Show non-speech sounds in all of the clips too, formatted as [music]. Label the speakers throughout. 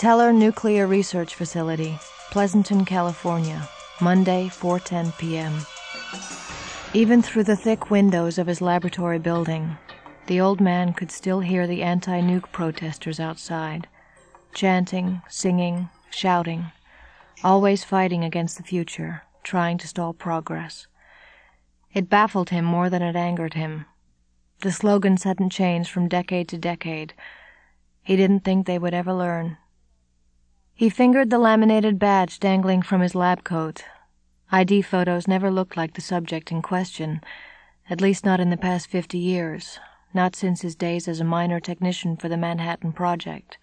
Speaker 1: Teller Nuclear Research Facility, Pleasanton, California, Monday, 4:10 p.m. Even through the thick windows of his laboratory building, the old man could still hear the anti-nuke protesters outside, chanting, singing, shouting, always fighting against the future, trying to stall progress. It baffled him more than it angered him. The slogans hadn't changed from decade to decade. He didn't think they would ever learn. He fingered the laminated badge dangling from his lab coat. ID photos never looked like the subject in question, at least not in the past fifty years, not since his days as a minor technician for the Manhattan Project.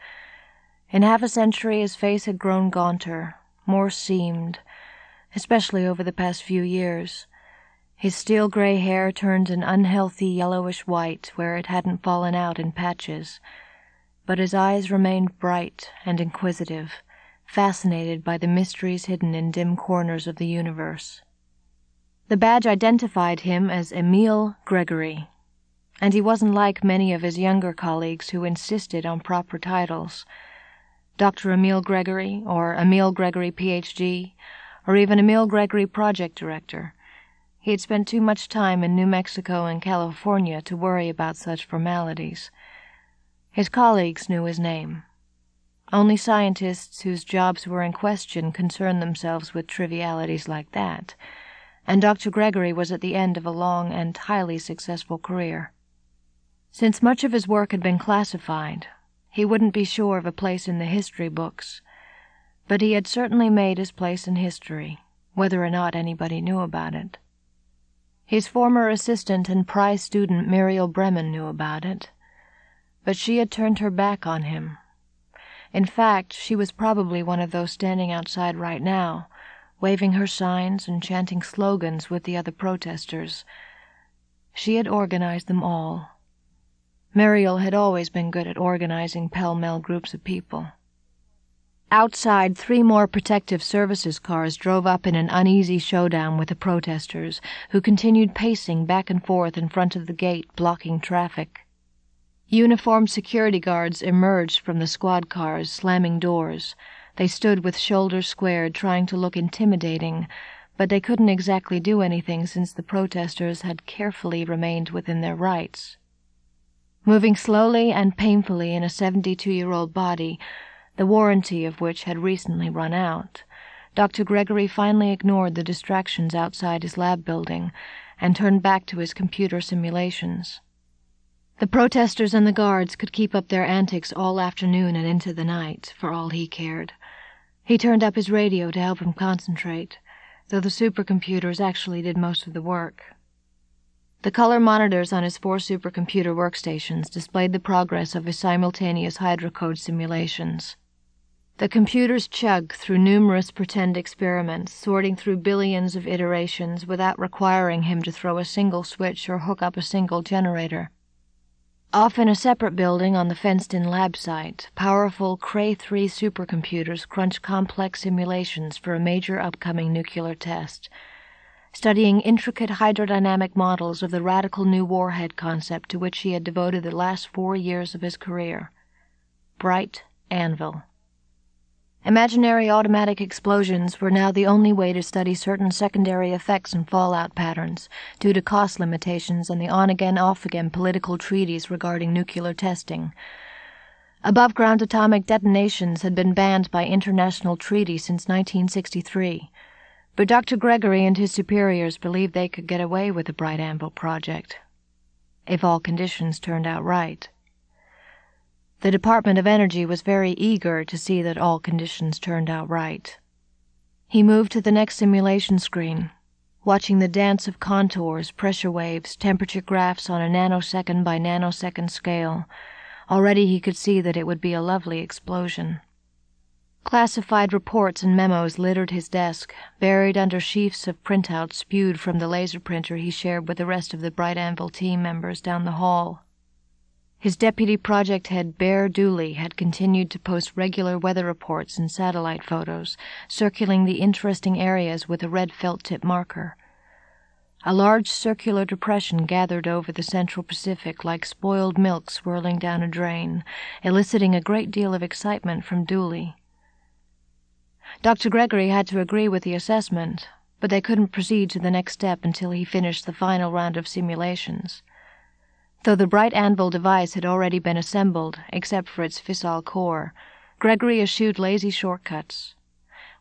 Speaker 1: In half a century, his face had grown gaunter, more seamed, especially over the past few years. His steel gray hair turned an unhealthy yellowish white where it hadn't fallen out in patches, but his eyes remained bright and inquisitive fascinated by the mysteries hidden in dim corners of the universe. The badge identified him as Emil Gregory, and he wasn't like many of his younger colleagues who insisted on proper titles. Dr. Emil Gregory, or Emil Gregory, Ph.D., or even Emil Gregory, Project Director. He had spent too much time in New Mexico and California to worry about such formalities. His colleagues knew his name. Only scientists whose jobs were in question concerned themselves with trivialities like that, and Dr. Gregory was at the end of a long and highly successful career. Since much of his work had been classified, he wouldn't be sure of a place in the history books, but he had certainly made his place in history, whether or not anybody knew about it. His former assistant and prize student Muriel Bremen knew about it, but she had turned her back on him in fact, she was probably one of those standing outside right now, waving her signs and chanting slogans with the other protesters. She had organized them all. Muriel had always been good at organizing pell-mell groups of people. Outside, three more protective services cars drove up in an uneasy showdown with the protesters, who continued pacing back and forth in front of the gate, blocking traffic. Uniformed security guards emerged from the squad cars, slamming doors. They stood with shoulders squared, trying to look intimidating, but they couldn't exactly do anything since the protesters had carefully remained within their rights. Moving slowly and painfully in a 72 year old body, the warranty of which had recently run out, Dr. Gregory finally ignored the distractions outside his lab building and turned back to his computer simulations. The protesters and the guards could keep up their antics all afternoon and into the night, for all he cared. He turned up his radio to help him concentrate, though the supercomputers actually did most of the work. The color monitors on his four supercomputer workstations displayed the progress of his simultaneous hydrocode simulations. The computers chugged through numerous pretend experiments, sorting through billions of iterations without requiring him to throw a single switch or hook up a single generator. Off in a separate building on the fenced-in lab site, powerful Cray 3 supercomputers crunch complex simulations for a major upcoming nuclear test, studying intricate hydrodynamic models of the radical new warhead concept to which he had devoted the last four years of his career. Bright Anvil. Imaginary automatic explosions were now the only way to study certain secondary effects and fallout patterns, due to cost limitations and the on again, off again political treaties regarding nuclear testing. Above ground atomic detonations had been banned by international treaty since 1963, but Dr. Gregory and his superiors believed they could get away with the Bright Anvil project, if all conditions turned out right. The Department of Energy was very eager to see that all conditions turned out right. He moved to the next simulation screen, watching the dance of contours, pressure waves, temperature graphs on a nanosecond by nanosecond scale. Already he could see that it would be a lovely explosion. Classified reports and memos littered his desk, buried under sheafs of printouts spewed from the laser printer he shared with the rest of the Bright Anvil team members down the hall. His deputy project head, Bear Dooley, had continued to post regular weather reports and satellite photos, circling the interesting areas with a red felt tip marker. A large circular depression gathered over the central Pacific like spoiled milk swirling down a drain, eliciting a great deal of excitement from Dooley. Dr. Gregory had to agree with the assessment, but they couldn't proceed to the next step until he finished the final round of simulations. Though the bright anvil device had already been assembled, except for its fissile core, Gregory eschewed lazy shortcuts.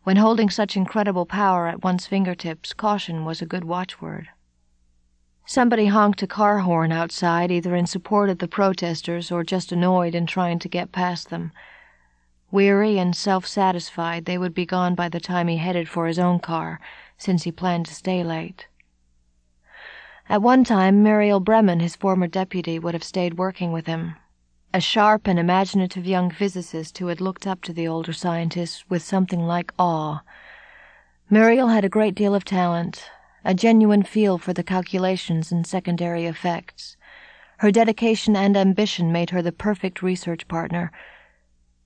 Speaker 1: When holding such incredible power at one's fingertips, caution was a good watchword. Somebody honked a car horn outside, either in support of the protesters or just annoyed in trying to get past them. Weary and self satisfied, they would be gone by the time he headed for his own car, since he planned to stay late. At one time, Muriel Bremen, his former deputy, would have stayed working with him. A sharp and imaginative young physicist who had looked up to the older scientist with something like awe. Muriel had a great deal of talent, a genuine feel for the calculations and secondary effects. Her dedication and ambition made her the perfect research partner.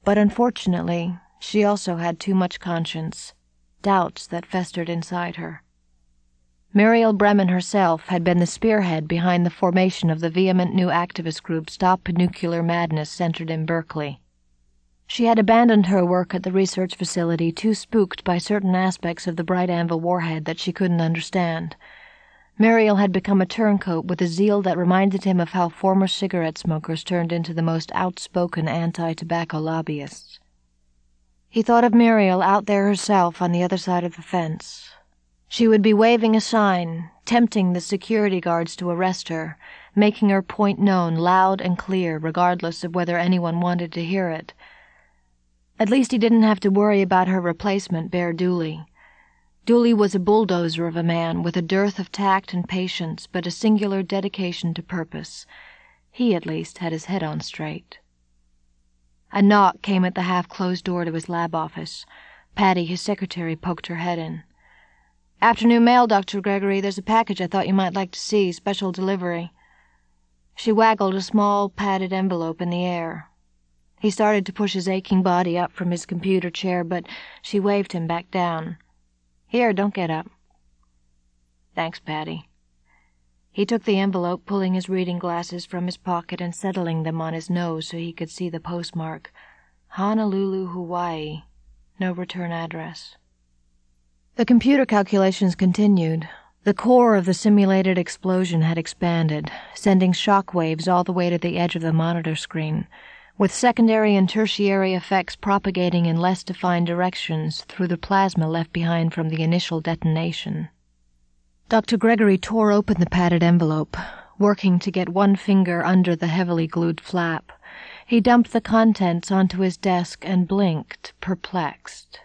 Speaker 1: But unfortunately, she also had too much conscience, doubts that festered inside her. Muriel Bremen herself had been the spearhead behind the formation of the vehement new activist group Stop Nuclear Madness centered in Berkeley. She had abandoned her work at the research facility, too spooked by certain aspects of the Bright Anvil warhead that she couldn't understand. Muriel had become a turncoat with a zeal that reminded him of how former cigarette smokers turned into the most outspoken anti tobacco lobbyists. He thought of Muriel out there herself on the other side of the fence. She would be waving a sign, tempting the security guards to arrest her, making her point known loud and clear, regardless of whether anyone wanted to hear it. At least he didn't have to worry about her replacement, Bear Dooley. Dooley was a bulldozer of a man with a dearth of tact and patience, but a singular dedication to purpose. He, at least, had his head on straight. A knock came at the half closed door to his lab office. Patty, his secretary, poked her head in. Afternoon mail, Dr. Gregory. There's a package I thought you might like to see. Special delivery. She waggled a small, padded envelope in the air. He started to push his aching body up from his computer chair, but she waved him back down. Here, don't get up. Thanks, Patty. He took the envelope, pulling his reading glasses from his pocket and settling them on his nose so he could see the postmark Honolulu, Hawaii. No return address. The computer calculations continued. The core of the simulated explosion had expanded, sending shock waves all the way to the edge of the monitor screen with secondary and tertiary effects propagating in less defined directions through the plasma left behind from the initial detonation. Dr. Gregory tore open the padded envelope, working to get one finger under the heavily glued flap. He dumped the contents onto his desk and blinked, perplexed.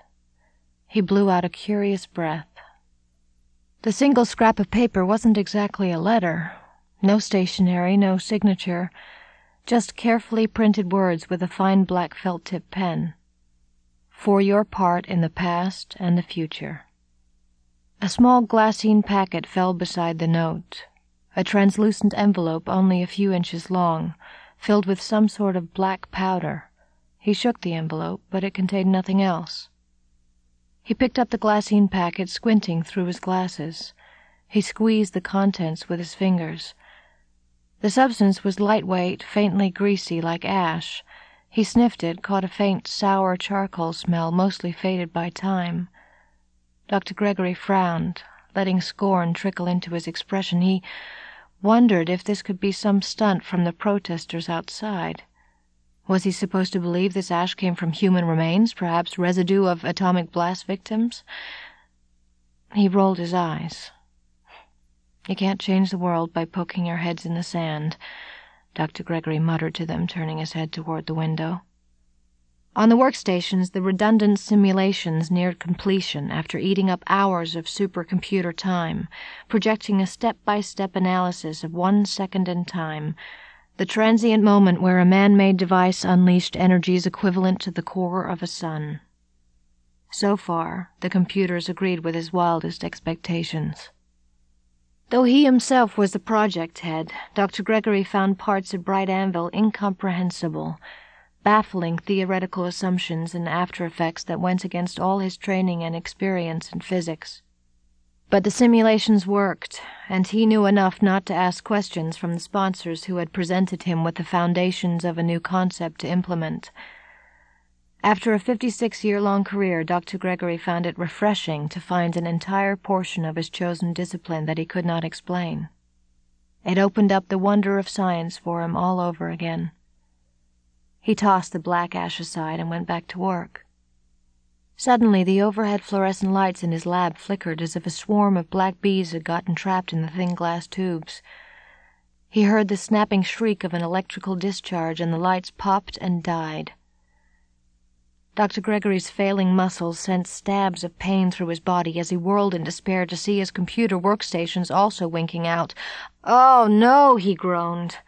Speaker 1: He blew out a curious breath. The single scrap of paper wasn't exactly a letter. No stationery, no signature just carefully printed words with a fine black felt tip pen. For your part in the past and the future. A small glassine packet fell beside the note, a translucent envelope only a few inches long, filled with some sort of black powder. He shook the envelope, but it contained nothing else. He picked up the glassine packet, squinting through his glasses. He squeezed the contents with his fingers. The substance was lightweight, faintly greasy, like ash. He sniffed it, caught a faint, sour charcoal smell, mostly faded by time. Dr. Gregory frowned, letting scorn trickle into his expression. He wondered if this could be some stunt from the protesters outside. Was he supposed to believe this ash came from human remains, perhaps residue of atomic blast victims? He rolled his eyes. You can't change the world by poking your heads in the sand, Dr. Gregory muttered to them, turning his head toward the window. On the workstations, the redundant simulations neared completion after eating up hours of supercomputer time, projecting a step by step analysis of one second in time, the transient moment where a man made device unleashed energies equivalent to the core of a sun. So far, the computers agreed with his wildest expectations. Though he himself was the project head, Dr. Gregory found parts of Bright Anvil incomprehensible, baffling theoretical assumptions and after effects that went against all his training and experience in physics. But the simulations worked, and he knew enough not to ask questions from the sponsors who had presented him with the foundations of a new concept to implement. After a 56 year long career, Dr. Gregory found it refreshing to find an entire portion of his chosen discipline that he could not explain. It opened up the wonder of science for him all over again. He tossed the black ash aside and went back to work. Suddenly, the overhead fluorescent lights in his lab flickered as if a swarm of black bees had gotten trapped in the thin glass tubes. He heard the snapping shriek of an electrical discharge, and the lights popped and died. Dr. Gregory's failing muscles sent stabs of pain through his body as he whirled in despair to see his computer workstations also winking out. Oh, no, he groaned.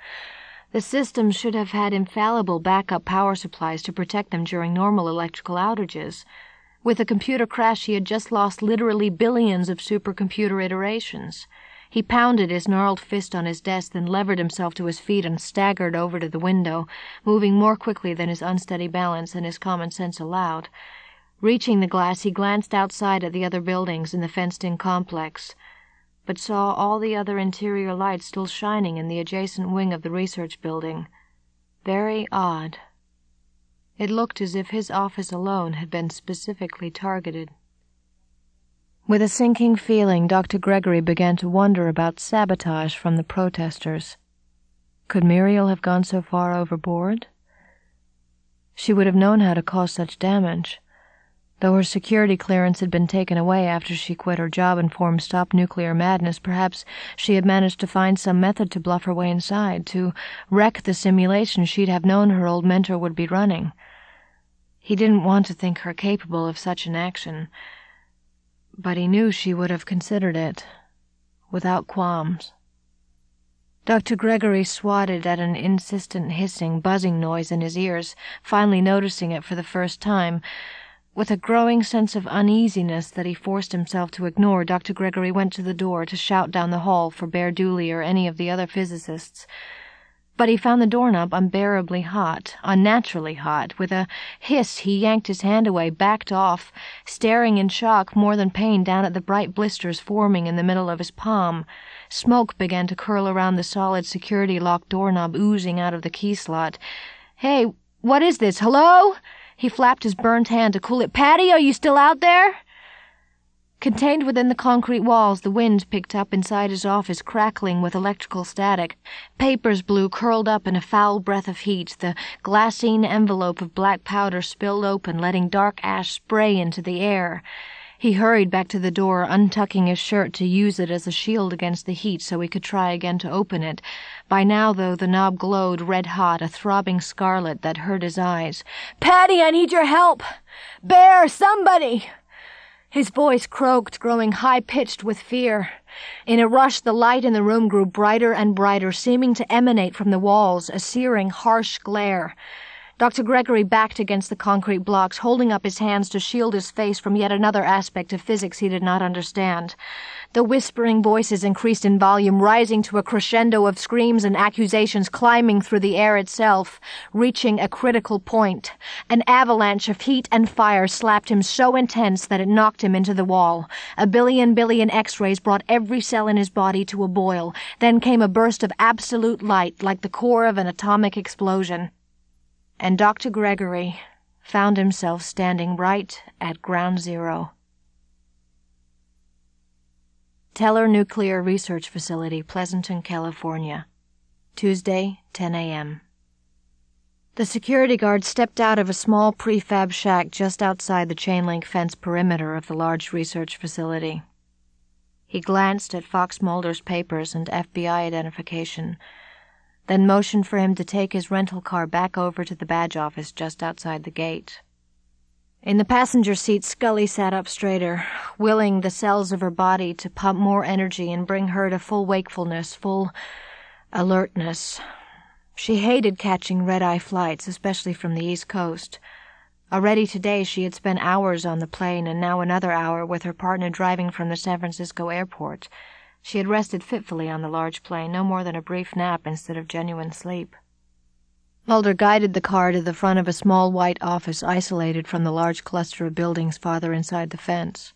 Speaker 1: The system should have had infallible backup power supplies to protect them during normal electrical outages. With a computer crash, he had just lost literally billions of supercomputer iterations. He pounded his gnarled fist on his desk, then levered himself to his feet and staggered over to the window, moving more quickly than his unsteady balance and his common sense allowed. Reaching the glass, he glanced outside at the other buildings in the fenced in complex, but saw all the other interior lights still shining in the adjacent wing of the research building. Very odd. It looked as if his office alone had been specifically targeted. With a sinking feeling, Dr. Gregory began to wonder about sabotage from the protesters. Could Muriel have gone so far overboard? She would have known how to cause such damage. Though her security clearance had been taken away after she quit her job and formed Stop Nuclear Madness, perhaps she had managed to find some method to bluff her way inside, to wreck the simulation she'd have known her old mentor would be running. He didn't want to think her capable of such an action but he knew she would have considered it without qualms. Dr. Gregory swatted at an insistent hissing, buzzing noise in his ears, finally noticing it for the first time. With a growing sense of uneasiness that he forced himself to ignore, Dr. Gregory went to the door to shout down the hall for Bear Dooley or any of the other physicists. But he found the doorknob unbearably hot, unnaturally hot. With a hiss, he yanked his hand away, backed off, staring in shock more than pain down at the bright blisters forming in the middle of his palm. Smoke began to curl around the solid security lock doorknob oozing out of the key slot. Hey, what is this? Hello? He flapped his burnt hand to cool it. Patty, are you still out there? Contained within the concrete walls, the wind picked up inside his office, crackling with electrical static. Papers blew curled up in a foul breath of heat. The glassine envelope of black powder spilled open, letting dark ash spray into the air. He hurried back to the door, untucking his shirt to use it as a shield against the heat so he could try again to open it. By now, though, the knob glowed red hot, a throbbing scarlet that hurt his eyes. Patty, I need your help! Bear, somebody! His voice croaked, growing high pitched with fear. In a rush, the light in the room grew brighter and brighter, seeming to emanate from the walls, a searing, harsh glare. Dr. Gregory backed against the concrete blocks, holding up his hands to shield his face from yet another aspect of physics he did not understand. The whispering voices increased in volume, rising to a crescendo of screams and accusations climbing through the air itself, reaching a critical point. An avalanche of heat and fire slapped him so intense that it knocked him into the wall. A billion billion x-rays brought every cell in his body to a boil. Then came a burst of absolute light, like the core of an atomic explosion and Dr. Gregory found himself standing right at ground zero. Teller Nuclear Research Facility, Pleasanton, California. Tuesday, 10 a.m. The security guard stepped out of a small prefab shack just outside the chain link fence perimeter of the large research facility. He glanced at Fox Mulder's papers and FBI identification then motioned for him to take his rental car back over to the badge office just outside the gate. In the passenger seat, Scully sat up straighter, willing the cells of her body to pump more energy and bring her to full wakefulness, full alertness. She hated catching red eye flights, especially from the East Coast. Already today she had spent hours on the plane and now another hour with her partner driving from the San Francisco airport. She had rested fitfully on the large plane, no more than a brief nap instead of genuine sleep. Mulder guided the car to the front of a small white office isolated from the large cluster of buildings farther inside the fence.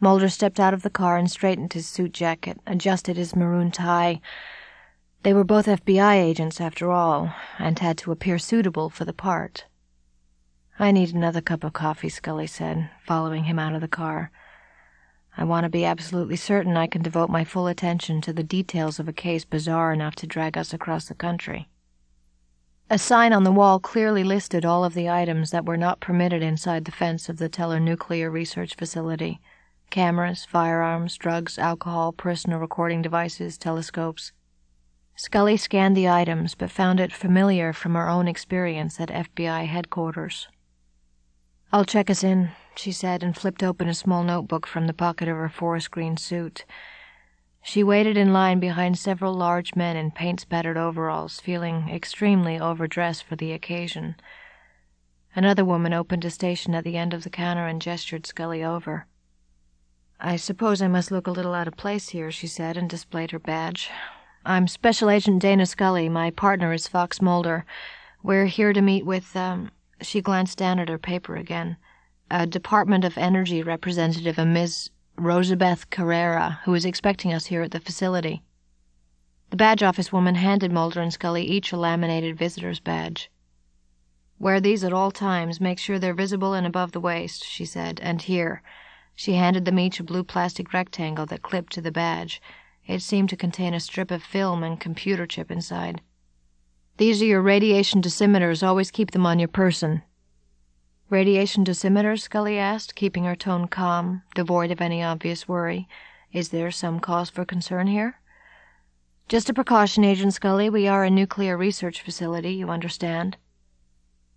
Speaker 1: Mulder stepped out of the car and straightened his suit jacket, adjusted his maroon tie. They were both FBI agents, after all, and had to appear suitable for the part. I need another cup of coffee, Scully said, following him out of the car. I want to be absolutely certain I can devote my full attention to the details of a case bizarre enough to drag us across the country. A sign on the wall clearly listed all of the items that were not permitted inside the fence of the Teller Nuclear Research Facility cameras, firearms, drugs, alcohol, personal recording devices, telescopes. Scully scanned the items but found it familiar from her own experience at FBI headquarters. I'll check us in, she said, and flipped open a small notebook from the pocket of her forest green suit. She waited in line behind several large men in paint spattered overalls, feeling extremely overdressed for the occasion. Another woman opened a station at the end of the counter and gestured Scully over. I suppose I must look a little out of place here, she said, and displayed her badge. I'm Special Agent Dana Scully. My partner is Fox Mulder. We're here to meet with, um, she glanced down at her paper again, a Department of Energy representative, a Ms. Rosabeth Carrera, who is expecting us here at the facility. The badge office woman handed Mulder and Scully each a laminated visitor's badge. Wear these at all times. Make sure they're visible and above the waist, she said. And here. She handed them each a blue plastic rectangle that clipped to the badge. It seemed to contain a strip of film and computer chip inside. These are your radiation dosimeters. Always keep them on your person. Radiation dosimeters? Scully asked, keeping her tone calm, devoid of any obvious worry. Is there some cause for concern here? Just a precaution, Agent Scully. We are a nuclear research facility, you understand.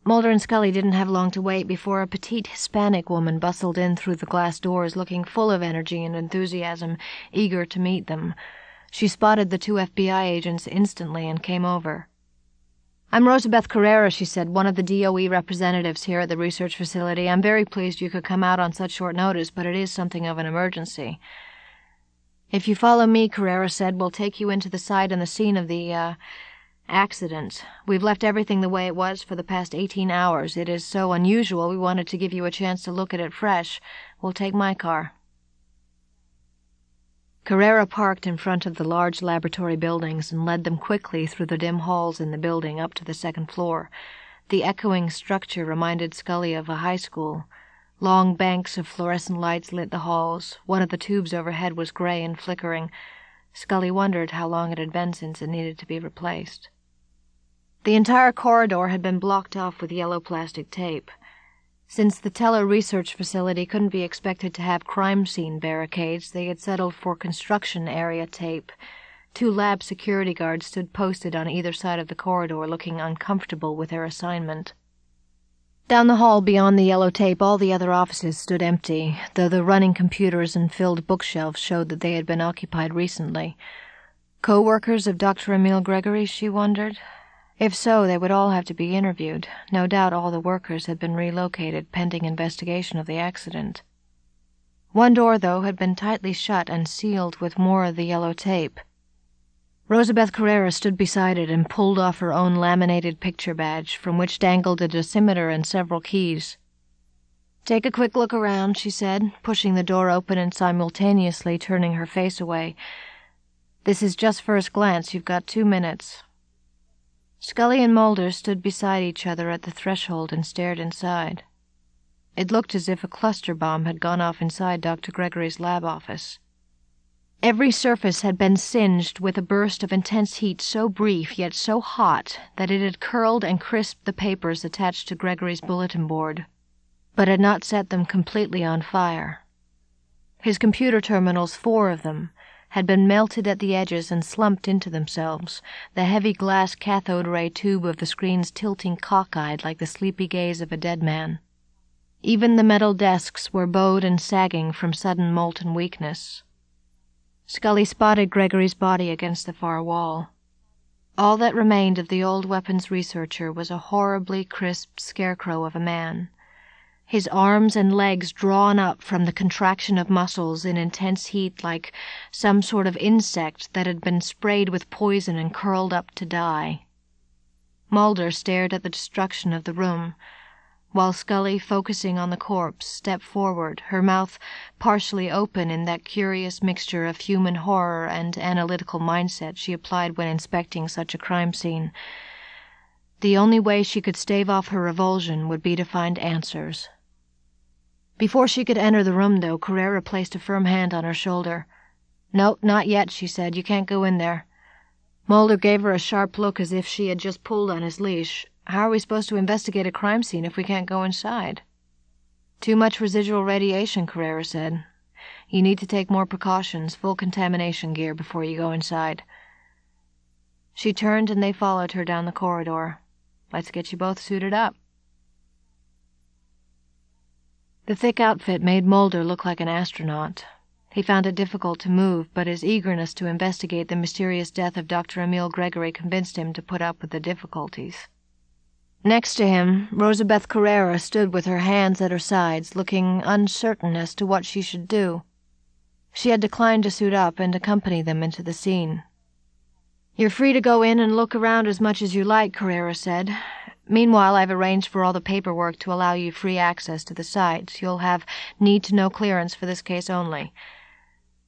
Speaker 1: Mulder and Scully didn't have long to wait before a petite Hispanic woman bustled in through the glass doors, looking full of energy and enthusiasm, eager to meet them. She spotted the two FBI agents instantly and came over. I'm Rosabeth Carrera, she said, one of the DOE representatives here at the research facility. I'm very pleased you could come out on such short notice, but it is something of an emergency. If you follow me, Carrera said, we'll take you into the site and the scene of the, uh, accident. We've left everything the way it was for the past 18 hours. It is so unusual, we wanted to give you a chance to look at it fresh. We'll take my car. Carrera parked in front of the large laboratory buildings and led them quickly through the dim halls in the building up to the second floor. The echoing structure reminded Scully of a high school. Long banks of fluorescent lights lit the halls. One of the tubes overhead was gray and flickering. Scully wondered how long it had been since it needed to be replaced. The entire corridor had been blocked off with yellow plastic tape. Since the Teller Research Facility couldn't be expected to have crime scene barricades, they had settled for construction area tape. Two lab security guards stood posted on either side of the corridor, looking uncomfortable with their assignment. Down the hall beyond the yellow tape, all the other offices stood empty, though the running computers and filled bookshelves showed that they had been occupied recently. Co workers of Dr. Emil Gregory, she wondered. If so, they would all have to be interviewed. No doubt all the workers had been relocated pending investigation of the accident. One door, though, had been tightly shut and sealed with more of the yellow tape. Rosabeth Carrera stood beside it and pulled off her own laminated picture badge, from which dangled a dosimeter and several keys. Take a quick look around, she said, pushing the door open and simultaneously turning her face away. This is just first glance. You've got two minutes. Scully and Mulder stood beside each other at the threshold and stared inside. It looked as if a cluster bomb had gone off inside Dr. Gregory's lab office. Every surface had been singed with a burst of intense heat so brief yet so hot that it had curled and crisped the papers attached to Gregory's bulletin board, but had not set them completely on fire. His computer terminals, four of them, had been melted at the edges and slumped into themselves, the heavy glass cathode ray tube of the screens tilting cockeyed like the sleepy gaze of a dead man. Even the metal desks were bowed and sagging from sudden molten weakness. Scully spotted Gregory's body against the far wall. All that remained of the old weapons researcher was a horribly crisp scarecrow of a man his arms and legs drawn up from the contraction of muscles in intense heat like some sort of insect that had been sprayed with poison and curled up to die. Mulder stared at the destruction of the room. while Scully, focusing on the corpse, stepped forward, her mouth partially open in that curious mixture of human horror and analytical mindset she applied when inspecting such a crime scene. The only way she could stave off her revulsion would be to find answers. Before she could enter the room, though, Carrera placed a firm hand on her shoulder. No, not yet, she said. You can't go in there. Mulder gave her a sharp look as if she had just pulled on his leash. How are we supposed to investigate a crime scene if we can't go inside? Too much residual radiation, Carrera said. You need to take more precautions, full contamination gear, before you go inside. She turned and they followed her down the corridor. Let's get you both suited up. The thick outfit made Mulder look like an astronaut. He found it difficult to move, but his eagerness to investigate the mysterious death of Dr. Emil Gregory convinced him to put up with the difficulties. Next to him, Rosabeth Carrera stood with her hands at her sides, looking uncertain as to what she should do. She had declined to suit up and accompany them into the scene. You're free to go in and look around as much as you like, Carrera said. Meanwhile, I've arranged for all the paperwork to allow you free access to the site. You'll have need to know clearance for this case only.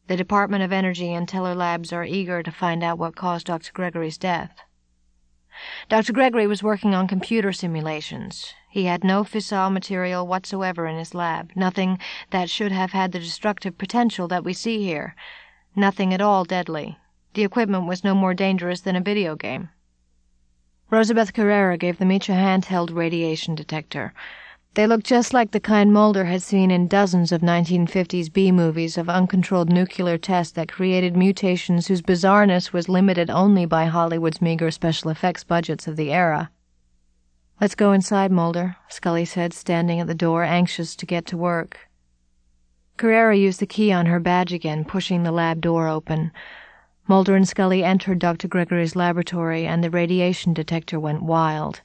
Speaker 1: The Department of Energy and Teller Labs are eager to find out what caused Dr. Gregory's death. Dr. Gregory was working on computer simulations. He had no fissile material whatsoever in his lab, nothing that should have had the destructive potential that we see here, nothing at all deadly. The equipment was no more dangerous than a video game. Rosabeth Carrera gave them each a handheld radiation detector. They looked just like the kind Mulder had seen in dozens of 1950s B movies of uncontrolled nuclear tests that created mutations whose bizarreness was limited only by Hollywood's meager special effects budgets of the era. Let's go inside, Mulder, Scully said, standing at the door, anxious to get to work. Carrera used the key on her badge again, pushing the lab door open. Mulder and Scully entered Dr. Gregory's laboratory, and the radiation detector went wild.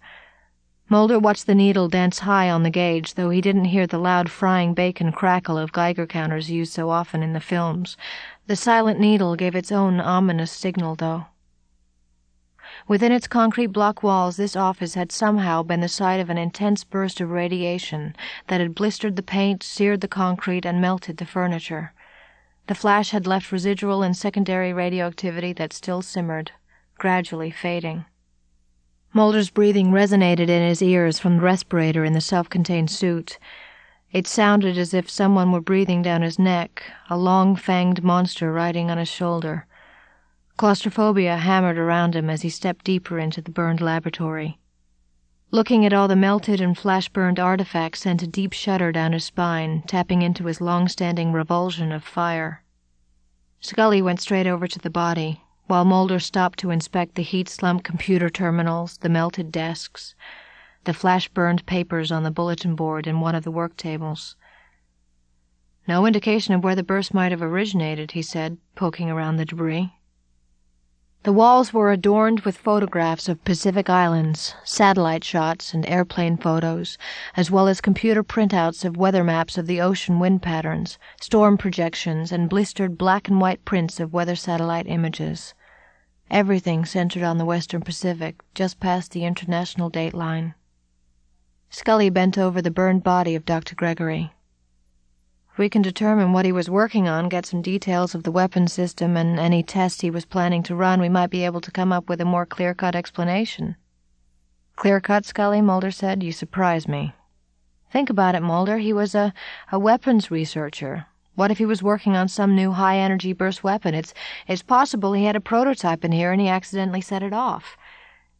Speaker 1: Mulder watched the needle dance high on the gauge, though he didn't hear the loud frying bacon crackle of Geiger counters used so often in the films. The silent needle gave its own ominous signal, though. Within its concrete block walls, this office had somehow been the site of an intense burst of radiation that had blistered the paint, seared the concrete, and melted the furniture. The flash had left residual and secondary radioactivity that still simmered, gradually fading. Mulder's breathing resonated in his ears from the respirator in the self contained suit. It sounded as if someone were breathing down his neck, a long fanged monster riding on his shoulder. Claustrophobia hammered around him as he stepped deeper into the burned laboratory. Looking at all the melted and flash burned artifacts sent a deep shudder down his spine, tapping into his long standing revulsion of fire. Scully went straight over to the body, while Mulder stopped to inspect the heat slumped computer terminals, the melted desks, the flash burned papers on the bulletin board in one of the work tables. No indication of where the burst might have originated, he said, poking around the debris. The walls were adorned with photographs of Pacific Islands, satellite shots, and airplane photos, as well as computer printouts of weather maps of the ocean wind patterns, storm projections, and blistered black and white prints of weather satellite images. Everything centered on the Western Pacific, just past the international date line. Scully bent over the burned body of Dr. Gregory. We can determine what he was working on, get some details of the weapon system and any tests he was planning to run, we might be able to come up with a more clear cut explanation. Clear cut, Scully, Mulder said. You surprise me. Think about it, Mulder. He was a, a weapons researcher. What if he was working on some new high energy burst weapon? It's, it's possible he had a prototype in here and he accidentally set it off.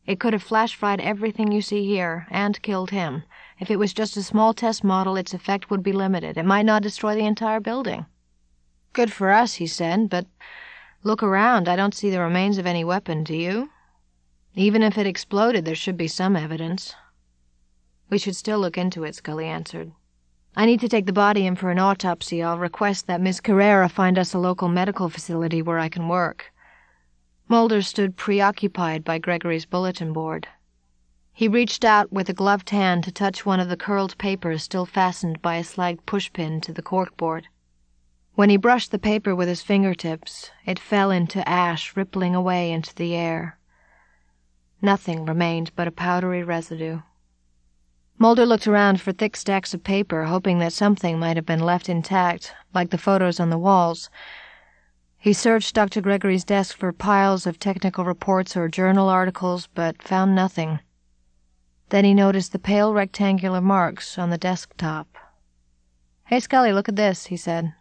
Speaker 1: It could have flash fried everything you see here and killed him. If it was just a small test model, its effect would be limited. It might not destroy the entire building. Good for us, he said, but look around. I don't see the remains of any weapon, do you? Even if it exploded, there should be some evidence. We should still look into it, Scully answered. I need to take the body in for an autopsy. I'll request that Miss Carrera find us a local medical facility where I can work. Mulder stood preoccupied by Gregory's bulletin board. He reached out with a gloved hand to touch one of the curled papers still fastened by a slagged pushpin to the corkboard. When he brushed the paper with his fingertips, it fell into ash, rippling away into the air. Nothing remained but a powdery residue. Mulder looked around for thick stacks of paper, hoping that something might have been left intact, like the photos on the walls. He searched Dr. Gregory's desk for piles of technical reports or journal articles, but found nothing. Then he noticed the pale rectangular marks on the desktop. Hey, Scully, look at this, he said.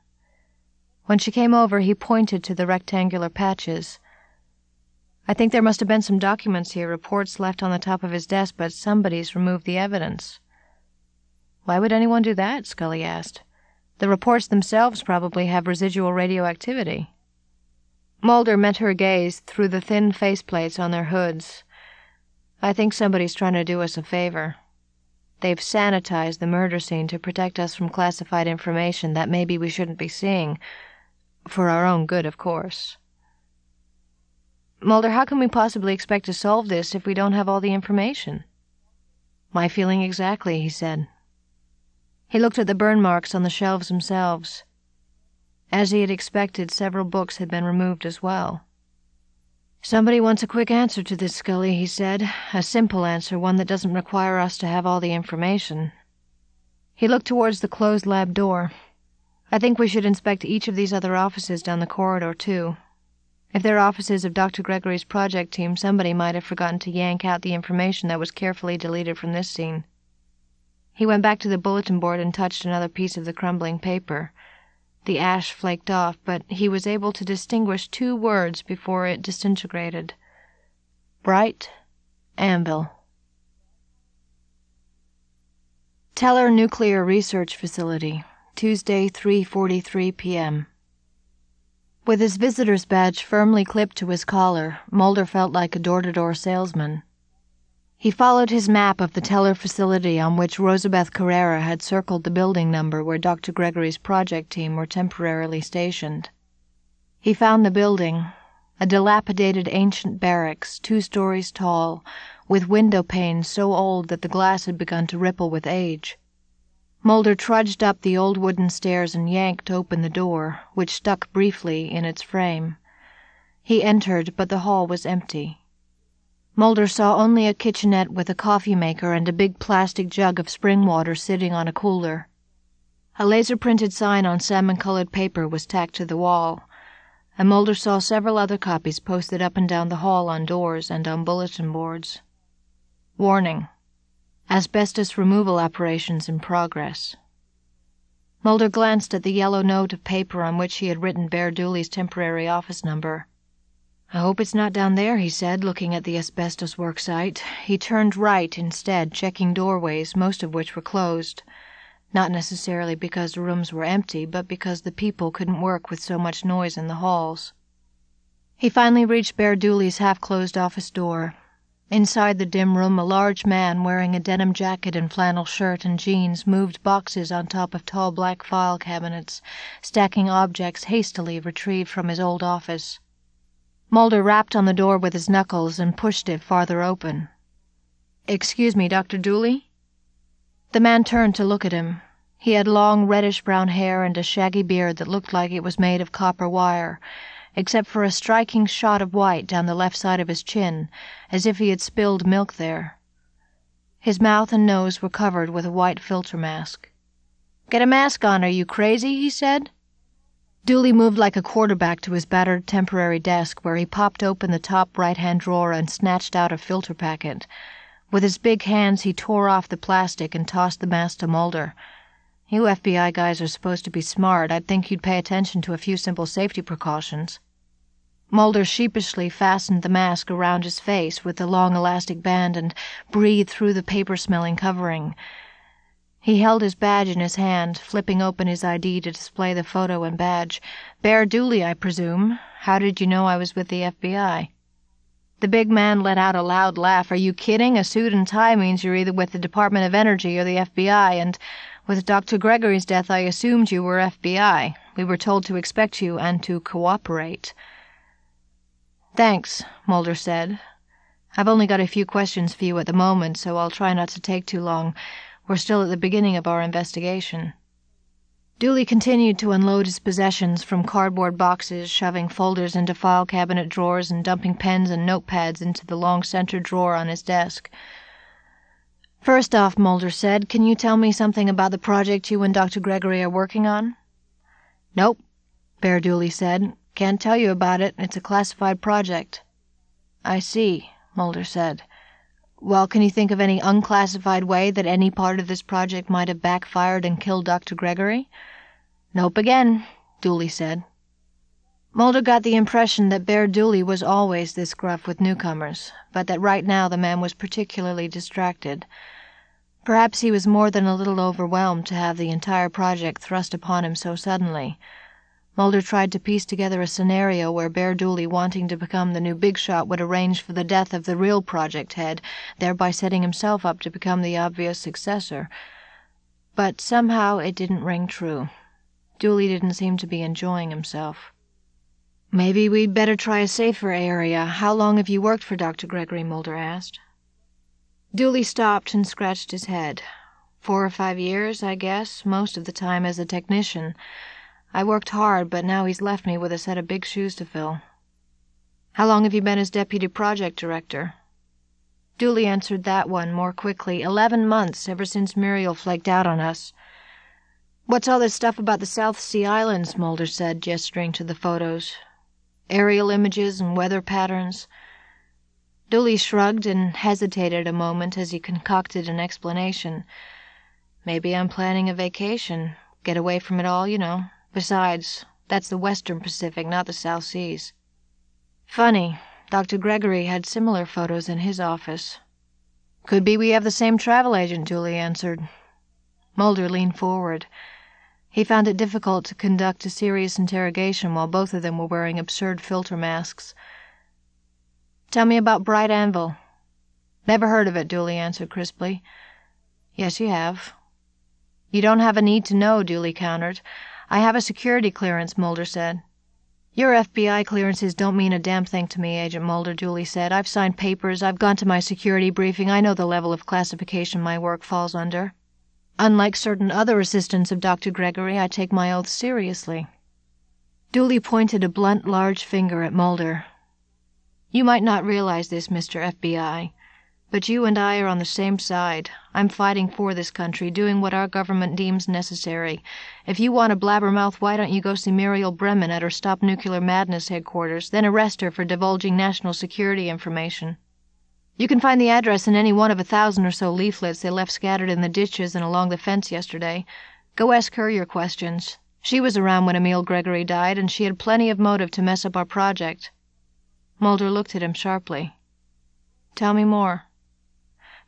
Speaker 1: When she came over, he pointed to the rectangular patches. I think there must have been some documents here, reports left on the top of his desk, but somebody's removed the evidence. Why would anyone do that? Scully asked. The reports themselves probably have residual radioactivity. Mulder met her gaze through the thin faceplates on their hoods. I think somebody's trying to do us a favor. They've sanitized the murder scene to protect us from classified information that maybe we shouldn't be seeing. For our own good, of course. Mulder, how can we possibly expect to solve this if we don't have all the information? My feeling exactly, he said. He looked at the burn marks on the shelves themselves. As he had expected, several books had been removed as well. Somebody wants a quick answer to this, Scully, he said. A simple answer, one that doesn't require us to have all the information. He looked towards the closed lab door. I think we should inspect each of these other offices down the corridor, too. If they're offices of Dr. Gregory's project team, somebody might have forgotten to yank out the information that was carefully deleted from this scene. He went back to the bulletin board and touched another piece of the crumbling paper. The ash flaked off, but he was able to distinguish two words before it disintegrated Bright Anvil. Teller Nuclear Research Facility, Tuesday, 3:43 p.m. With his visitor's badge firmly clipped to his collar, Mulder felt like a door to door salesman. He followed his map of the Teller facility on which Rosabeth Carrera had circled the building number where Dr. Gregory's project team were temporarily stationed. He found the building, a dilapidated ancient barracks, two stories tall, with window panes so old that the glass had begun to ripple with age. Mulder trudged up the old wooden stairs and yanked open the door, which stuck briefly in its frame. He entered, but the hall was empty. Mulder saw only a kitchenette with a coffee maker and a big plastic jug of spring water sitting on a cooler. A laser printed sign on salmon colored paper was tacked to the wall, and Mulder saw several other copies posted up and down the hall on doors and on bulletin boards. Warning Asbestos removal operations in progress. Mulder glanced at the yellow note of paper on which he had written Bear Dooley's temporary office number. I hope it's not down there, he said, looking at the asbestos work site. He turned right instead, checking doorways, most of which were closed. Not necessarily because the rooms were empty, but because the people couldn't work with so much noise in the halls. He finally reached Bear Dooley's half closed office door. Inside the dim room, a large man wearing a denim jacket and flannel shirt and jeans moved boxes on top of tall black file cabinets, stacking objects hastily retrieved from his old office. Mulder rapped on the door with his knuckles and pushed it farther open. Excuse me, Dr. Dooley? The man turned to look at him. He had long reddish brown hair and a shaggy beard that looked like it was made of copper wire except for a striking shot of white down the left side of his chin, as if he had spilled milk there. His mouth and nose were covered with a white filter mask. Get a mask on, are you crazy? he said. Dooley moved like a quarterback to his battered temporary desk, where he popped open the top right hand drawer and snatched out a filter packet. With his big hands, he tore off the plastic and tossed the mask to Mulder. You FBI guys are supposed to be smart. I'd think you'd pay attention to a few simple safety precautions. Mulder sheepishly fastened the mask around his face with the long elastic band and breathed through the paper smelling covering. He held his badge in his hand, flipping open his ID to display the photo and badge. Bear Dooley, I presume. How did you know I was with the FBI? The big man let out a loud laugh. Are you kidding? A suit and tie means you're either with the Department of Energy or the FBI, and with Dr. Gregory's death, I assumed you were FBI. We were told to expect you and to cooperate. Thanks, Mulder said. I've only got a few questions for you at the moment, so I'll try not to take too long. We're still at the beginning of our investigation. Dooley continued to unload his possessions from cardboard boxes, shoving folders into file cabinet drawers and dumping pens and notepads into the long center drawer on his desk. First off, Mulder said, can you tell me something about the project you and Dr. Gregory are working on?
Speaker 2: Nope, Bear Dooley said. Can't tell you about it. It's a classified project.
Speaker 1: I see, Mulder said. Well, can you think of any unclassified way that any part of this project might have backfired and killed Dr. Gregory?
Speaker 2: Nope again, Dooley said.
Speaker 1: Mulder got the impression that Bear Dooley was always this gruff with newcomers, but that right now the man was particularly distracted. Perhaps he was more than a little overwhelmed to have the entire project thrust upon him so suddenly. Mulder tried to piece together a scenario where Bear Dooley wanting to become the new big shot would arrange for the death of the real project head, thereby setting himself up to become the obvious successor. But somehow it didn't ring true. Dooley didn't seem to be enjoying himself.
Speaker 2: Maybe we'd better try a safer area. How long have you worked for Dr. Gregory? Mulder asked.
Speaker 1: Dooley stopped and scratched his head. Four or five years, I guess, most of the time as a technician. I worked hard, but now he's left me with a set of big shoes to fill.
Speaker 2: How long have you been his deputy project director?
Speaker 1: Dooley answered that one more quickly. Eleven months, ever since Muriel flaked out on us.
Speaker 2: What's all this stuff about the South Sea Islands? Mulder said, gesturing to the photos aerial images and weather patterns.
Speaker 1: Dooley shrugged and hesitated a moment as he concocted an explanation. Maybe I'm planning a vacation. Get away from it all, you know. Besides, that's the Western Pacific, not the South Seas. Funny, Dr. Gregory had similar photos in his office.
Speaker 2: Could be we have the same travel agent, Dooley answered.
Speaker 1: Mulder leaned forward. He found it difficult to conduct a serious interrogation while both of them were wearing absurd filter masks.
Speaker 2: Tell me about Bright Anvil.
Speaker 1: Never heard of it, Dooley answered crisply.
Speaker 2: Yes, you have.
Speaker 1: You don't have a need to know, Dooley countered. I have a security clearance, Mulder said.
Speaker 2: Your FBI clearances don't mean a damn thing to me, Agent Mulder, Dooley said. I've signed papers, I've gone to my security briefing, I know the level of classification my work falls under. Unlike certain other assistants of Dr. Gregory, I take my oath seriously.
Speaker 1: Dooley pointed a blunt, large finger at Mulder.
Speaker 2: You might not realize this, Mr. FBI, but you and I are on the same side. I'm fighting for this country, doing what our government deems necessary. If you want a blabbermouth, why don't you go see Muriel Bremen at her Stop Nuclear Madness headquarters, then arrest her for divulging national security information? You can find the address in any one of a thousand or so leaflets they left scattered in the ditches and along the fence yesterday. Go ask her your questions. She was around when Emil Gregory died, and she had plenty of motive to mess up our project.
Speaker 1: Mulder looked at him sharply. Tell me more.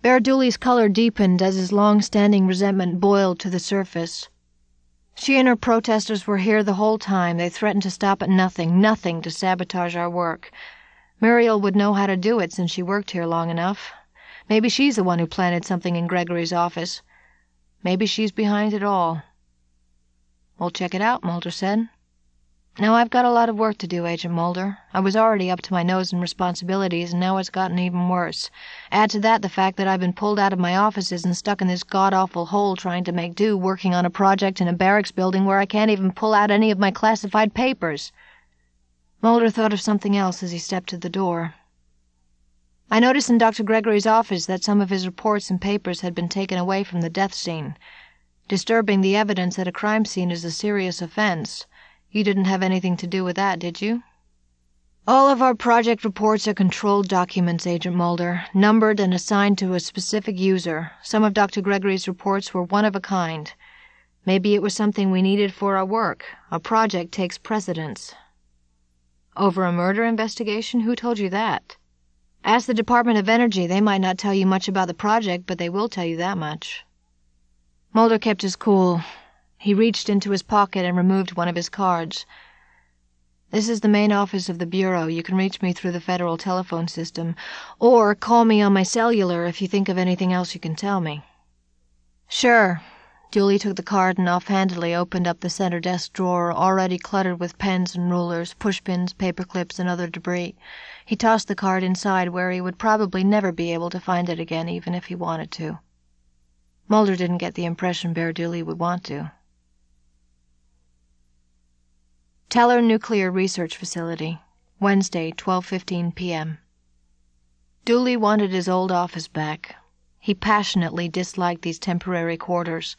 Speaker 2: Bear Dooley's color deepened as his long-standing resentment boiled to the surface. She and her protesters were here the whole time. They threatened to stop at nothing, nothing to sabotage our work. Muriel would know how to do it since she worked here long enough. Maybe she's the one who planted something in Gregory's office. Maybe she's behind it all.
Speaker 1: We'll check it out, Mulder said.
Speaker 2: Now I've got a lot of work to do, Agent Mulder. I was already up to my nose in responsibilities, and now it's gotten even worse. Add to that the fact that I've been pulled out of my offices and stuck in this god-awful hole trying to make do working on a project in a barracks building where I can't even pull out any of my classified papers. Mulder thought of something else as he stepped to the door. I noticed in Dr. Gregory's office that some of his reports and papers had been taken away from the death scene. Disturbing the evidence at a crime scene is a serious offense. You didn't have anything to do with that, did you? All of our project reports are controlled documents, Agent Mulder, numbered and assigned to a specific user. Some of Dr. Gregory's reports were one of a kind. Maybe it was something we needed for our work. A project takes precedence.
Speaker 1: Over a murder investigation? Who told you that?
Speaker 2: Ask the Department of Energy. They might not tell you much about the project, but they will tell you that much. Mulder kept his cool. He reached into his pocket and removed one of his cards. This is the main office of the Bureau. You can reach me through the federal telephone system, or call me on my cellular if you think of anything else you can tell me.
Speaker 1: Sure, Dooley took the card and offhandedly opened up the center desk drawer, already cluttered with pens and rulers, pushpins, paper clips, and other debris. He tossed the card inside where he would probably never be able to find it again, even if he wanted to. Mulder didn't get the impression Bear Dooley would want to. Teller Nuclear Research Facility, Wednesday, 12:15 p.m. Dooley wanted his old office back.
Speaker 2: He passionately disliked these temporary quarters.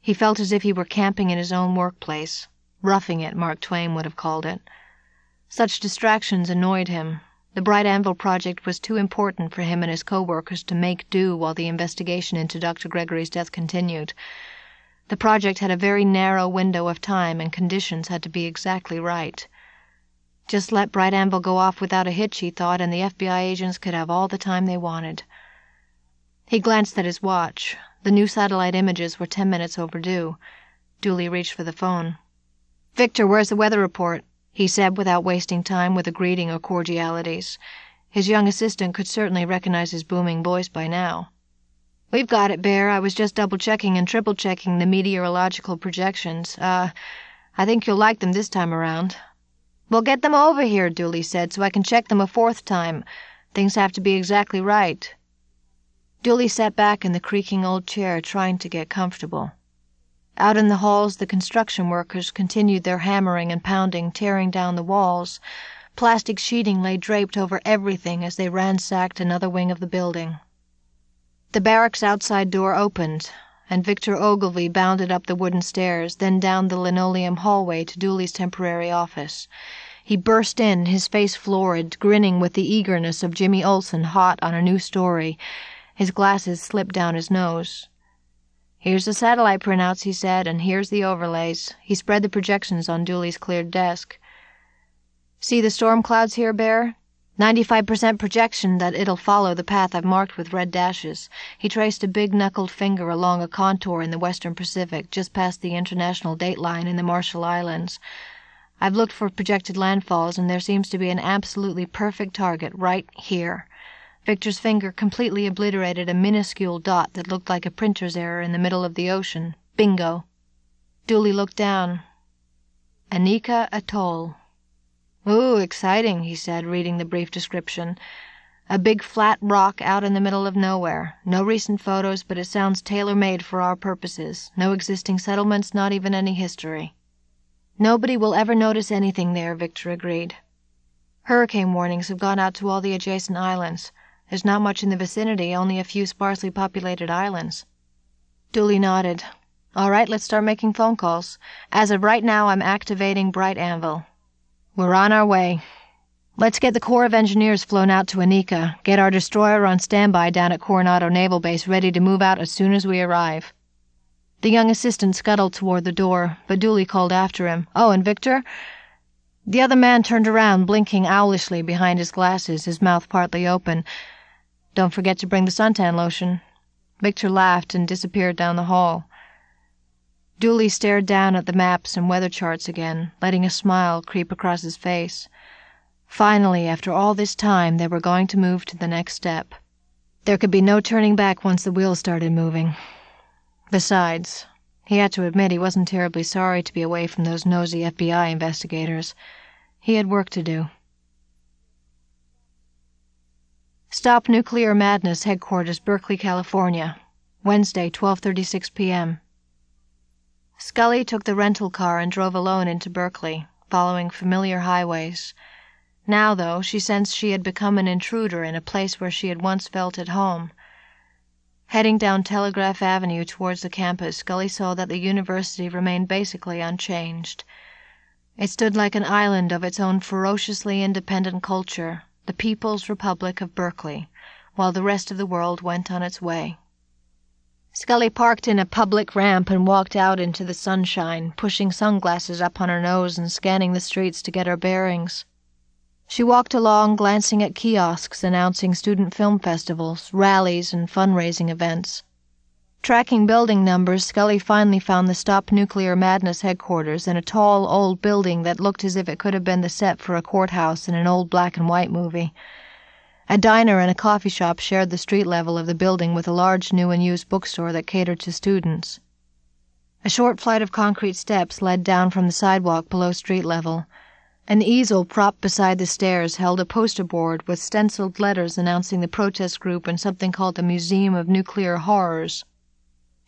Speaker 2: He felt as if he were camping in his own workplace. Roughing it, Mark Twain would have called it. Such distractions annoyed him. The Bright Anvil project was too important for him and his co-workers to make do while the investigation into Dr. Gregory's death continued. The project had a very narrow window of time and conditions had to be exactly right. Just let Bright Anvil go off without a hitch, he thought, and the FBI agents could have all the time they wanted. He glanced at his watch. The new satellite images were ten minutes overdue. Dooley reached for the phone. Victor, where's the weather report? he said without wasting time with a greeting or cordialities. His young assistant could certainly recognize his booming voice by now. We've got it, Bear. I was just double checking and triple checking the meteorological projections. Uh, I think you'll like them this time around. Well, get them over here, Dooley said, so I can check them a fourth time. Things have to be exactly right. Dooley sat back in the creaking old chair, trying to get comfortable. Out in the halls, the construction workers continued their hammering and pounding, tearing down the walls. Plastic sheeting lay draped over everything as they ransacked another wing of the building. The barracks outside door opened, and Victor Ogilvy bounded up the wooden stairs, then down the linoleum hallway to Dooley's temporary office. He burst in, his face florid, grinning with the eagerness of Jimmy Olsen hot on a new story. His glasses slipped down his nose. Here's the satellite printouts, he said, and here's the overlays. He spread the projections on Dooley's cleared desk. See the storm clouds here, Bear? 95% projection that it'll follow the path I've marked with red dashes. He traced a big knuckled finger along a contour in the western Pacific, just past the international date line in the Marshall Islands. I've looked for projected landfalls, and there seems to be an absolutely perfect target right here. Victor's finger completely obliterated a minuscule dot that looked like a printer's error in the middle of the ocean. Bingo. Dooley looked down. Anika Atoll. Ooh, exciting, he said, reading the brief description. A big flat rock out in the middle of nowhere. No recent photos, but it sounds tailor made for our purposes. No existing settlements, not even any history. Nobody will ever notice anything there, Victor agreed. Hurricane warnings have gone out to all the adjacent islands. There's not much in the vicinity, only a few sparsely populated islands. Dooley nodded. All right, let's start making phone calls. As of right now, I'm activating Bright Anvil. We're on our way. Let's get the Corps of Engineers flown out to Anika, get our destroyer on standby down at Coronado Naval Base ready to move out as soon as we arrive. The young assistant scuttled toward the door, but Dooley called after him. Oh, and Victor? The other man turned around, blinking owlishly behind his glasses, his mouth partly open. Don't forget to bring the suntan lotion. Victor laughed and disappeared down the hall. Dooley stared down at the maps and weather charts again, letting a smile creep across his face. Finally, after all this time, they were going to move to the next step. There could be no turning back once the wheels started moving. Besides, he had to admit he wasn't terribly sorry to be away from those nosy FBI investigators. He had work to do. Stop Nuclear Madness Headquarters, Berkeley, California. Wednesday, 12:36 p.m. Scully took the rental car and drove alone into Berkeley, following familiar highways. Now, though, she sensed she had become an intruder in a place where she had once felt at home. Heading down Telegraph Avenue towards the campus, Scully saw that the university remained basically unchanged. It stood like an island of its own ferociously independent culture, the People's Republic of Berkeley, while the rest of the world went on its way. Scully parked in a public ramp and walked out into the sunshine, pushing sunglasses up on her nose and scanning the streets to get her bearings. She walked along, glancing at kiosks announcing student film festivals, rallies, and fundraising events. Tracking building numbers, Scully finally found the Stop Nuclear Madness headquarters in a tall, old building that looked as if it could have been the set for a courthouse in an old black and white movie. A diner and a coffee shop shared the street level of the building with a large new and used bookstore that catered to students. A short flight of concrete steps led down from the sidewalk below street level. An easel propped beside the stairs held a poster board with stenciled letters announcing the protest group and something called the Museum of Nuclear Horrors.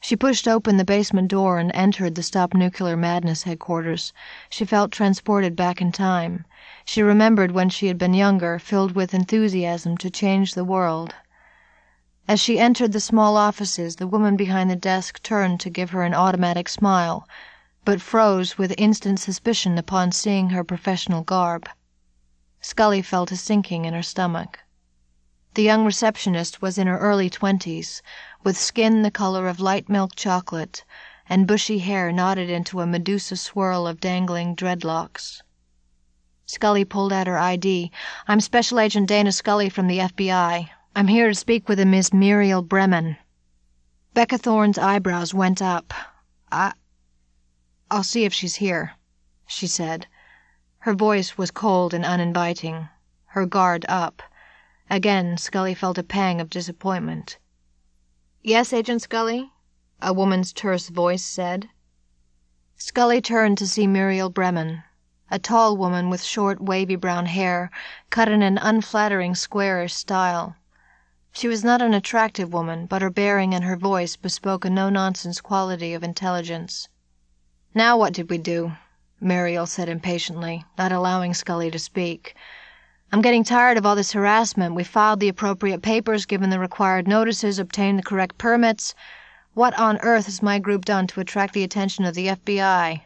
Speaker 2: She pushed open the basement door and entered the Stop Nuclear Madness headquarters. She felt transported back in time. She remembered when she had been younger, filled with enthusiasm to change the world. As she entered the small offices, the woman behind the desk turned to give her an automatic smile, but froze with instant suspicion upon seeing her professional garb. Scully felt a sinking in her stomach. The young receptionist was in her early twenties, with skin the color of light milk chocolate and bushy hair knotted into a Medusa swirl of dangling dreadlocks. Scully pulled out her ID. I'm Special Agent Dana Scully from the FBI. I'm here to speak with a Miss Muriel Bremen. Becca Thorne's eyebrows went up. I. I'll see if she's here, she said. Her voice was cold and uninviting, her guard up. Again, Scully felt a pang of disappointment. Yes, Agent Scully? A woman's terse voice said. Scully turned to see Muriel Bremen, a tall woman with short, wavy brown hair, cut in an unflattering, squarish style. She was not an attractive woman, but her bearing and her voice bespoke a no nonsense quality of intelligence. Now what did we do? Muriel said impatiently, not allowing Scully to speak. I'm getting tired of all this harassment. We filed the appropriate papers, given the required notices, obtained the correct permits. What on earth has my group done to attract the attention of the FBI?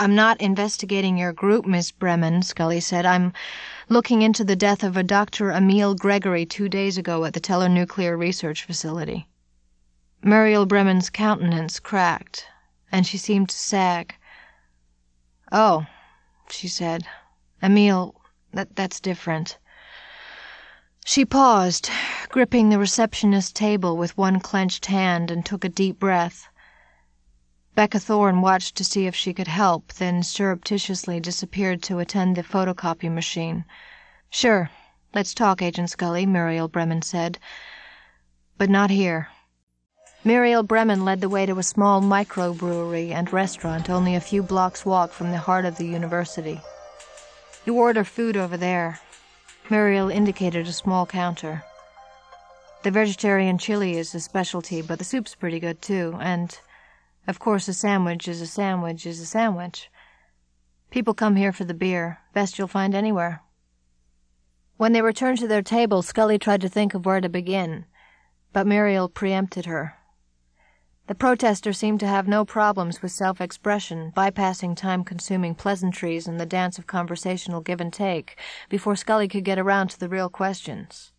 Speaker 2: I'm not investigating your group, Miss Bremen, Scully said. I'm looking into the death of a Dr. Emil Gregory two days ago at the Teller Nuclear Research Facility. Muriel Bremen's countenance cracked, and she seemed to sag. Oh, she said. Emil, that, that's different. She paused, gripping the receptionist's table with one clenched hand, and took a deep breath. Becca Thorne watched to see if she could help, then surreptitiously disappeared to attend the photocopy machine. Sure, let's talk, Agent Scully, Muriel Bremen said. But not here. Muriel Bremen led the way to a small microbrewery and restaurant only a few blocks' walk from the heart of the university. You order food over there. Muriel indicated a small counter. The vegetarian chili is a specialty, but the soup's pretty good too, and of course, a sandwich is a sandwich is a sandwich. People come here for the beer, best you'll find anywhere. When they returned to their table, Scully tried to think of where to begin, but Muriel preempted her. The protester seemed to have no problems with self expression, bypassing time consuming pleasantries and the dance of conversational give and take before Scully could get around to the real questions.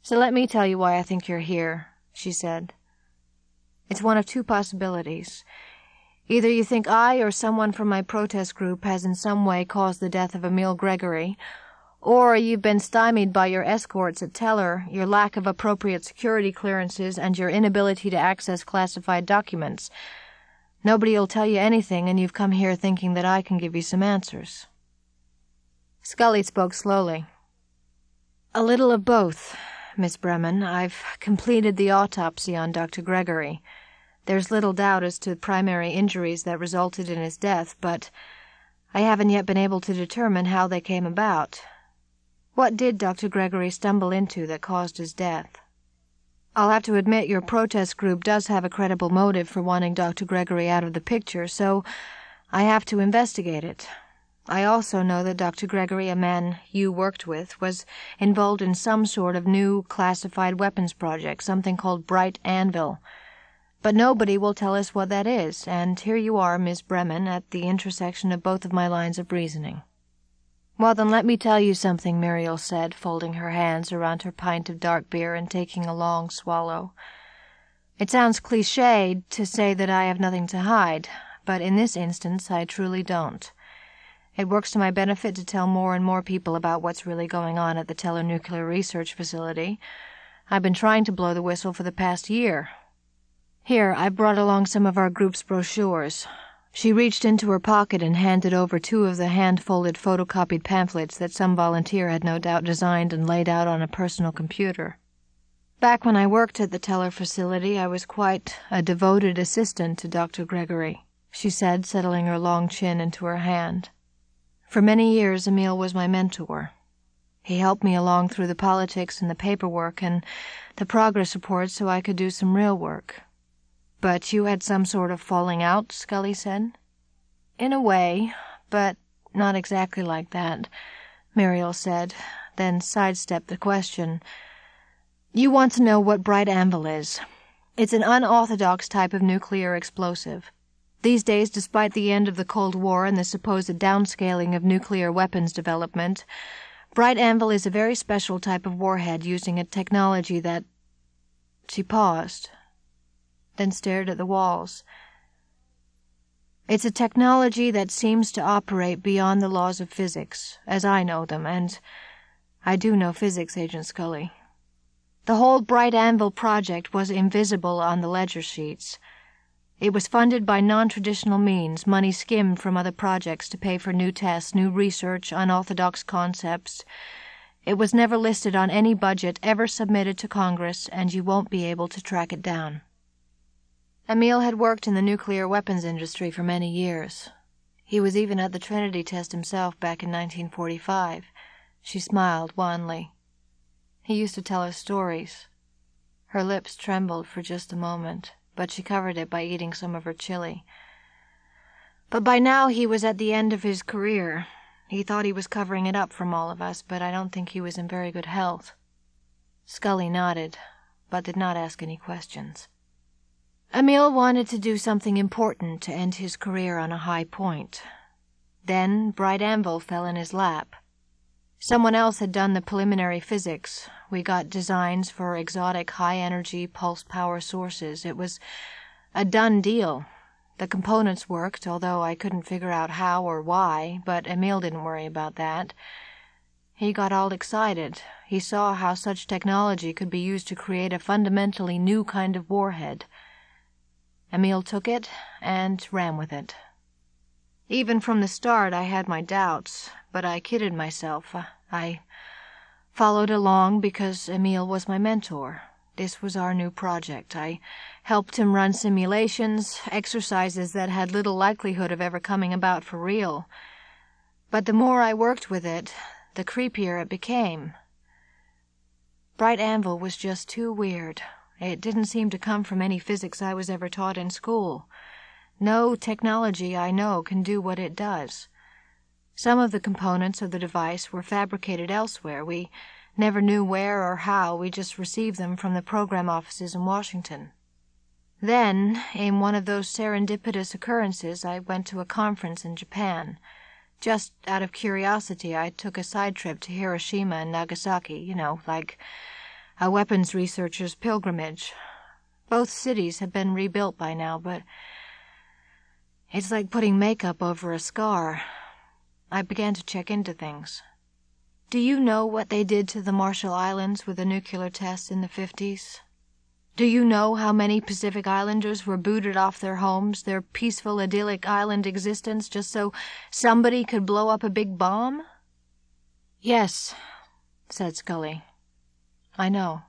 Speaker 2: So let me tell you why I think you're here, she said. It's one of two possibilities. Either you think I or someone from my protest group has in some way caused the death of Emil Gregory, or you've been stymied by your escorts at Teller, your lack of appropriate security clearances, and your inability to access classified documents. Nobody'll tell you anything, and you've come here thinking that I can give you some answers. Scully spoke slowly. A little of both, Miss Bremen. I've completed the autopsy on Dr. Gregory. There's little doubt as to the primary injuries that resulted in his death, but I haven't yet been able to determine how they came about. What did Dr. Gregory stumble into that caused his death? I'll have to admit your protest group does have a credible motive for wanting Dr. Gregory out of the picture, so I have to investigate it. I also know that Dr. Gregory, a man you worked with, was involved in some sort of new classified weapons project, something called Bright Anvil. But nobody will tell us what that is, and here you are, Miss Bremen, at the intersection of both of my lines of reasoning. Well, then let me tell you something, Muriel said, folding her hands around her pint of dark beer and taking a long swallow. It sounds cliched to say that I have nothing to hide, but in this instance I truly don't. It works to my benefit to tell more and more people about what's really going on at the Teller Nuclear Research Facility. I've been trying to blow the whistle for the past year, here, I brought along some of our group's brochures. She reached into her pocket and handed over two of the hand folded photocopied pamphlets that some volunteer had no doubt designed and laid out on a personal computer. Back when I worked at the Teller facility, I was quite a devoted assistant to Dr. Gregory, she said, settling her long chin into her hand. For many years, Emil was my mentor. He helped me along through the politics and the paperwork and the progress reports so I could do some real work. But you had some sort of falling out, Scully said. In a way, but not exactly like that, Muriel said, then sidestepped the question. You want to know what bright anvil is. It's an unorthodox type of nuclear explosive. These days, despite the end of the Cold War and the supposed downscaling of nuclear weapons development, Bright Anvil is a very special type of warhead using a technology that. She paused, then stared at the walls. It's a technology that seems to operate beyond the laws of physics, as I know them, and I do know physics, Agent Scully. The whole Bright Anvil project was invisible on the ledger sheets. It was funded by non traditional means, money skimmed from other projects to pay for new tests, new research, unorthodox concepts. It was never listed on any budget ever submitted to Congress, and you won't be able to track it down. Emil had worked in the nuclear weapons industry for many years. He was even at the Trinity test himself back in 1945. She smiled wanly. He used to tell her stories. Her lips trembled for just a moment, but she covered it by eating some of her chili. But by now he was at the end of his career. He thought he was covering it up from all of us, but I don't think he was in very good health. Scully nodded, but did not ask any questions. Emil wanted to do something important to end his career on a high point. Then Bright Anvil fell in his lap. Someone else had done the preliminary physics. We got designs for exotic high energy pulse power sources. It was a done deal. The components worked, although I couldn't figure out how or why, but Emil didn't worry about that. He got all excited. He saw how such technology could be used to create a fundamentally new kind of warhead. Emil took it and ran with it. Even from the start, I had my doubts, but I kidded myself. I followed along because Emil was my mentor. This was our new project. I helped him run simulations, exercises that had little likelihood of ever coming about for real. But the more I worked with it, the creepier it became. Bright Anvil was just too weird. It didn't seem to come from any physics I was ever taught in school. No technology I know can do what it does. Some of the components of the device were fabricated elsewhere. We never knew where or how, we just received them from the program offices in Washington. Then, in one of those serendipitous occurrences, I went to a conference in Japan. Just out of curiosity, I took a side trip to Hiroshima and Nagasaki, you know, like a weapons researcher's pilgrimage. Both cities have been rebuilt by now, but it's like putting makeup over a scar. I began to check into things. Do you know what they did to the Marshall Islands with the nuclear tests in the 50s? Do you know how many Pacific Islanders were booted off their homes, their peaceful, idyllic island existence, just so somebody could blow up a big bomb? Yes, said Scully. I know.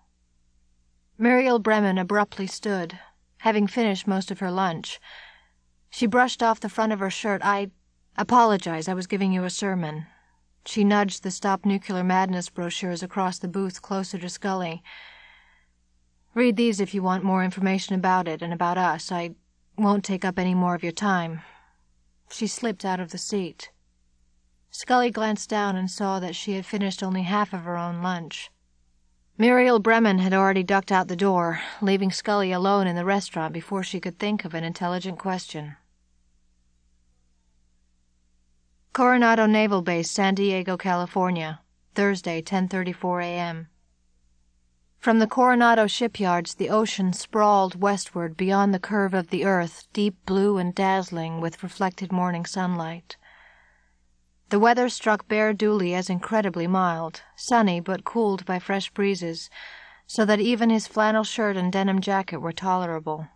Speaker 2: Muriel Bremen abruptly stood, having finished most of her lunch. She brushed off the front of her shirt. I Apologize, I was giving you a sermon. She nudged the Stop Nuclear Madness brochures across the booth closer to Scully. Read these if you want more information about it and about us. I won't take up any more of your time. She slipped out of the seat. Scully glanced down and saw that she had finished only half of her own lunch. Muriel Bremen had already ducked out the door, leaving Scully alone in the restaurant before she could think of an intelligent question. Coronado Naval Base, San Diego, California, Thursday, 10:34 a.m. From the Coronado shipyards, the ocean sprawled westward beyond the curve of the earth, deep blue and dazzling with reflected morning sunlight. The weather struck Bear Dooley as incredibly mild, sunny but cooled by fresh breezes, so that even his flannel shirt and denim jacket were tolerable.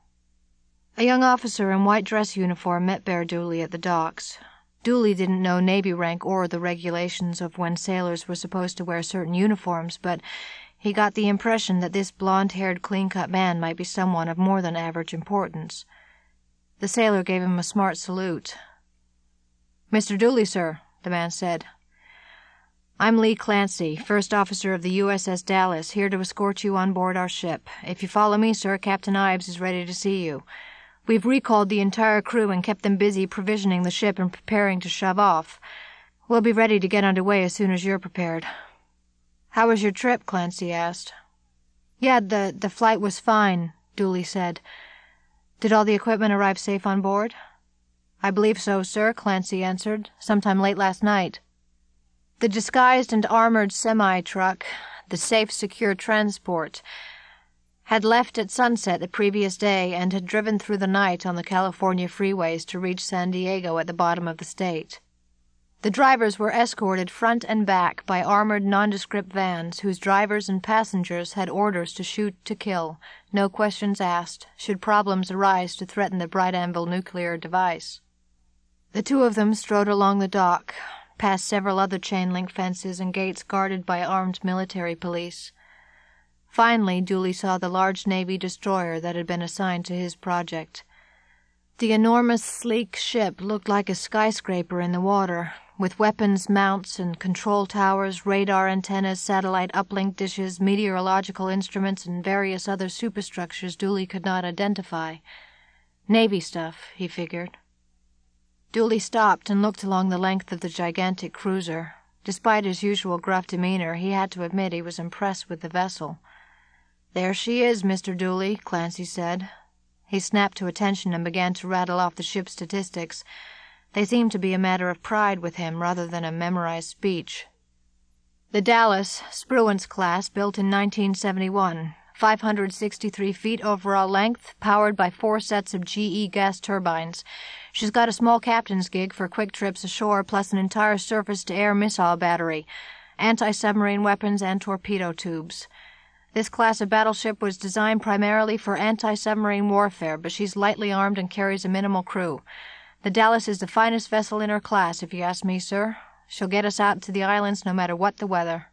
Speaker 2: A young officer in white dress uniform met Bear Dooley at the docks. Dooley didn't know Navy rank or the regulations of when sailors were supposed to wear certain uniforms, but he got the impression that this blond haired, clean cut man might be someone of more than average importance. The sailor gave him a smart salute. Mr. Dooley, sir, the man said. I'm Lee Clancy, first officer of the USS Dallas, here to escort you on board our ship. If you follow me, sir, Captain Ives is ready to see you. We've recalled the entire crew and kept them busy provisioning the ship and preparing to shove off. We'll be ready to get under way as soon as you're prepared. How was your trip? Clancy asked. Yeah, the, the flight was fine, Dooley said. Did all the equipment arrive safe on board? I believe so, sir, Clancy answered, sometime late last night. The disguised and armored semi truck, the safe, secure transport, had left at sunset the previous day and had driven through the night on the California freeways to reach San Diego at the bottom of the state. The drivers were escorted front and back by armored nondescript vans whose drivers and passengers had orders to shoot to kill, no questions asked, should problems arise to threaten the Bright Anvil nuclear device. The two of them strode along the dock, past several other chain link fences and gates guarded by armed military police. Finally, Dooley saw the large Navy destroyer that had been assigned to his project. The enormous, sleek ship looked like a skyscraper in the water, with weapons mounts and control towers, radar antennas, satellite uplink dishes, meteorological instruments, and various other superstructures Dooley could not identify. Navy stuff, he figured. Dooley stopped and looked along the length of the gigantic cruiser. Despite his usual gruff demeanor, he had to admit he was impressed with the vessel. There she is, Mr. Dooley, Clancy said. He snapped to attention and began to rattle off the ship's statistics. They seemed to be a matter of pride with him rather than a memorized speech. The Dallas, Spruance class, built in 1971, 563 feet overall length, powered by four sets of GE gas turbines. She's got a small captain's gig for quick trips ashore, plus an entire surface to air missile battery, anti submarine weapons, and torpedo tubes. This class of battleship was designed primarily for anti submarine warfare, but she's lightly armed and carries a minimal crew. The Dallas is the finest vessel in her class, if you ask me, sir. She'll get us out to the islands no matter what the weather.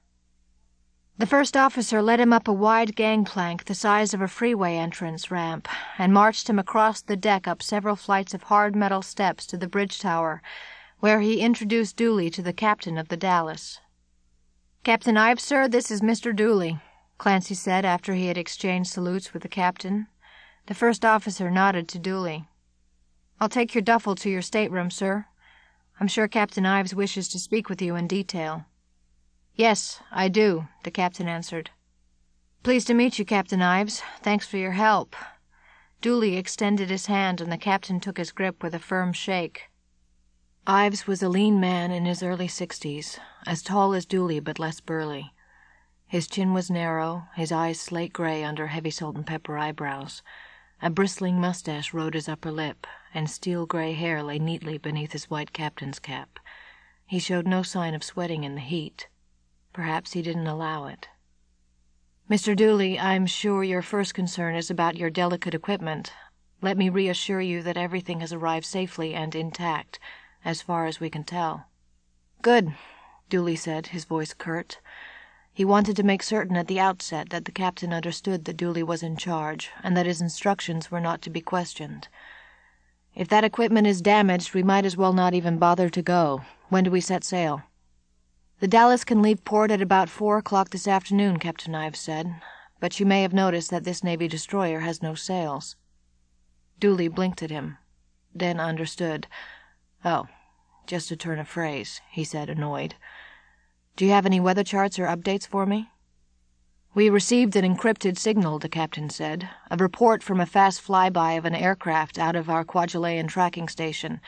Speaker 2: The first officer led him up a wide gangplank the size of a freeway entrance ramp and marched him across the deck up several flights of hard metal steps to the bridge tower, where he introduced Dooley to the captain of the Dallas. Captain Ives, sir, this is Mr. Dooley, Clancy said after he had exchanged salutes with the captain. The first officer nodded to Dooley. I'll take your duffel to your stateroom, sir. I'm sure Captain Ives wishes to speak with you in detail. Yes, I do, the captain answered. Pleased to meet you, Captain Ives. Thanks for your help. Dooley extended his hand, and the captain took his grip with a firm shake. Ives was a lean man in his early sixties, as tall as Dooley but less burly. His chin was narrow, his eyes slate gray under heavy salt and pepper eyebrows. A bristling mustache rode his upper lip, and steel gray hair lay neatly beneath his white captain's cap. He showed no sign of sweating in the heat. Perhaps he didn't allow it. Mr. Dooley, I'm sure your first concern is about your delicate equipment. Let me reassure you that everything has arrived safely and intact, as far as we can tell. Good, Dooley said, his voice curt. He wanted to make certain at the outset that the captain understood that Dooley was in charge, and that his instructions were not to be questioned. If that equipment is damaged, we might as well not even bother to go. When do we set sail? The Dallas can leave port at about four o'clock this afternoon, Captain Ives said, but you may have noticed that this Navy destroyer has no sails. Dooley blinked at him, then understood. Oh, just a turn of phrase, he said, annoyed. Do you have any weather charts or updates for me? We received an encrypted signal, the captain said, a report from a fast flyby of an aircraft out of our Kwajalein tracking station.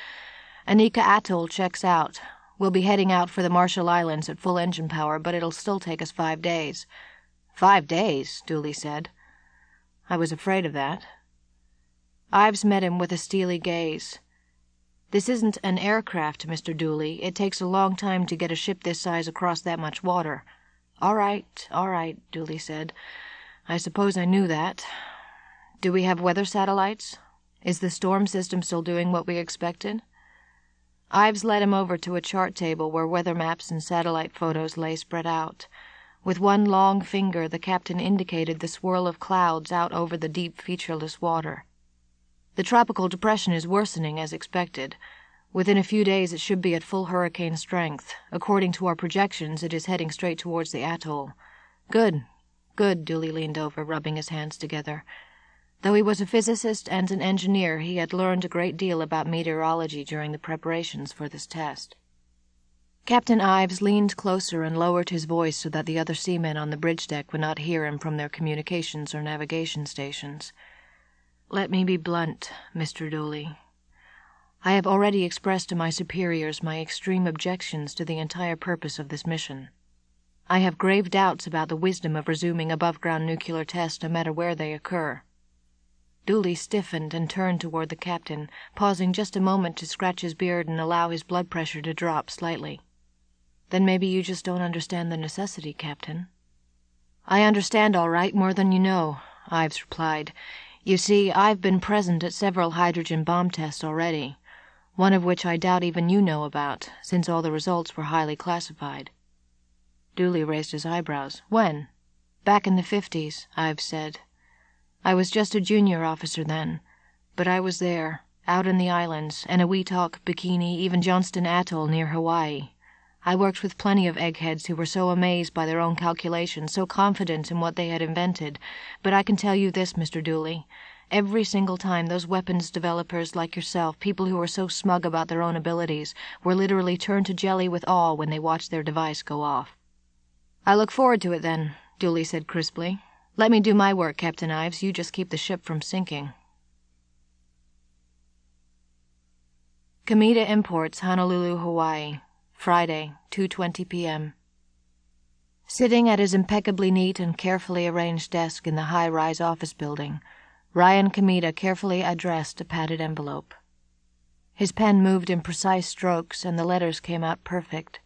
Speaker 2: Anika Atoll checks out. We'll be heading out for the Marshall Islands at full engine power, but it'll still take us five days. Five days, Dooley said. I was afraid of that. Ives met him with a steely gaze. This isn't an aircraft, Mr. Dooley. It takes a long time to get a ship this size across that much water. All right, all right, Dooley said. I suppose I knew that. Do we have weather satellites? Is the storm system still doing what we expected? Ives led him over to a chart table where weather maps and satellite photos lay spread out. With one long finger, the captain indicated the swirl of clouds out over the deep, featureless water. The tropical depression is worsening as expected. Within a few days it should be at full hurricane strength. According to our projections, it is heading straight towards the atoll. Good, good, Dooley leaned over, rubbing his hands together. Though he was a physicist and an engineer, he had learned a great deal about meteorology during the preparations for this test.
Speaker 1: Captain Ives leaned closer and lowered his voice so that the other seamen on the bridge deck would not hear him from their communications or navigation stations. Let me be blunt, Mr. Dooley. I have already expressed to my superiors my extreme objections to the entire purpose of this mission. I have grave doubts about the wisdom of resuming above ground nuclear tests no matter where they occur. Dooley stiffened and turned toward the captain, pausing just a moment to scratch his beard and allow his blood pressure to drop slightly. Then maybe you just don't understand the necessity, Captain. I understand all right, more than you know, Ives replied. You see, I've been present at several hydrogen bomb tests already, one of which I doubt even you know about, since all the results were highly classified. Dooley raised his eyebrows. When? Back in the fifties, Ives said. I was just a junior officer then, but I was there, out in the islands, Eniwetok, Bikini, even Johnston Atoll near Hawaii. I worked with plenty of eggheads who were so amazed by their own calculations, so confident in what they had invented. But I can tell you this, Mr. Dooley. Every single time those weapons developers like yourself, people who were so smug about their own abilities, were literally turned to jelly with awe when they watched their device go off. I look forward to it then, Dooley said crisply. Let me do my work, Captain Ives. You just keep the ship from sinking. Kamita Imports, Honolulu, Hawaii. Friday, 2:20 p.m. Sitting at his impeccably neat and carefully arranged desk in the high-rise office building, Ryan Kamita carefully addressed a padded envelope. His pen moved in precise strokes and the letters came out perfect.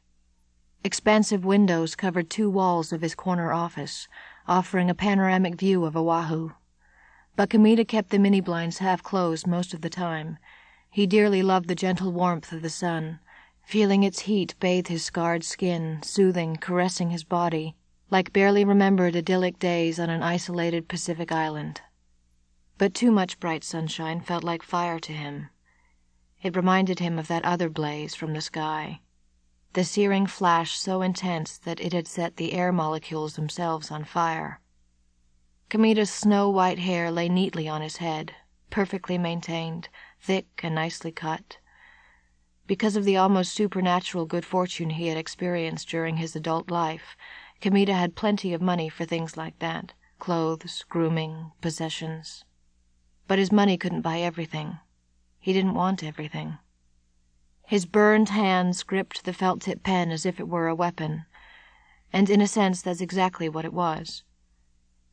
Speaker 1: Expansive windows covered two walls of his corner office, offering a panoramic view of Oahu. But Kamita kept the mini blinds half closed most of the time. He dearly loved the gentle warmth of the sun feeling its heat bathe his scarred skin, soothing, caressing his body, like barely remembered idyllic days on an isolated Pacific island. But too much bright sunshine felt like fire to him. It reminded him of that other blaze from the sky, the searing flash so intense that it had set the air molecules themselves on fire. Kamita's snow white hair lay neatly on his head, perfectly maintained, thick and nicely cut. Because of the almost supernatural good fortune he had experienced during his adult life, Kamita had plenty of money for things like that clothes, grooming, possessions. But his money couldn't buy everything. He didn't want everything. His burned hands gripped the felt tip pen as if it were a weapon, and in a sense that's exactly what it was.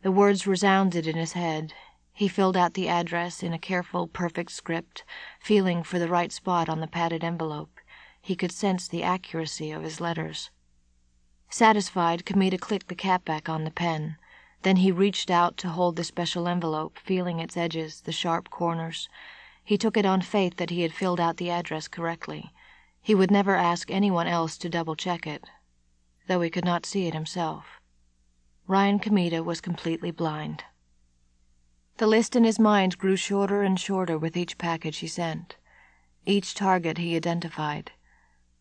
Speaker 1: The words resounded in his head, he filled out the address in a careful, perfect script, feeling for the right spot on the padded envelope. He could sense the accuracy of his letters. Satisfied, Kamita clicked the cap back on the pen. Then he reached out to hold the special envelope, feeling its edges, the sharp corners. He took it on faith that he had filled out the address correctly. He would never ask anyone else to double check it, though he could not see it himself. Ryan Kamita was completely blind. The list in his mind grew shorter and shorter with each package he sent. Each target he identified.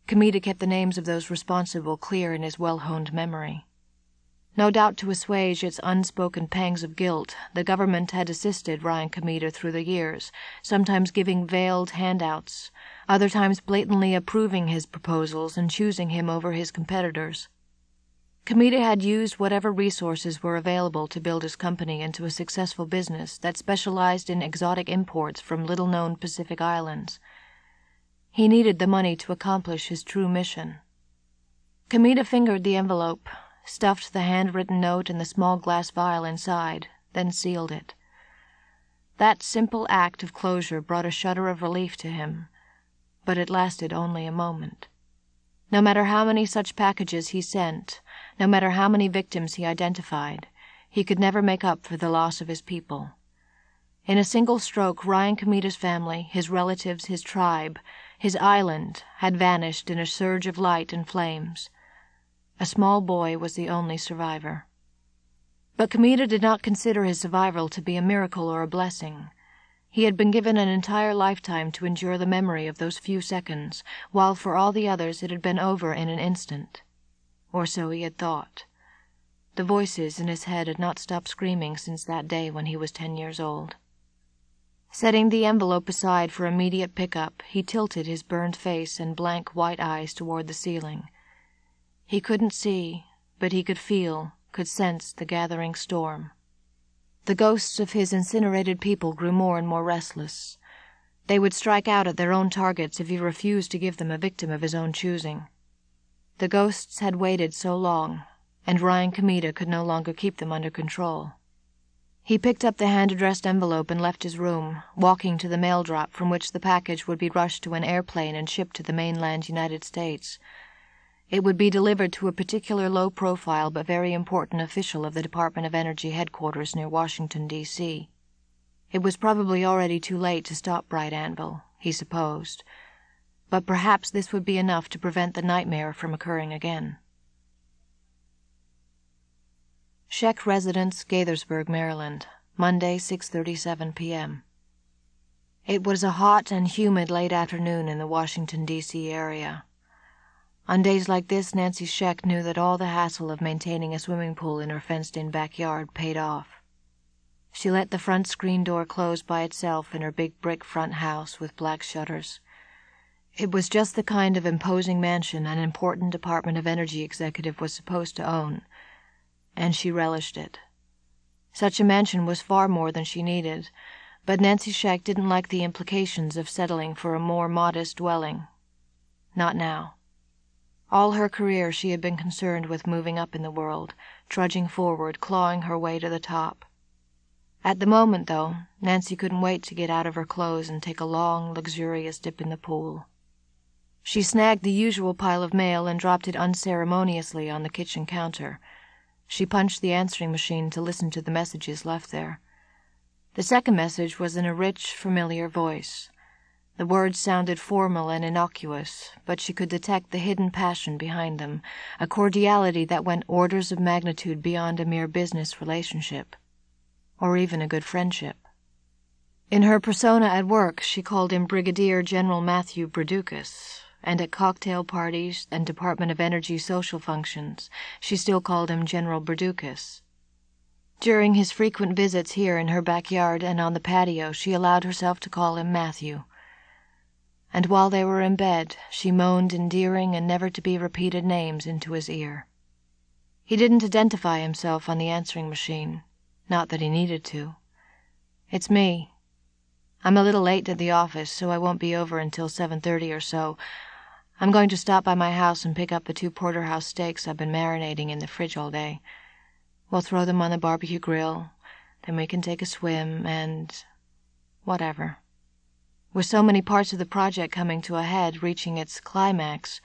Speaker 1: Kamita kept the names of those responsible clear in his well honed memory. No doubt to assuage its unspoken pangs of guilt, the government had assisted Ryan Kamita through the years, sometimes giving veiled handouts, other times blatantly approving his proposals and choosing him over his competitors. Kamita had used whatever resources were available to build his company into a successful business that specialized in exotic imports from little known Pacific islands. He needed the money to accomplish his true mission. Kamita fingered the envelope, stuffed the handwritten note in the small glass vial inside, then sealed it. That simple act of closure brought a shudder of relief to him, but it lasted only a moment. No matter how many such packages he sent, no matter how many victims he identified, he could never make up for the loss of his people. In a single stroke, Ryan Kamita's family, his relatives, his tribe, his island, had vanished in a surge of light and flames. A small boy was the only survivor. But Kamita did not consider his survival to be a miracle or a blessing. He had been given an entire lifetime to endure the memory of those few seconds, while for all the others it had been over in an instant. Or so he had thought. The voices in his head had not stopped screaming since that day when he was ten years old. Setting the envelope aside for immediate pickup, he tilted his burned face and blank white eyes toward the ceiling. He couldn't see, but he could feel, could sense the gathering storm. The ghosts of his incinerated people grew more and more restless. They would strike out at their own targets if he refused to give them a victim of his own choosing. The ghosts had waited so long, and Ryan Kamita could no longer keep them under control. He picked up the hand addressed envelope and left his room, walking to the mail drop from which the package would be rushed to an airplane and shipped to the mainland United States. It would be delivered to a particular low profile but very important official of the Department of Energy headquarters near Washington, D.C. It was probably already too late to stop Bright Anvil, he supposed, but perhaps this would be enough to prevent the nightmare from occurring again. Scheck Residence, Gaithersburg, Maryland, Monday, 6:37 p.m. It was a hot and humid late afternoon in the Washington D.C. area. On days like this Nancy Scheck knew that all the hassle of maintaining a swimming pool in her fenced-in backyard paid off. She let the front screen door close by itself in her big brick front house with black shutters. It was just the kind of imposing mansion an important Department of Energy executive was supposed to own and she relished it. Such a mansion was far more than she needed, but Nancy Scheck didn't like the implications of settling for a more modest dwelling. Not now. All her career she had been concerned with moving up in the world, trudging forward, clawing her way to the top. At the moment, though, Nancy couldn't wait to get out of her clothes and take a long, luxurious dip in the pool. She snagged the usual pile of mail and dropped it unceremoniously on the kitchen counter. She punched the answering machine to listen to the messages left there. The second message was in a rich, familiar voice. The words sounded formal and innocuous, but she could detect the hidden passion behind them, a cordiality that went orders of magnitude beyond a mere business relationship, or even a good friendship. In her persona at work, she called him Brigadier General Matthew Bradukas and at cocktail parties and Department of Energy social functions she still called him General Bradukas. During his frequent visits here in her backyard and on the patio she allowed herself to call him Matthew. And while they were in bed she moaned endearing and never to be repeated names into his ear. He didn't identify himself on the answering machine, not that he needed to. It's me. I'm a little late to the office, so I won't be over until 7:30 or so. I'm going to stop by my house and pick up the two porterhouse steaks I've been marinating in the fridge all day. We'll throw them on the barbecue grill, then we can take a swim and whatever. With so many parts of the project coming to a head, reaching its climax,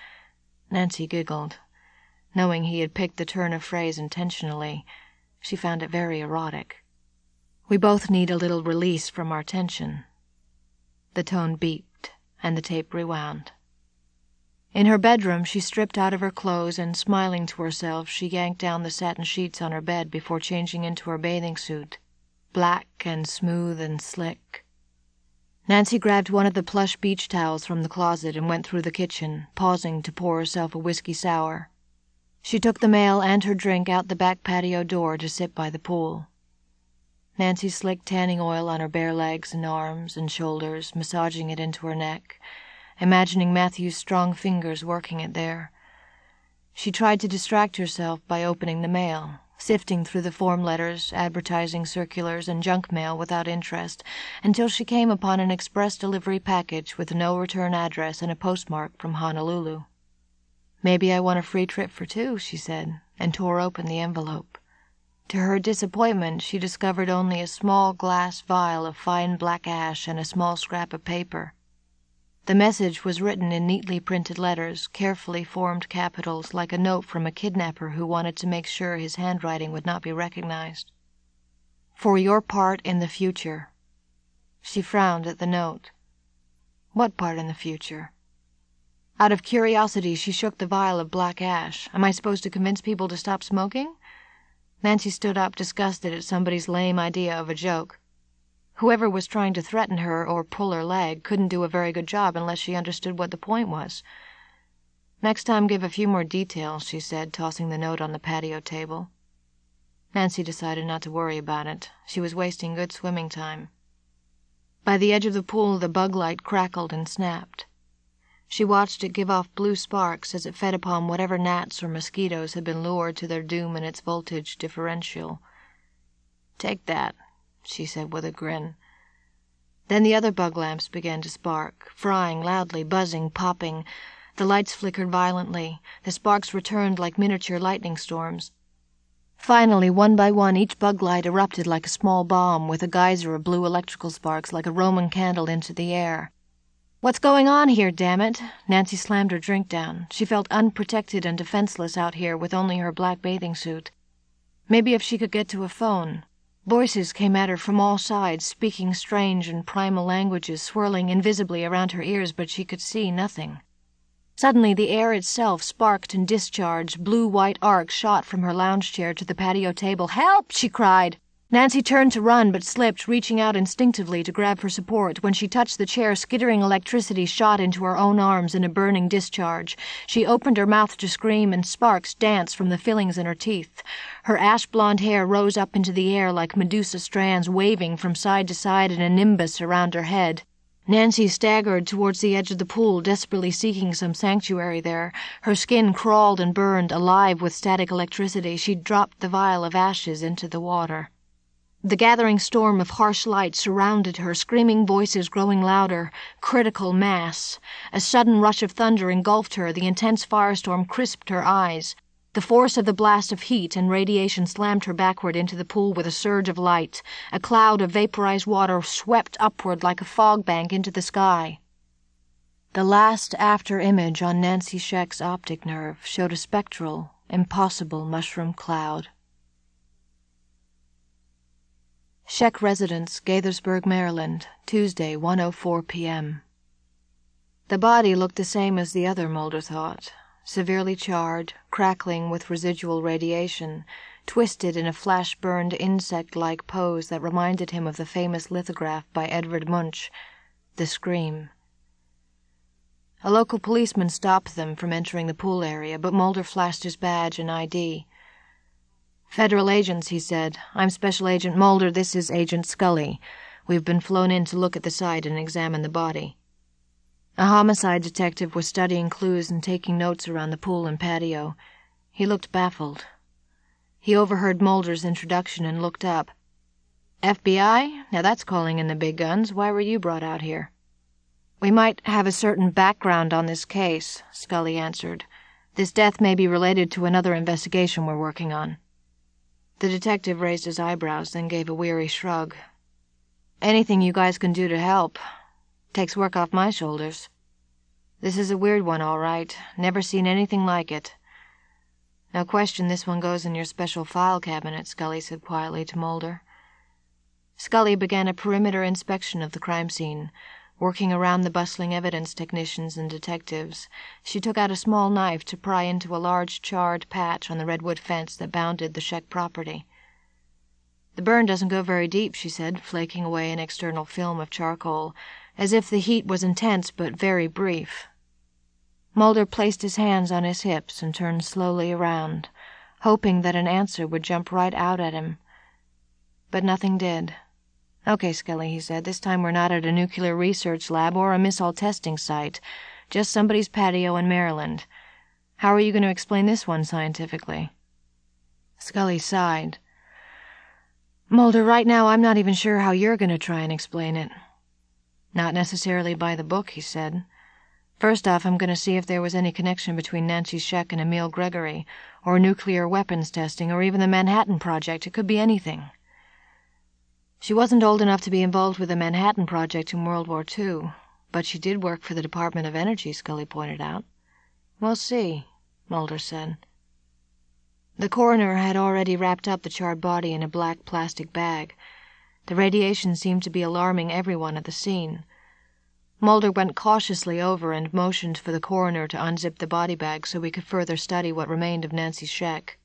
Speaker 1: Nancy giggled. Knowing he had picked the turn of phrase intentionally, she found it very erotic. We both need a little release from our tension. The tone beeped, and the tape rewound. In her bedroom she stripped out of her clothes and, smiling to herself, she yanked down the satin sheets on her bed before changing into her bathing suit, black and smooth and slick. Nancy grabbed one of the plush beach towels from the closet and went through the kitchen, pausing to pour herself a whiskey sour. She took the mail and her drink out the back patio door to sit by the pool. Nancy slicked tanning oil on her bare legs and arms and shoulders, massaging it into her neck imagining Matthew's strong fingers working it there. She tried to distract herself by opening the mail, sifting through the form letters, advertising circulars, and junk mail without interest, until she came upon an express delivery package with no return address and a postmark from Honolulu. Maybe I want a free trip for two, she said, and tore open the envelope. To her disappointment, she discovered only a small glass vial of fine black ash and a small scrap of paper. The message was written in neatly printed letters, carefully formed capitals, like a note from a kidnapper who wanted to make sure his handwriting would not be recognized. For your part in the future. She frowned at the note. What part in the future? Out of curiosity, she shook the vial of black ash. Am I supposed to convince people to stop smoking? Nancy stood up, disgusted at somebody's lame idea of a joke. Whoever was trying to threaten her or pull her leg couldn't do a very good job unless she understood what the point was. Next time give a few more details, she said, tossing the note on the patio table. Nancy decided not to worry about it. She was wasting good swimming time. By the edge of the pool the bug light crackled and snapped.
Speaker 2: She watched it give off blue sparks as it fed upon whatever gnats or mosquitoes had been lured to their doom in its voltage differential. Take that, she said with a grin. Then the other bug lamps began to spark, frying loudly, buzzing, popping. The lights flickered violently. The sparks returned like miniature lightning storms. Finally, one by one, each bug light erupted like a small bomb, with a geyser of blue electrical sparks like a Roman candle into the air. What's going on here, damn it? Nancy slammed her drink down. She felt unprotected and defenseless out here with only her black bathing suit. Maybe if she could get to a phone. Voices came at her from all sides, speaking strange and primal languages, swirling invisibly around her ears, but she could see nothing. Suddenly, the air itself sparked and discharged. Blue white arcs shot from her lounge chair to the patio table. Help! she cried. Nancy turned to run, but slipped, reaching out instinctively to grab for support. When she touched the chair, skittering electricity shot into her own arms in a burning discharge. She opened her mouth to scream, and sparks danced from the fillings in her teeth. Her ash blonde hair rose up into the air like Medusa strands, waving from side to side in a nimbus around her head. Nancy staggered towards the edge of the pool, desperately seeking some sanctuary there. Her skin crawled and burned, alive with static electricity. She dropped the vial of ashes into the water. The gathering storm of harsh light surrounded her, screaming voices growing louder. Critical mass. A sudden rush of thunder engulfed her, the intense firestorm crisped her eyes. The force of the blast of heat and radiation slammed her backward into the pool with a surge of light. A cloud of vaporized water swept upward like a fog bank into the sky. The last after image on Nancy Scheck's optic nerve showed a spectral, impossible mushroom cloud. Scheck Residence, Gaithersburg, Maryland, Tuesday, 1:04 p.m. The body looked the same as the other, Mulder thought, severely charred, crackling with residual radiation, twisted in a flash-burned insect-like pose that reminded him of the famous lithograph by Edvard Munch, The Scream. A local policeman stopped them from entering the pool area, but Mulder flashed his badge and ID. Federal agents, he said. I'm Special Agent Mulder. This is Agent Scully. We've been flown in to look at the site and examine the body. A homicide detective was studying clues and taking notes around the pool and patio. He looked baffled. He overheard Mulder's introduction and looked up. FBI? Now that's calling in the big guns. Why were you brought out here? We might have a certain background on this case, Scully answered. This death may be related to another investigation we're working on. The detective raised his eyebrows, then gave a weary shrug. Anything you guys can do to help. Takes work off my shoulders. This is a weird one, all right. Never seen anything like it. No question this one goes in your special file cabinet, Scully said quietly to Mulder. Scully began a perimeter inspection of the crime scene. Working around the bustling evidence technicians and detectives, she took out a small knife to pry into a large charred patch on the redwood fence that bounded the Scheck property. The burn doesn't go very deep, she said, flaking away an external film of charcoal, as if the heat was intense but very brief. Mulder placed his hands on his hips and turned slowly around, hoping that an answer would jump right out at him. But nothing did. Okay, Scully, he said. This time we're not at a nuclear research lab or a missile testing site. Just somebody's patio in Maryland. How are you going to explain this one scientifically? Scully sighed. Mulder, right now I'm not even sure how you're going to try and explain it. Not necessarily by the book, he said. First off, I'm going to see if there was any connection between Nancy Scheck and Emil Gregory, or nuclear weapons testing, or even the Manhattan Project. It could be anything. She wasn't old enough to be involved with the Manhattan Project in World War II, but she did work for the Department of Energy, Scully pointed out. We'll see, Mulder said. The coroner had already wrapped up the charred body in a black plastic bag. The radiation seemed to be alarming everyone at the scene. Mulder went cautiously over and motioned for the coroner to unzip the body bag so we could further study what remained of Nancy Scheck.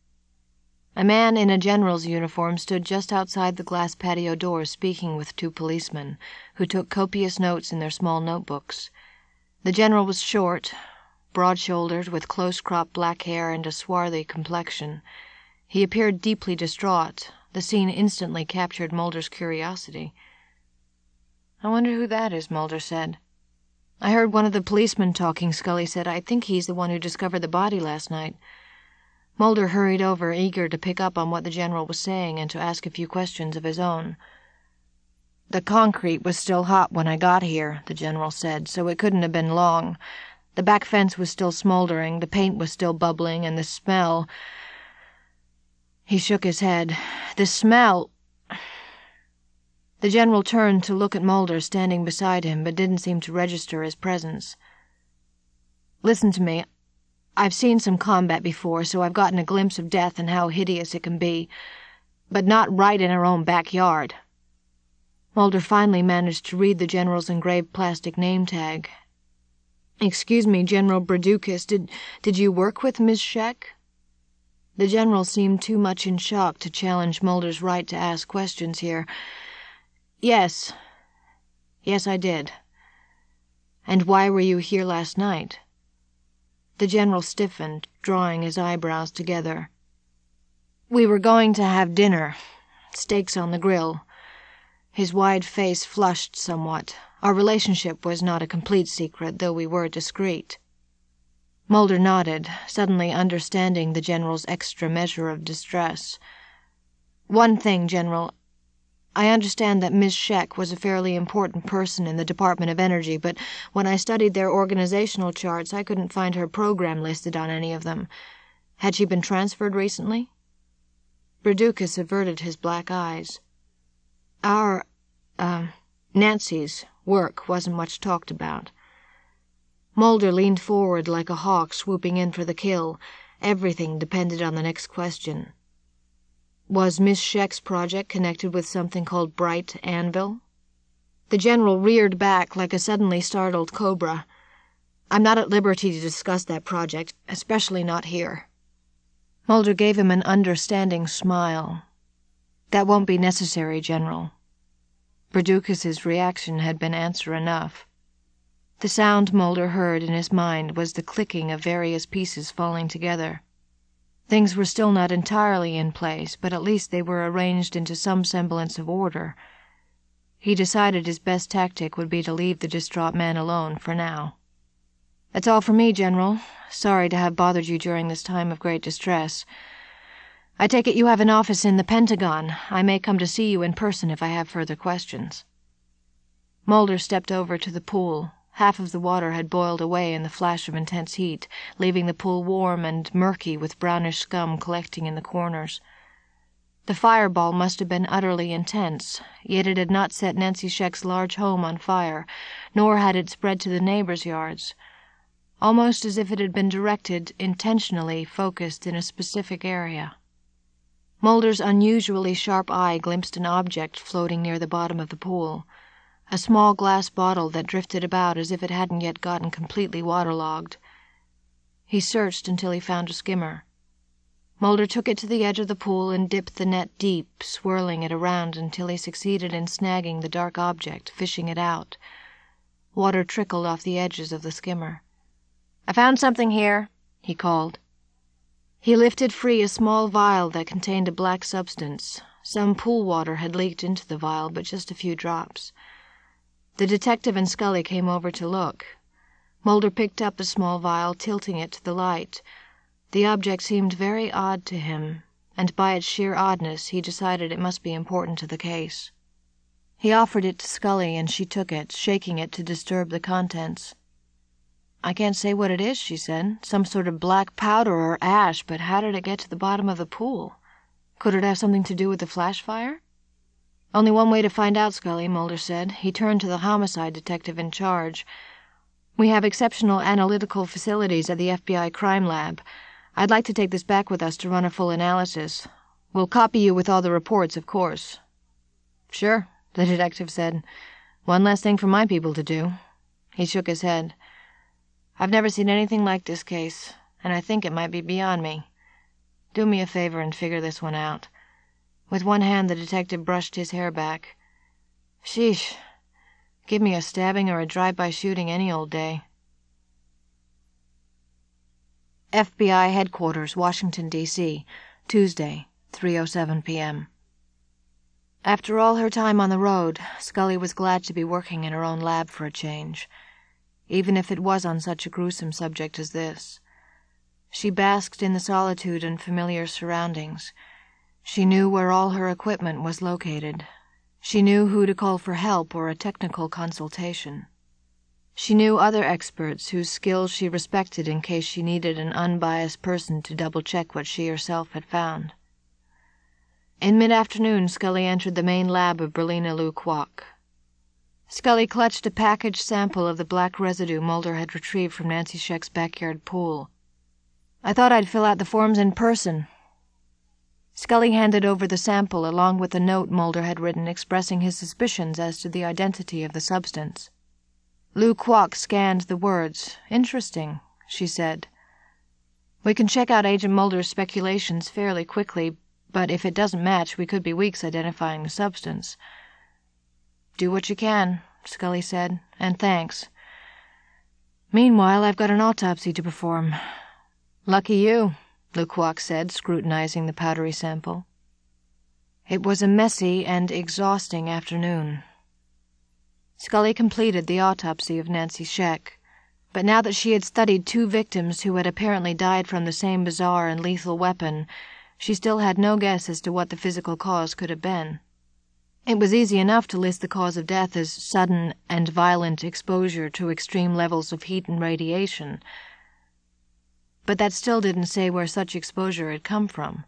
Speaker 2: A man in a general's uniform stood just outside the glass patio door speaking with two policemen, who took copious notes in their small notebooks. The general was short, broad shouldered, with close cropped black hair and a swarthy complexion. He appeared deeply distraught. The scene instantly captured Mulder's curiosity. I wonder who that is, Mulder said. I heard one of the policemen talking, Scully said. I think he's the one who discovered the body last night. Mulder hurried over, eager to pick up on what the general was saying and to ask a few questions of his own. The concrete was still hot when I got here, the general said, so it couldn't have been long. The back fence was still smoldering, the paint was still bubbling, and the smell. He shook his head. The smell. The general turned to look at Mulder standing beside him, but didn't seem to register his presence. Listen to me. I've seen some combat before, so I've gotten a glimpse of death and how hideous it can be, but not right in our own backyard. Mulder finally managed to read the general's engraved plastic name tag. Excuse me, General Bradukas, did, did you work with Miss Scheck? The general seemed too much in shock to challenge Mulder's right to ask questions here. Yes. Yes, I did. And why were you here last night? The general stiffened, drawing his eyebrows together. We were going to have dinner. Steaks on the grill. His wide face flushed somewhat. Our relationship was not a complete secret, though we were discreet. Mulder nodded, suddenly understanding the general's extra measure of distress. One thing, General, I understand that Miss Scheck was a fairly important person in the Department of Energy, but when I studied their organizational charts, I couldn't find her program listed on any of them. Had she been transferred recently? Bradukas averted his black eyes. Our, uh, Nancy's work wasn't much talked about. Mulder leaned forward like a hawk swooping in for the kill. Everything depended on the next question. Was Miss Scheck's project connected with something called Bright Anvil? The general reared back like a suddenly startled cobra. I'm not at liberty to discuss that project, especially not here. Mulder gave him an understanding smile. That won't be necessary, General. Bradukas's reaction had been answer enough. The sound Mulder heard in his mind was the clicking of various pieces falling together. Things were still not entirely in place, but at least they were arranged into some semblance of order. He decided his best tactic would be to leave the distraught man alone for now. That's all from me, General. Sorry to have bothered you during this time of great distress. I take it you have an office in the Pentagon. I may come to see you in person if I have further questions. Mulder stepped over to the pool, Half of the water had boiled away in the flash of intense heat, leaving the pool warm and murky with brownish scum collecting in the corners. The fireball must have been utterly intense, yet it had not set Nancy Scheck's large home on fire, nor had it spread to the neighbors' yards. Almost as if it had been directed, intentionally focused in a specific area. Mulder's unusually sharp eye glimpsed an object floating near the bottom of the pool a small glass bottle that drifted about as if it hadn't yet gotten completely waterlogged. He searched until he found a skimmer. Mulder took it to the edge of the pool and dipped the net deep, swirling it around until he succeeded in snagging the dark object, fishing it out. Water trickled off the edges of the skimmer. I found something here, he called. He lifted free a small vial that contained a black substance. Some pool water had leaked into the vial, but just a few drops. The detective and Scully came over to look. Mulder picked up the small vial, tilting it to the light. The object seemed very odd to him, and by its sheer oddness he decided it must be important to the case. He offered it to Scully, and she took it, shaking it to disturb the contents. I can't say what it is, she said. Some sort of black powder or ash, but how did it get to the bottom of the pool? Could it have something to do with the flash fire? Only one way to find out, Scully, Mulder said. He turned to the homicide detective in charge. We have exceptional analytical facilities at the FBI crime lab. I'd like to take this back with us to run a full analysis. We'll copy you with all the reports, of course. Sure, the detective said. One less thing for my people to do. He shook his head. I've never seen anything like this case, and I think it might be beyond me. Do me a favor and figure this one out. With one hand the detective brushed his hair back. Sheesh. Give me a stabbing or a drive-by shooting any old day. FBI Headquarters, Washington, D.C., Tuesday, 3:07 p.m. After all her time on the road, Scully was glad to be working in her own lab for a change.
Speaker 1: even if it was on such a gruesome subject as this. She basked in the solitude and familiar surroundings. She knew where all her equipment was located. She knew who to call for help or a technical consultation. She knew other experts whose skills she respected in case she needed an unbiased person to double check what she herself had found. In mid afternoon, Scully entered the main lab of Berlina Lou Kwok. Scully clutched a packaged sample of the black residue Mulder had retrieved from Nancy Scheck's backyard pool. I thought I'd fill out the forms in person. Scully handed over the sample along with a note Mulder had written expressing his suspicions as to the identity of the substance. Lou Kwok scanned the words. Interesting, she said. We can check out Agent Mulder's speculations fairly quickly, but if it doesn't match, we could be weeks identifying the substance. Do what you can, Scully said, and thanks. Meanwhile, I've got an autopsy to perform. Lucky you, Lou Kwok said, scrutinizing the powdery sample. It was a messy and exhausting afternoon. Scully completed the autopsy of Nancy Scheck, but now that she had studied two victims who had apparently died from the same bizarre and lethal weapon, she still had no guess as to what the physical cause could have been. It was easy enough to list the cause of death as sudden and violent exposure to extreme levels of heat and radiation, but that still didn't say where such exposure had come from.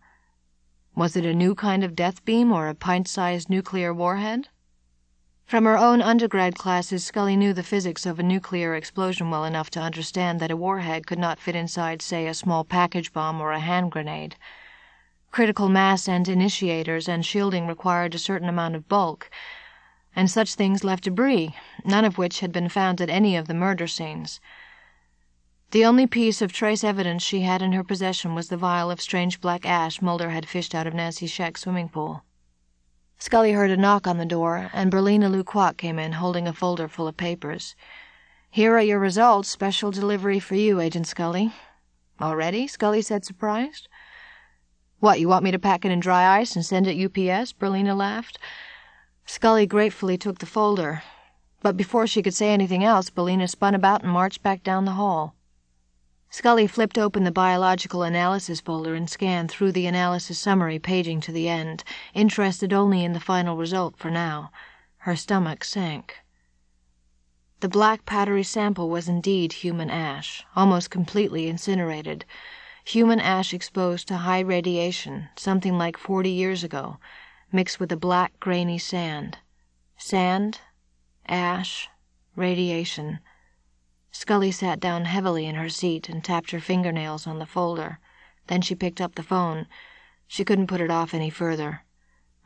Speaker 1: Was it a new kind of death beam or a pint sized nuclear warhead? From her own undergrad classes, Scully knew the physics of a nuclear explosion well enough to understand that a warhead could not fit inside, say, a small package bomb or a hand grenade. Critical mass and initiators and shielding required a certain amount of bulk, and such things left debris, none of which had been found at any of the murder scenes. The only piece of trace evidence she had in her possession was the vial of strange black ash Mulder had fished out of Nancy Scheck's swimming pool. Scully heard a knock on the door, and Berlina Lou came in, holding a folder full of papers. Here are your results. Special delivery for you, Agent Scully. Already? Scully said, surprised. What, you want me to pack it in dry ice and send it UPS? Berlina laughed. Scully gratefully took the folder, but before she could say anything else, Berlina spun about and marched back down the hall. Scully flipped open the biological analysis folder and scanned through the analysis summary, paging to the end, interested only in the final result for now. Her stomach sank. The black powdery sample was indeed human ash, almost completely incinerated. Human ash exposed to high radiation, something like forty years ago, mixed with a black, grainy sand. Sand, ash, radiation Scully sat down heavily in her seat and tapped her fingernails on the folder. Then she picked up the phone. She couldn't put it off any further.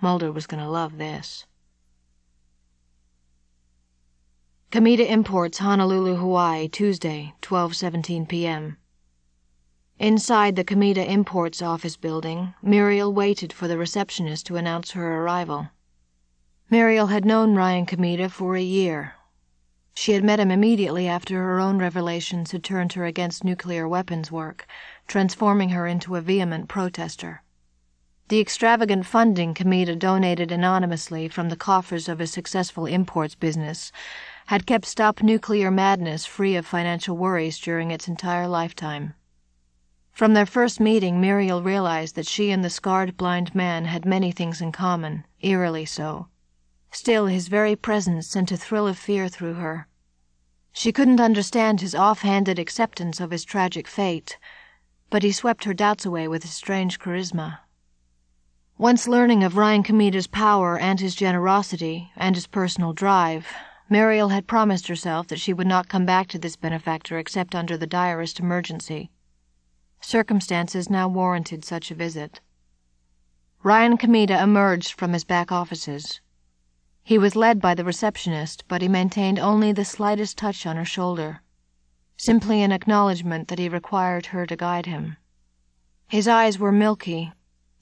Speaker 1: Mulder was going to love this. Kamita Imports, Honolulu, Hawaii, Tuesday, 12:17 p.m. Inside the Kamita Imports office building, Muriel waited for the receptionist to announce her arrival. Muriel had known Ryan Kamita for a year, she had met him immediately after her own revelations had turned her against nuclear weapons work, transforming her into a vehement protester. The extravagant funding Kamita donated anonymously from the coffers of his successful imports business had kept Stop Nuclear Madness free of financial worries during its entire lifetime. From their first meeting, Muriel realized that she and the scarred blind man had many things in common, eerily so. Still, his very presence sent a thrill of fear through her. She couldn't understand his off-handed acceptance of his tragic fate, but he swept her doubts away with his strange charisma. Once learning of Ryan Kamita's power and his generosity and his personal drive, Muriel had promised herself that she would not come back to this benefactor except under the direst emergency. Circumstances now warranted such a visit. Ryan Kamita emerged from his back offices. He was led by the receptionist, but he maintained only the slightest touch on her shoulder, simply an acknowledgment that he required her to guide him. His eyes were milky,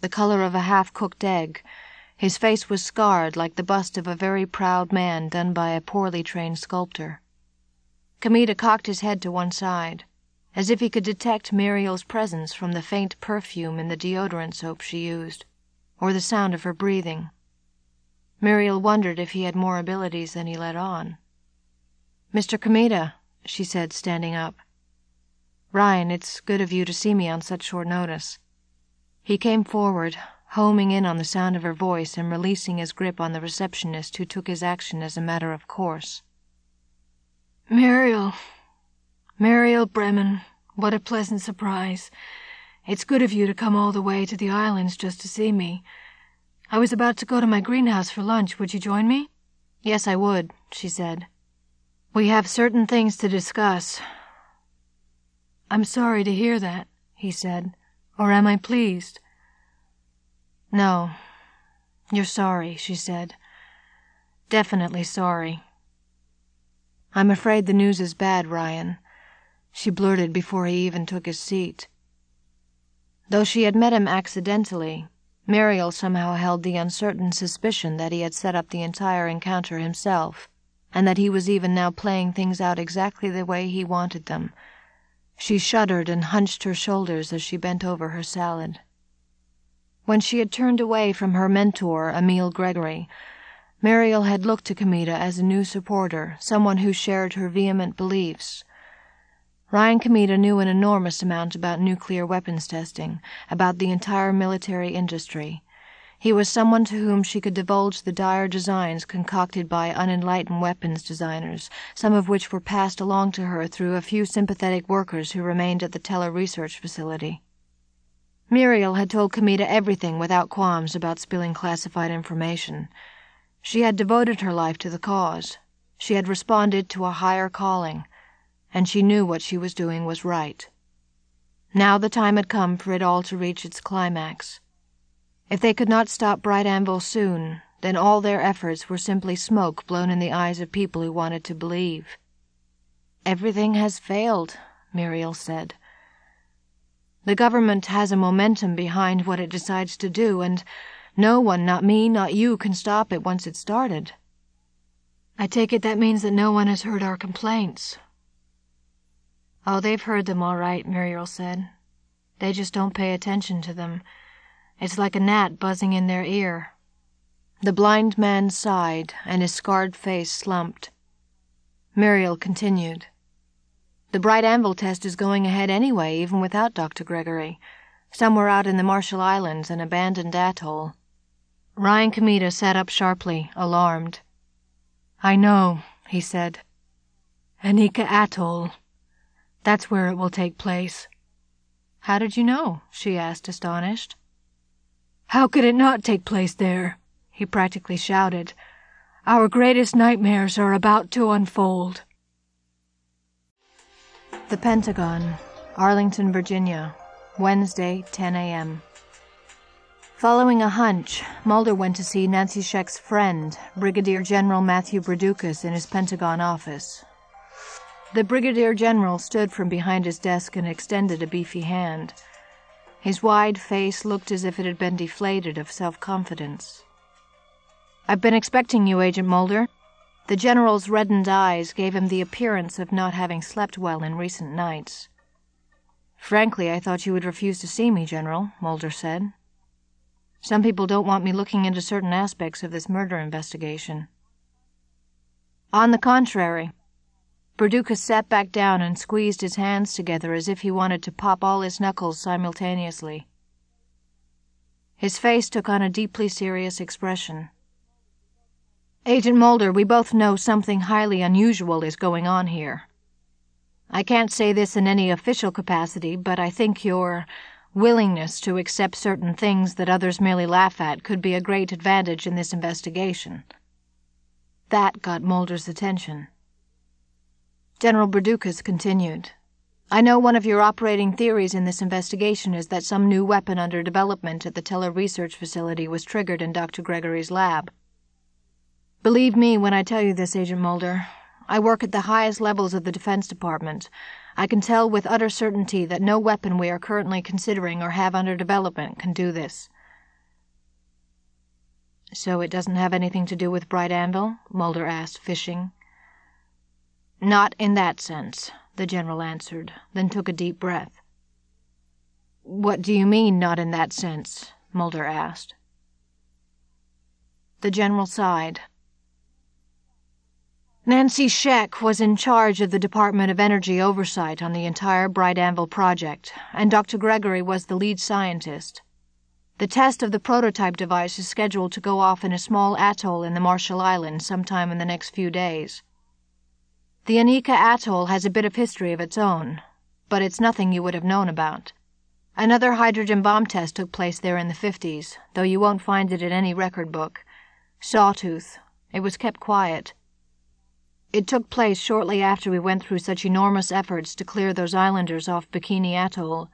Speaker 1: the color of a half cooked egg. His face was scarred like the bust of a very proud man done by a poorly trained sculptor. Kamita cocked his head to one side, as if he could detect Muriel's presence from the faint perfume in the deodorant soap she used, or the sound of her breathing. Muriel wondered if he had more abilities than he let on. Mr. Kamita, she said, standing up. Ryan, it's good of you to see me on such short notice. He came forward, homing in on the sound of her voice and releasing his grip on the receptionist who took his action as a matter of course.
Speaker 3: Muriel. Muriel Bremen, what a pleasant surprise. It's good of you to come all the way to the islands just to see me. I was about to go to my greenhouse for lunch. Would you join me?
Speaker 1: Yes, I would, she said. We have certain things to discuss.
Speaker 3: I'm sorry to hear that, he said. Or am I pleased?
Speaker 1: No. You're sorry, she said. Definitely sorry. I'm afraid the news is bad, Ryan, she blurted before he even took his seat. Though she had met him accidentally, Muriel somehow held the uncertain suspicion that he had set up the entire encounter himself, and that he was even now playing things out exactly the way he wanted them. She shuddered and hunched her shoulders as she bent over her salad. When she had turned away from her mentor, Emil Gregory, Muriel had looked to Kamita as a new supporter, someone who shared her vehement beliefs. Ryan Kamita knew an enormous amount about nuclear weapons testing, about the entire military industry. He was someone to whom she could divulge the dire designs concocted by unenlightened weapons designers, some of which were passed along to her through a few sympathetic workers who remained at the Teller research facility. Muriel had told Kamita everything without qualms about spilling classified information. She had devoted her life to the cause. She had responded to a higher calling and she knew what she was doing was right. Now the time had come for it all to reach its climax. If they could not stop Bright Anvil soon, then all their efforts were simply smoke blown in the eyes of people who wanted to believe. Everything has failed, Muriel said. The government has a momentum behind what it decides to do, and no one, not me, not you, can stop it once it's started.
Speaker 3: I take it that means that no one has heard our complaints,
Speaker 1: Oh, they've heard them all right, Muriel said. They just don't pay attention to them. It's like a gnat buzzing in their ear. The blind man sighed, and his scarred face slumped. Muriel continued. The bright anvil test is going ahead anyway, even without Dr. Gregory. Somewhere out in the Marshall Islands, an abandoned atoll. Ryan Kamita sat up sharply, alarmed.
Speaker 3: I know, he said. Anika Atoll. That's where it will take place.
Speaker 1: How did you know? she asked, astonished.
Speaker 3: How could it not take place there? he practically shouted. Our greatest nightmares are about to unfold.
Speaker 1: The Pentagon, Arlington, Virginia, Wednesday, 10 a.m. Following a hunch, Mulder went to see Nancy Scheck's friend, Brigadier General Matthew Bradukas, in his Pentagon office. The brigadier general stood from behind his desk and extended a beefy hand. His wide face looked as if it had been deflated of self confidence. I've been expecting you, Agent Mulder. The general's reddened eyes gave him the appearance of not having slept well in recent nights. Frankly, I thought you would refuse to see me, General, Mulder said. Some people don't want me looking into certain aspects of this murder investigation. On the contrary, Bradukas sat back down and squeezed his hands together as if he wanted to pop all his knuckles simultaneously. His face took on a deeply serious expression. Agent Mulder, we both know something highly unusual is going on here. I can't say this in any official capacity, but I think your willingness to accept certain things that others merely laugh at could be a great advantage in this investigation. That got Mulder's attention. General Bradukas continued. I know one of your operating theories in this investigation is that some new weapon under development at the Teller Research Facility was triggered in Dr. Gregory's lab. Believe me when I tell you this, Agent Mulder. I work at the highest levels of the Defense Department. I can tell with utter certainty that no weapon we are currently considering or have under development can do this. So it doesn't have anything to do with Bright Anvil? Mulder asked, fishing. Not in that sense, the general answered, then took a deep breath. What do you mean, not in that sense? Mulder asked. The general sighed.
Speaker 2: Nancy Scheck was in charge of the Department of Energy oversight on the entire Bright Anvil project, and Dr. Gregory was the lead scientist. The test of the prototype device is scheduled to go off in a small atoll in the Marshall Islands sometime in the next few days. The Anika Atoll has a bit of history of its own, but it's nothing you would have known about. Another hydrogen bomb test took place there in the 50s, though you won't find it in any record book. Sawtooth. It was kept quiet. It took place shortly after we went through such enormous efforts to clear those islanders off Bikini Atoll.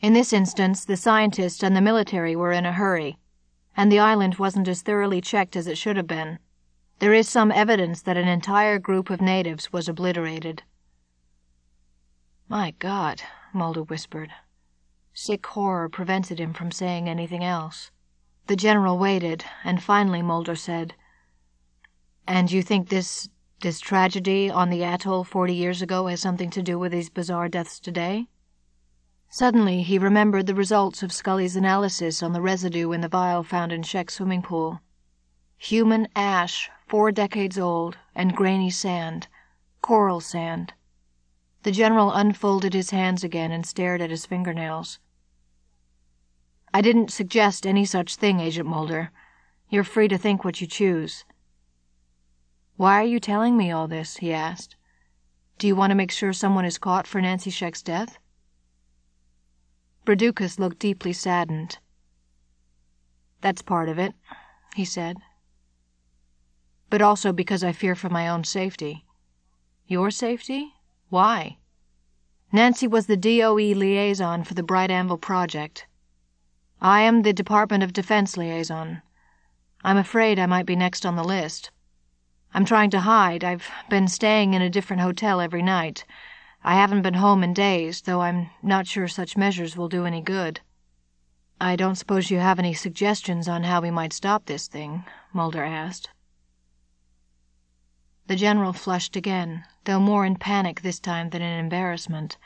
Speaker 2: In this instance, the scientists and the military were in a hurry, and the island wasn't as thoroughly checked as it should have been. There is some evidence that an entire group of natives was obliterated.
Speaker 1: My God, Mulder whispered. Sick horror prevented him from saying anything else. The general waited, and finally Mulder said, And you think this this tragedy on the atoll forty years ago has something to do with these bizarre deaths today? Suddenly, he remembered the results of Scully's analysis on the residue in the vial found in Scheck's swimming pool. Human ash, four decades old, and grainy sand, coral sand. The general unfolded his hands again and stared at his fingernails. I didn't suggest any such thing, Agent Mulder. You're free to think what you choose. Why are you telling me all this? he asked. Do you want to make sure someone is caught for Nancy Scheck's death? Bradukas looked deeply saddened. That's part of it, he said. But also because I fear for my own safety. Your safety? Why? Nancy was the DOE liaison for the Bright Anvil project. I am the Department of Defense liaison. I'm afraid I might be next on the list. I'm trying to hide. I've been staying in a different hotel every night. I haven't been home in days, though I'm not sure such measures will do any good. I don't suppose you have any suggestions on how we might stop this thing? Mulder asked. The general flushed again, though more in panic this time than in embarrassment.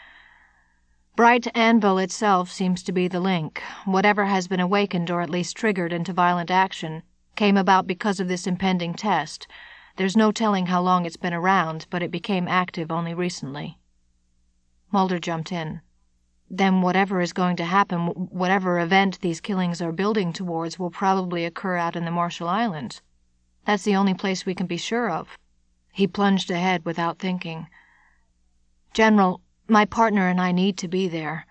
Speaker 1: Bright Anvil itself seems to be the link. Whatever has been awakened or at least triggered into violent action came about because of this impending test. There's no telling how long it's been around, but it became active only recently. Mulder jumped in. Then whatever is going to happen, whatever event these killings are building towards, will probably occur out in the Marshall Islands. That's the only place we can be sure of. He plunged ahead without thinking. General, my partner and I need to be there.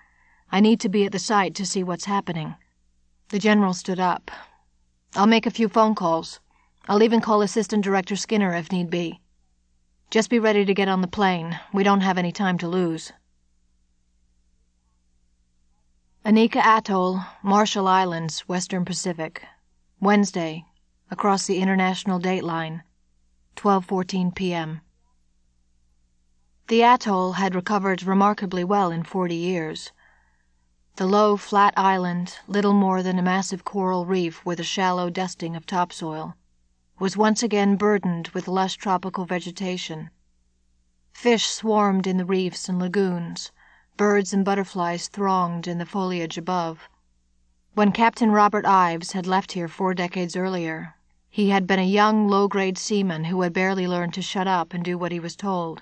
Speaker 1: I need to be at the site to see what's happening. The general stood up. I'll make a few phone calls. I'll even call Assistant Director Skinner if need be. Just be ready to get on the plane. We don't have any time to lose. Anika Atoll, Marshall Islands, Western Pacific. Wednesday, across the international date line, 12:14 p.m. The atoll had recovered remarkably well in 40 years. The low, flat island, little more than a massive coral reef with a shallow dusting of topsoil, was once again burdened with lush tropical vegetation. Fish swarmed in the reefs and lagoons Birds and butterflies thronged in the foliage above. When Captain Robert Ives had left here four decades earlier, he had been a young, low grade seaman who had barely learned to shut up and do what he was told.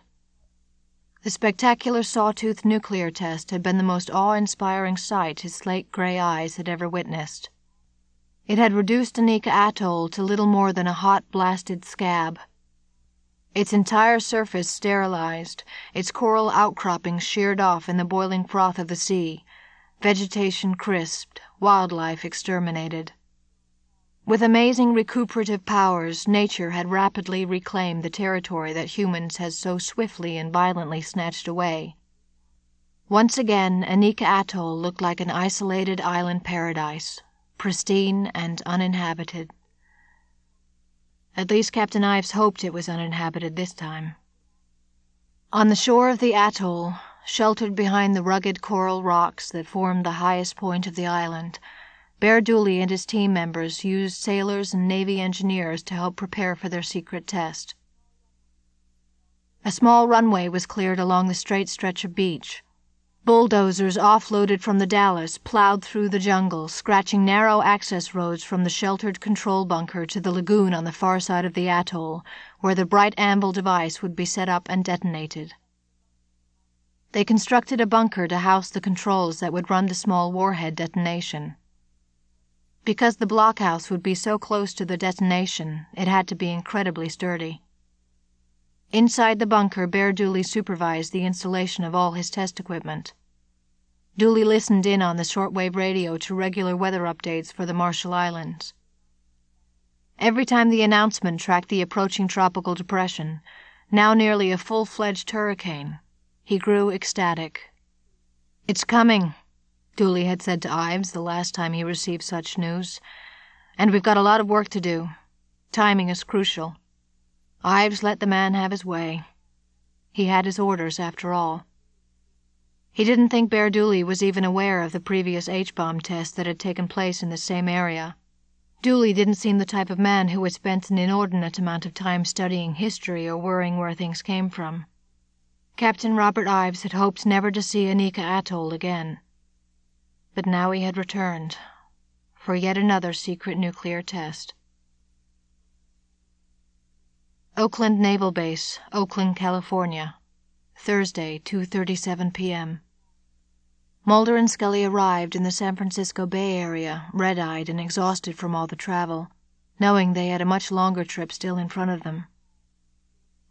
Speaker 1: The spectacular Sawtooth nuclear test had been the most awe inspiring sight his slate gray eyes had ever witnessed. It had reduced Anika Atoll to little more than a hot, blasted scab its entire surface sterilized, its coral outcroppings sheared off in the boiling froth of the sea, vegetation crisped, wildlife exterminated. With amazing recuperative powers, nature had rapidly reclaimed the territory that humans had so swiftly and violently snatched away. Once again, Anika Atoll looked like an isolated island paradise, pristine and uninhabited. At least Captain Ives hoped it was uninhabited this time. On the shore of the atoll, sheltered behind the rugged coral rocks that formed the highest point of the island, Bear Dooley and his team members used sailors and Navy engineers to help prepare for their secret test. A small runway was cleared along the straight stretch of beach.
Speaker 2: Bulldozers offloaded from the Dallas plowed through the jungle, scratching narrow access roads from the sheltered control bunker to the lagoon on the far side of the atoll, where the bright anvil device would be set up and detonated. They constructed a bunker to house the controls that would run the small warhead detonation. Because the blockhouse would be so close to the detonation, it had to be incredibly sturdy. Inside the bunker, Bear Dooley supervised the installation of all his test equipment. Dooley listened in on the shortwave radio to regular weather updates for the Marshall Islands. Every time the announcement tracked the approaching tropical depression, now nearly a full fledged hurricane, he grew ecstatic. It's coming, Dooley had said to Ives the last time he received such news, and we've got a lot of work to do. Timing is crucial. Ives let the man have his way. He had his orders, after all. He didn't think Bear Dooley was even aware of the previous H bomb test that had taken place in the same area. Dooley didn't seem the type of man who had spent an inordinate amount of time studying history or worrying where things came from. Captain Robert Ives had hoped never to see Anika Atoll again. But now he had returned for yet another secret nuclear test. Oakland Naval Base, Oakland, California. Thursday, 2:37 p.m. Mulder and Scully arrived in the San Francisco Bay Area, red-eyed and exhausted from all the travel, knowing they had a much longer trip still in front of them.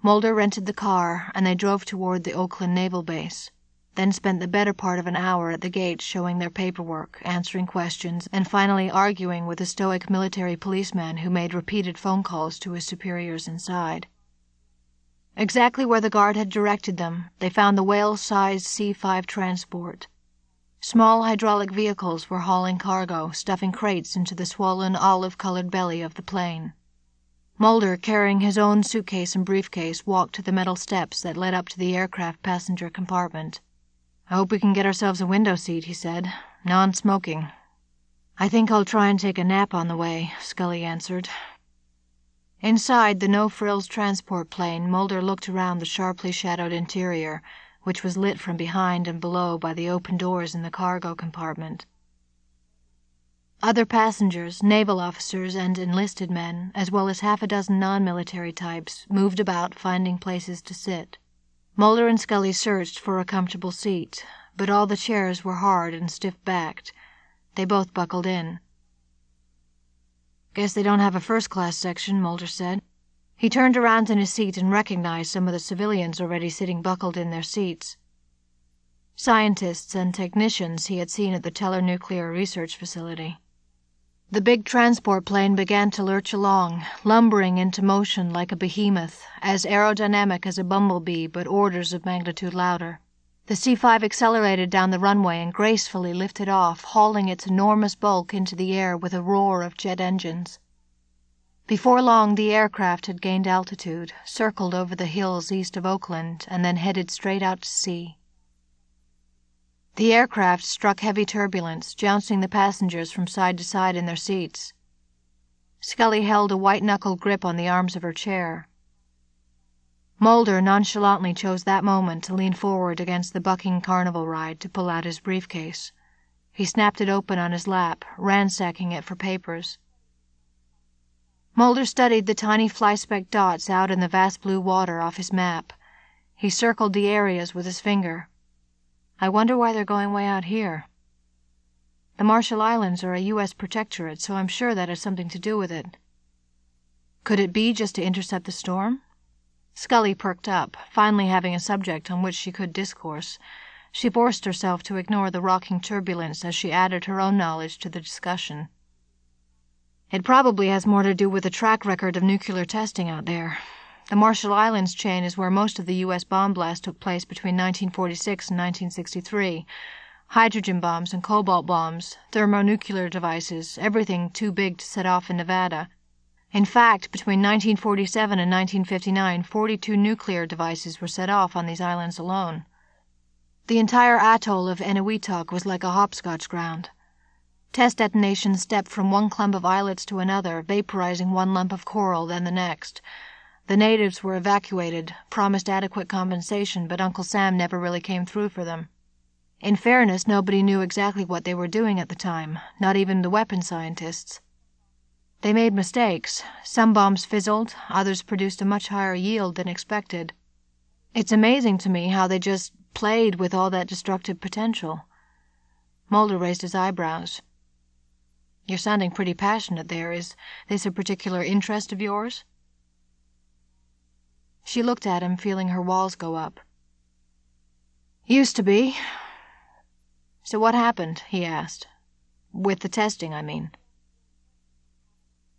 Speaker 2: Mulder rented the car, and they drove toward the Oakland Naval Base, then spent the better part of an hour at the gate showing their paperwork, answering questions, and finally arguing with a stoic military policeman who made repeated phone calls to his superiors inside. Exactly where the guard had directed them, they found the whale-sized C-5 transport. Small hydraulic vehicles were hauling cargo, stuffing crates into the swollen olive-colored belly of the plane. Mulder, carrying his own suitcase and briefcase, walked to the metal steps that led up to the aircraft passenger compartment. I hope we can get ourselves a window seat, he said. Non-smoking. I think I'll try and take a nap on the way, Scully answered. Inside the no frills transport plane, Mulder looked around the sharply shadowed interior, which was lit from behind and below by the open doors in the cargo compartment. Other passengers, naval officers, and enlisted men, as well as half a dozen non military types, moved about finding places to sit. Mulder and Scully searched for a comfortable seat, but all the chairs were hard and stiff backed. They both buckled in. Guess they don't have a first class section, Mulder said. He turned around in his seat and recognized some of the civilians already sitting buckled in their seats. Scientists and technicians he had seen at the Teller Nuclear Research Facility. The big transport plane began to lurch along, lumbering into motion like a behemoth, as aerodynamic as a bumblebee but orders of magnitude louder. The C 5 accelerated down the runway and gracefully lifted off, hauling its enormous bulk into the air with a roar of jet engines. Before long the aircraft had gained altitude, circled over the hills east of Oakland, and then headed straight out to sea. The aircraft struck heavy turbulence, jouncing the passengers from side to side in their seats. Scully held a white knuckled grip on the arms of her chair. Mulder nonchalantly chose that moment to lean forward against the bucking carnival ride to pull out his briefcase. He snapped it open on his lap, ransacking it for papers. Mulder studied the tiny flyspeck dots out in the vast blue water off his map. He circled the areas with his finger. I wonder why they're going way out here. The Marshall Islands are a U.S. protectorate, so I'm sure that has something to do with it. Could it be just to intercept the storm? Scully perked up, finally having a subject on which she could discourse. She forced herself to ignore the rocking turbulence as she added her own knowledge to the discussion. It probably has more to do with the track record of nuclear testing out there. The Marshall Islands chain is where most of the U.S. bomb blasts took place between 1946 and 1963. Hydrogen bombs and cobalt bombs, thermonuclear devices, everything too big to set off in Nevada. In fact, between 1947 and 1959, 42 nuclear devices were set off on these islands alone. The entire atoll of Eniwetok was like a hopscotch ground. Test detonations stepped from one clump of islets to another, vaporizing one lump of coral, then the next. The natives were evacuated, promised adequate compensation, but Uncle Sam never really came through for them. In fairness, nobody knew exactly what they were doing at the time, not even the weapon scientists. They made mistakes. Some bombs fizzled, others produced a much higher yield than expected. It's amazing to me how they just played with all that destructive potential. Mulder raised his eyebrows. You're sounding pretty passionate there. Is this a particular interest of yours? She looked at him, feeling her walls go up. Used to be. So what happened? he asked. With the testing, I mean.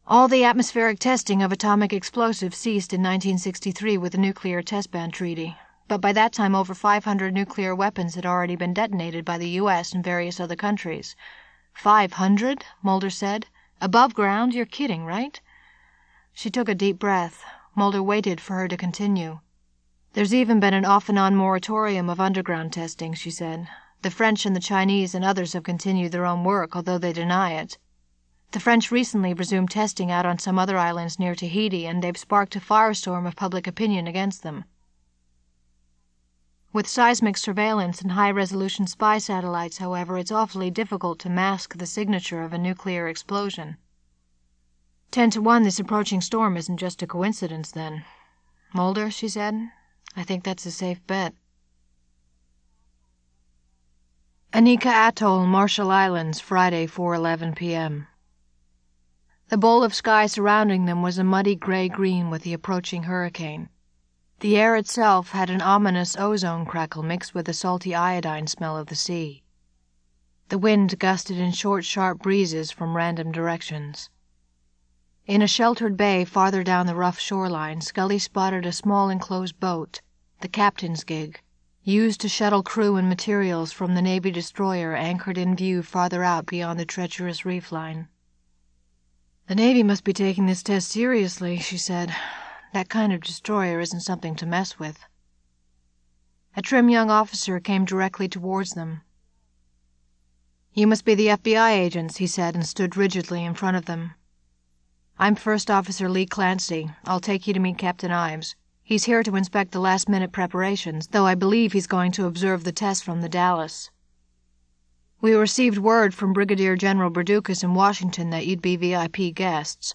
Speaker 2: All the atmospheric testing of atomic explosives ceased in 1963 with the Nuclear Test Ban Treaty, but by that time over 500 nuclear weapons had already been detonated by the U.S. and various other countries. 500? Mulder said. Above ground? You're kidding, right? She took a deep breath. Mulder waited for her to continue. There's even been an off and on moratorium of underground testing, she said. The French and the Chinese and others have continued their own work, although they deny it. The French recently resumed testing out on some other islands near Tahiti, and they've sparked a firestorm of public opinion against them. With seismic surveillance and high resolution spy satellites, however, it's awfully difficult to mask the signature of a nuclear explosion. Ten to one, this approaching storm isn't just a coincidence, then. Mulder, she said, I think that's a safe bet. Anika Atoll, Marshall Islands, Friday, 4:11 p.m. The bowl of sky surrounding them was a muddy gray green with the approaching hurricane. The air itself had an ominous ozone crackle mixed with the salty iodine smell of the sea. The wind gusted in short, sharp breezes from random directions. In a sheltered bay farther down the rough shoreline, Scully spotted a small enclosed boat, the captain's gig, used to shuttle crew and materials from the Navy destroyer anchored in view farther out beyond the treacherous reef line. The Navy must be taking this test seriously, she said. That kind of destroyer isn't something to mess with. A trim young officer came directly towards them. You must be the FBI agents, he said, and stood rigidly in front of them. I'm First Officer Lee Clancy. I'll take you to meet Captain Ives. He's here to inspect the last minute preparations, though I believe he's going to observe the test from the Dallas. We received word from Brigadier General Bradukas in Washington that you'd be VIP guests,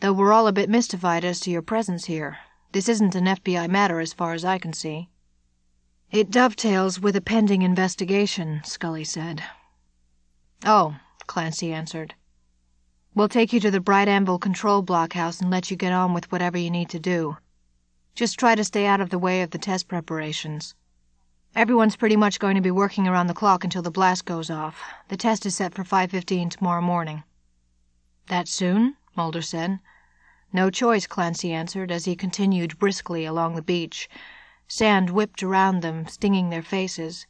Speaker 2: though we're all a bit mystified as to your presence here. This isn't an FBI matter as far as I can see. It dovetails with a pending investigation, Scully said. Oh, Clancy answered. We'll take you to the Bright Anvil control blockhouse and let you get on with whatever you need to do. Just try to stay out of the way of the test preparations. Everyone's pretty much going to be working around the clock until the blast goes off. The test is set for 5:15 tomorrow morning. That soon? Mulder said. No choice, Clancy answered as he continued briskly along the beach. Sand whipped around them, stinging their faces.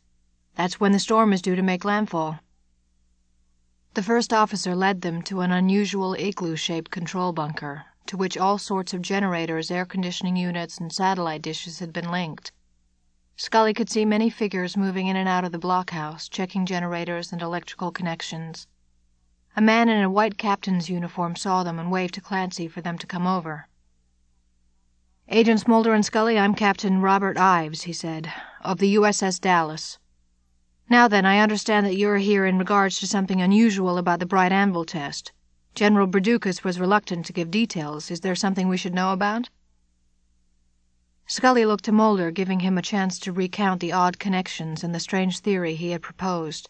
Speaker 2: That's when the storm is due to make landfall. The first officer led them to an unusual igloo shaped control bunker, to which all sorts of generators, air conditioning units, and satellite dishes had been linked. Scully could see many figures moving in and out of the blockhouse, checking generators and electrical connections. A man in a white captain's uniform saw them and waved to Clancy for them to come over. Agents Mulder and Scully, I'm Captain Robert Ives, he said, of the USS Dallas. Now then, I understand that you're here in regards to something unusual about the Bright Anvil test. General Bradukas was reluctant to give details. Is there something we should know about? Scully looked to Mulder, giving him a chance to recount the odd connections and the strange theory he had proposed,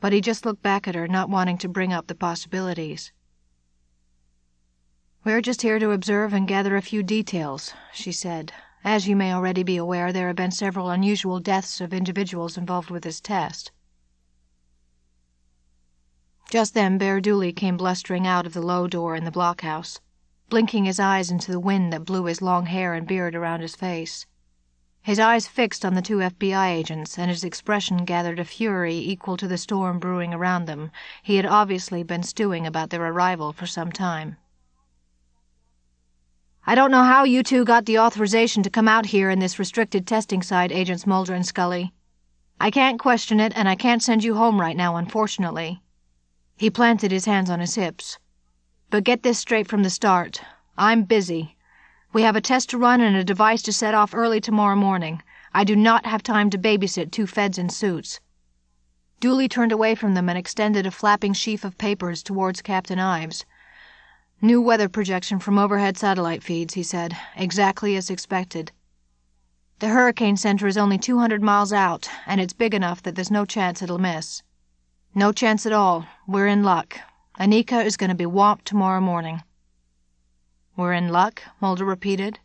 Speaker 2: but he just looked back at her, not wanting to bring up the possibilities. We're just here to observe and gather a few details, she said. As you may already be aware, there have been several unusual deaths of individuals involved with this test. Just then, Bear Dooley came blustering out of the low door in the blockhouse blinking his eyes into the wind that blew his long hair and beard around his face. His eyes fixed on the two FBI agents, and his expression gathered a fury equal to the storm brewing around them. He had obviously been stewing about their arrival for some time. I don't know how you two got the authorization to come out here in this restricted testing site, Agents Mulder and Scully. I can't question it, and I can't send you home right now, unfortunately. He planted his hands on his hips. But get this straight from the start. I'm busy. We have a test to run and a device to set off early tomorrow morning. I do not have time to babysit two feds in suits. Dooley turned away from them and extended a flapping sheaf of papers towards Captain Ives. New weather projection from overhead satellite feeds, he said, exactly as expected. The hurricane center is only 200 miles out, and it's big enough that there's no chance it'll miss. No chance at all. We're in luck. Anika is going to be whomped tomorrow morning. We're in luck, Mulder repeated.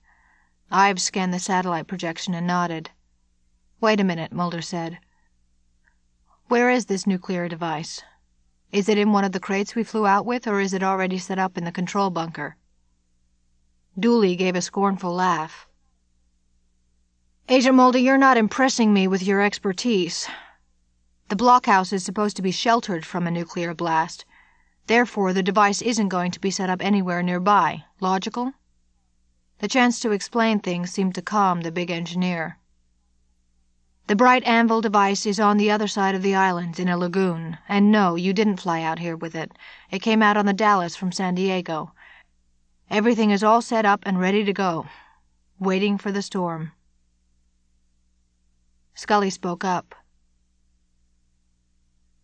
Speaker 2: Ives scanned the satellite projection and nodded. Wait a minute, Mulder said. Where is this nuclear device? Is it in one of the crates we flew out with, or is it already set up in the control bunker? Dooley gave a scornful laugh. Agent Mulder, you're not impressing me with your expertise. The blockhouse is supposed to be sheltered from a nuclear blast. Therefore, the device isn't going to be set up anywhere nearby. Logical? The chance to explain things seemed to calm the big engineer. The bright anvil device is on the other side of the island, in a lagoon, and no, you didn't fly out here with it. It came out on the Dallas from San Diego. Everything is all set up and ready to go, waiting for the storm. Scully spoke up.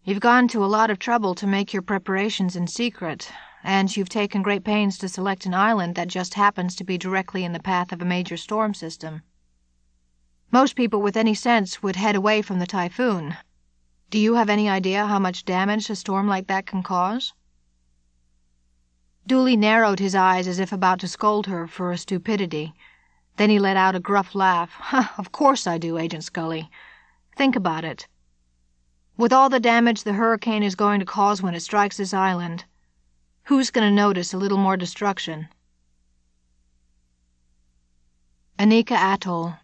Speaker 2: You've gone to a lot of trouble to make your preparations in secret, and you've taken great pains to select an island that just happens to be directly in the path of a major storm system. Most people with any sense would head away from the typhoon. Do you have any idea how much damage a storm like that can cause? Dooley narrowed his eyes as if about to scold her for a stupidity. Then he let out a gruff laugh. [laughs] of course I do, Agent Scully. Think about it. With all the damage the hurricane is going to cause when it strikes this island, who's going to notice a little more destruction? Anika Atoll,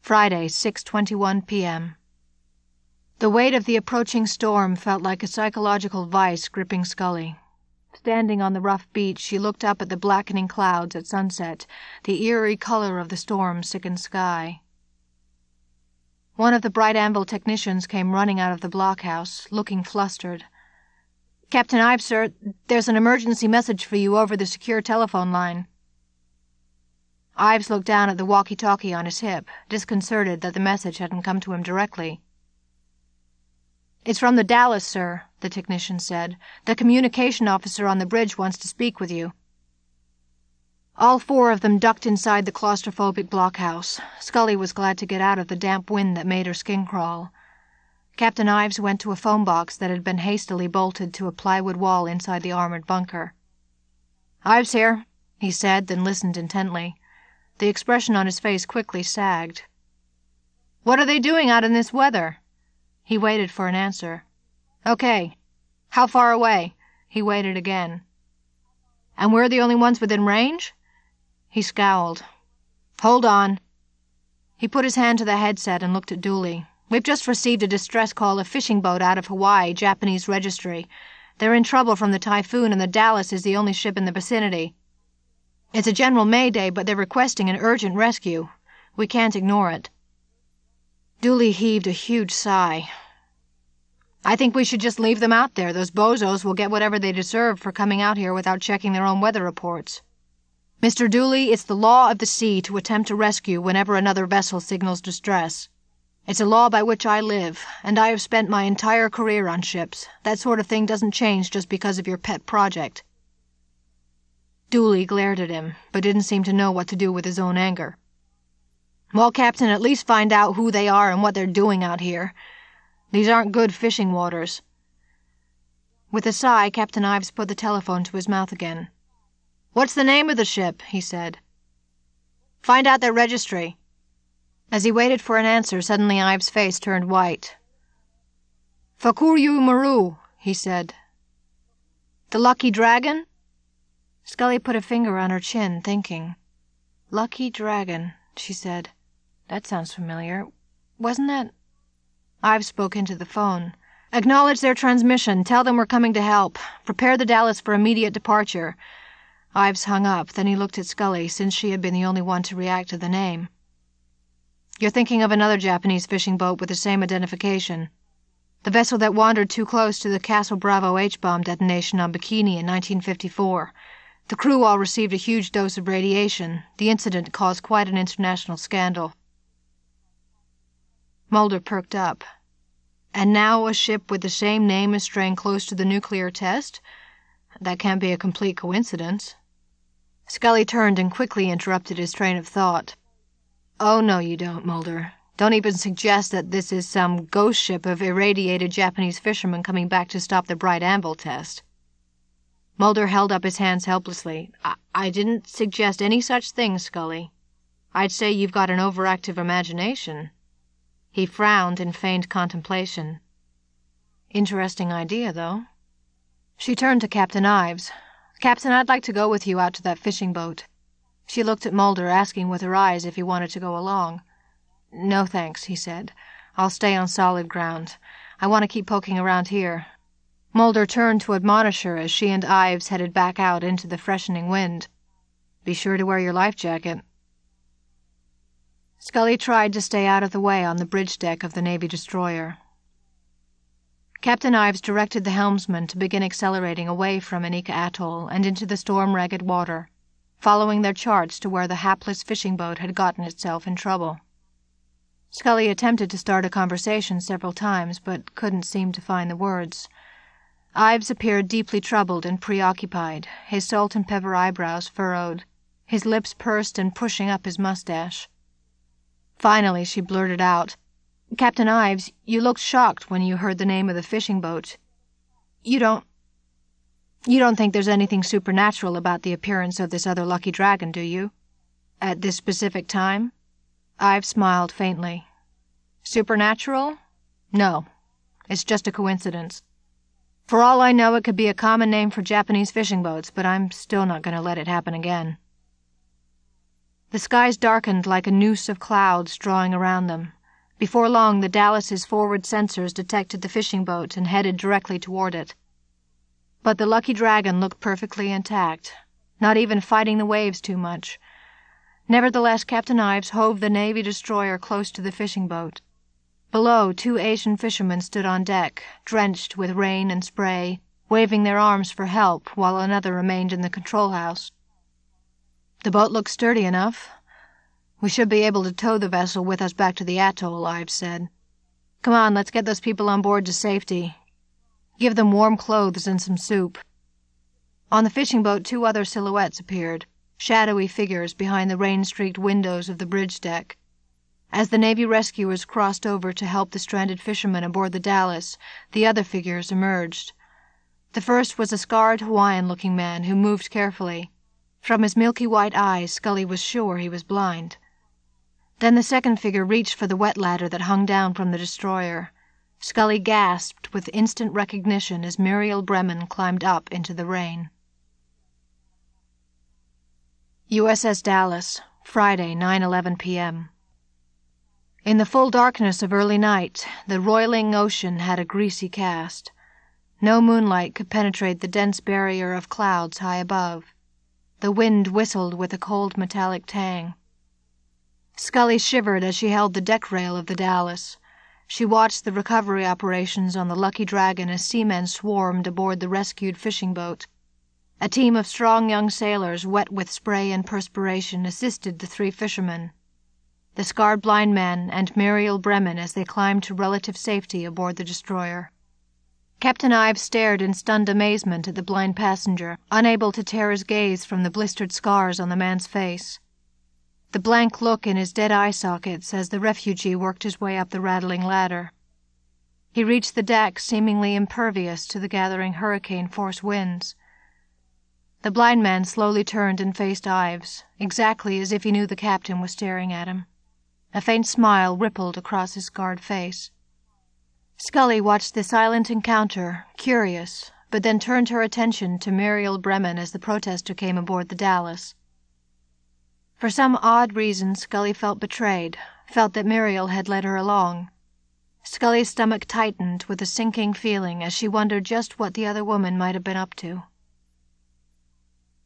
Speaker 2: Friday, 6:21 p.m. The weight of the approaching storm felt like a psychological vice gripping Scully. Standing on the rough beach, she looked up at the blackening clouds at sunset, the eerie color of the storm sickened sky. One of the bright anvil technicians came running out of the blockhouse, looking flustered. Captain Ives, sir, there's an emergency message for you over the secure telephone line. Ives looked down at the walkie talkie on his hip, disconcerted that the message hadn't come to him directly. It's from the Dallas, sir, the technician said. The communication officer on the bridge wants to speak with you. All four of them ducked inside the claustrophobic blockhouse. Scully was glad to get out of the damp wind that made her skin crawl. Captain Ives went to a phone box that had been hastily bolted to a plywood wall inside the armored bunker. Ives here, he said, then listened intently. The expression on his face quickly sagged. What are they doing out in this weather? He waited for an answer. Okay. How far away? He waited again. And we're the only ones within range? He scowled. Hold on. He put his hand to the headset and looked at Dooley. We've just received a distress call, a fishing boat out of Hawaii, Japanese registry. They're in trouble from the typhoon, and the Dallas is the only ship in the vicinity. It's a general mayday, but they're requesting an urgent rescue. We can't ignore it. Dooley heaved a huge sigh. I think we should just leave them out there. Those bozos will get whatever they deserve for coming out here without checking their own weather reports. Mr. Dooley, it's the law of the sea to attempt a rescue whenever another vessel signals distress. It's a law by which I live, and I have spent my entire career on ships. That sort of thing doesn't change just because of your pet project. Dooley glared at him, but didn't seem to know what to do with his own anger. Well, Captain, at least find out who they are and what they're doing out here. These aren't good fishing waters. With a sigh, Captain Ives put the telephone to his mouth again. What's the name of the ship? he said. Find out their registry. As he waited for an answer, suddenly Ives' face turned white. Fukuryu Maru, he said. The Lucky Dragon? Scully put a finger on her chin, thinking. Lucky Dragon, she said. That sounds familiar. Wasn't that. Ives spoke into the phone. Acknowledge their transmission. Tell them we're coming to help. Prepare the Dallas for immediate departure. Ives hung up, then he looked at Scully, since she had been the only one to react to the name. You're thinking of another Japanese fishing boat with the same identification. The vessel that wandered too close to the Castle Bravo H bomb detonation on Bikini in 1954. The crew all received a huge dose of radiation. The incident caused quite an international scandal. Mulder perked up. And now a ship with the same name is straying close to the nuclear test? That can't be a complete coincidence. Scully turned and quickly interrupted his train of thought. Oh, no, you don't, Mulder. Don't even suggest that this is some ghost ship of irradiated Japanese fishermen coming back to stop the bright anvil test. Mulder held up his hands helplessly. I, I didn't suggest any such thing, Scully. I'd say you've got an overactive imagination. He frowned in feigned contemplation. Interesting idea, though. She turned to Captain Ives. Captain, I'd like to go with you out to that fishing boat. She looked at Mulder, asking with her eyes if he wanted to go along. No, thanks, he said. I'll stay on solid ground. I want to keep poking around here. Mulder turned to admonish her as she and Ives headed back out into the freshening wind. Be sure to wear your life jacket. Scully tried to stay out of the way on the bridge deck of the Navy destroyer. Captain Ives directed the helmsman to begin accelerating away from Anika Atoll and into the storm ragged water, following their charts to where the hapless fishing boat had gotten itself in trouble. Scully attempted to start a conversation several times, but couldn't seem to find the words. Ives appeared deeply troubled and preoccupied, his salt and pepper eyebrows furrowed, his lips pursed and pushing up his mustache. Finally, she blurted out, Captain Ives, you looked shocked when you heard the name of the fishing boat. You don't. You don't think there's anything supernatural about the appearance of this other lucky dragon, do you? At this specific time? Ives smiled faintly. Supernatural? No. It's just a coincidence. For all I know, it could be a common name for Japanese fishing boats, but I'm still not going to let it happen again. The skies darkened like a noose of clouds drawing around them. Before long, the Dallas's forward sensors detected the fishing boat and headed directly toward it. But the Lucky Dragon looked perfectly intact, not even fighting the waves too much. Nevertheless, Captain Ives hove the Navy destroyer close to the fishing boat. Below, two Asian fishermen stood on deck, drenched with rain and spray, waving their arms for help, while another remained in the control house. The boat looks sturdy enough. We should be able to tow the vessel with us back to the atoll, Ives said. Come on, let's get those people on board to safety. Give them warm clothes and some soup. On the fishing boat, two other silhouettes appeared, shadowy figures behind the rain streaked windows of the bridge deck. As the Navy rescuers crossed over to help the stranded fishermen aboard the Dallas, the other figures emerged. The first was a scarred Hawaiian looking man who moved carefully. From his milky white eyes, Scully was sure he was blind. Then the second figure reached for the wet ladder that hung down from the destroyer. Scully gasped with instant recognition as Muriel Bremen climbed up into the rain. USS Dallas, Friday, 9:11 p.m. In the full darkness of early night, the roiling ocean had a greasy cast. No moonlight could penetrate the dense barrier of clouds high above. The wind whistled with a cold metallic tang. Scully shivered as she held the deck rail of the Dallas. She watched the recovery operations on the Lucky Dragon as seamen swarmed aboard the rescued fishing boat. A team of strong young sailors, wet with spray and perspiration, assisted the three fishermen, the scarred blind man, and Muriel Bremen as they climbed to relative safety aboard the destroyer. Captain Ives stared in stunned amazement at the blind passenger, unable to tear his gaze from the blistered scars on the man's face. The blank look in his dead eye sockets as the refugee worked his way up the rattling ladder. He reached the deck seemingly impervious to the gathering hurricane force winds. The blind man slowly turned and faced Ives, exactly as if he knew the captain was staring at him. A faint smile rippled across his scarred face. Scully watched the silent encounter, curious, but then turned her attention to Muriel Bremen as the protester came aboard the Dallas. For some odd reason, Scully felt betrayed, felt that Muriel had led her along. Scully's stomach tightened with a sinking feeling as she wondered just what the other woman might have been up to.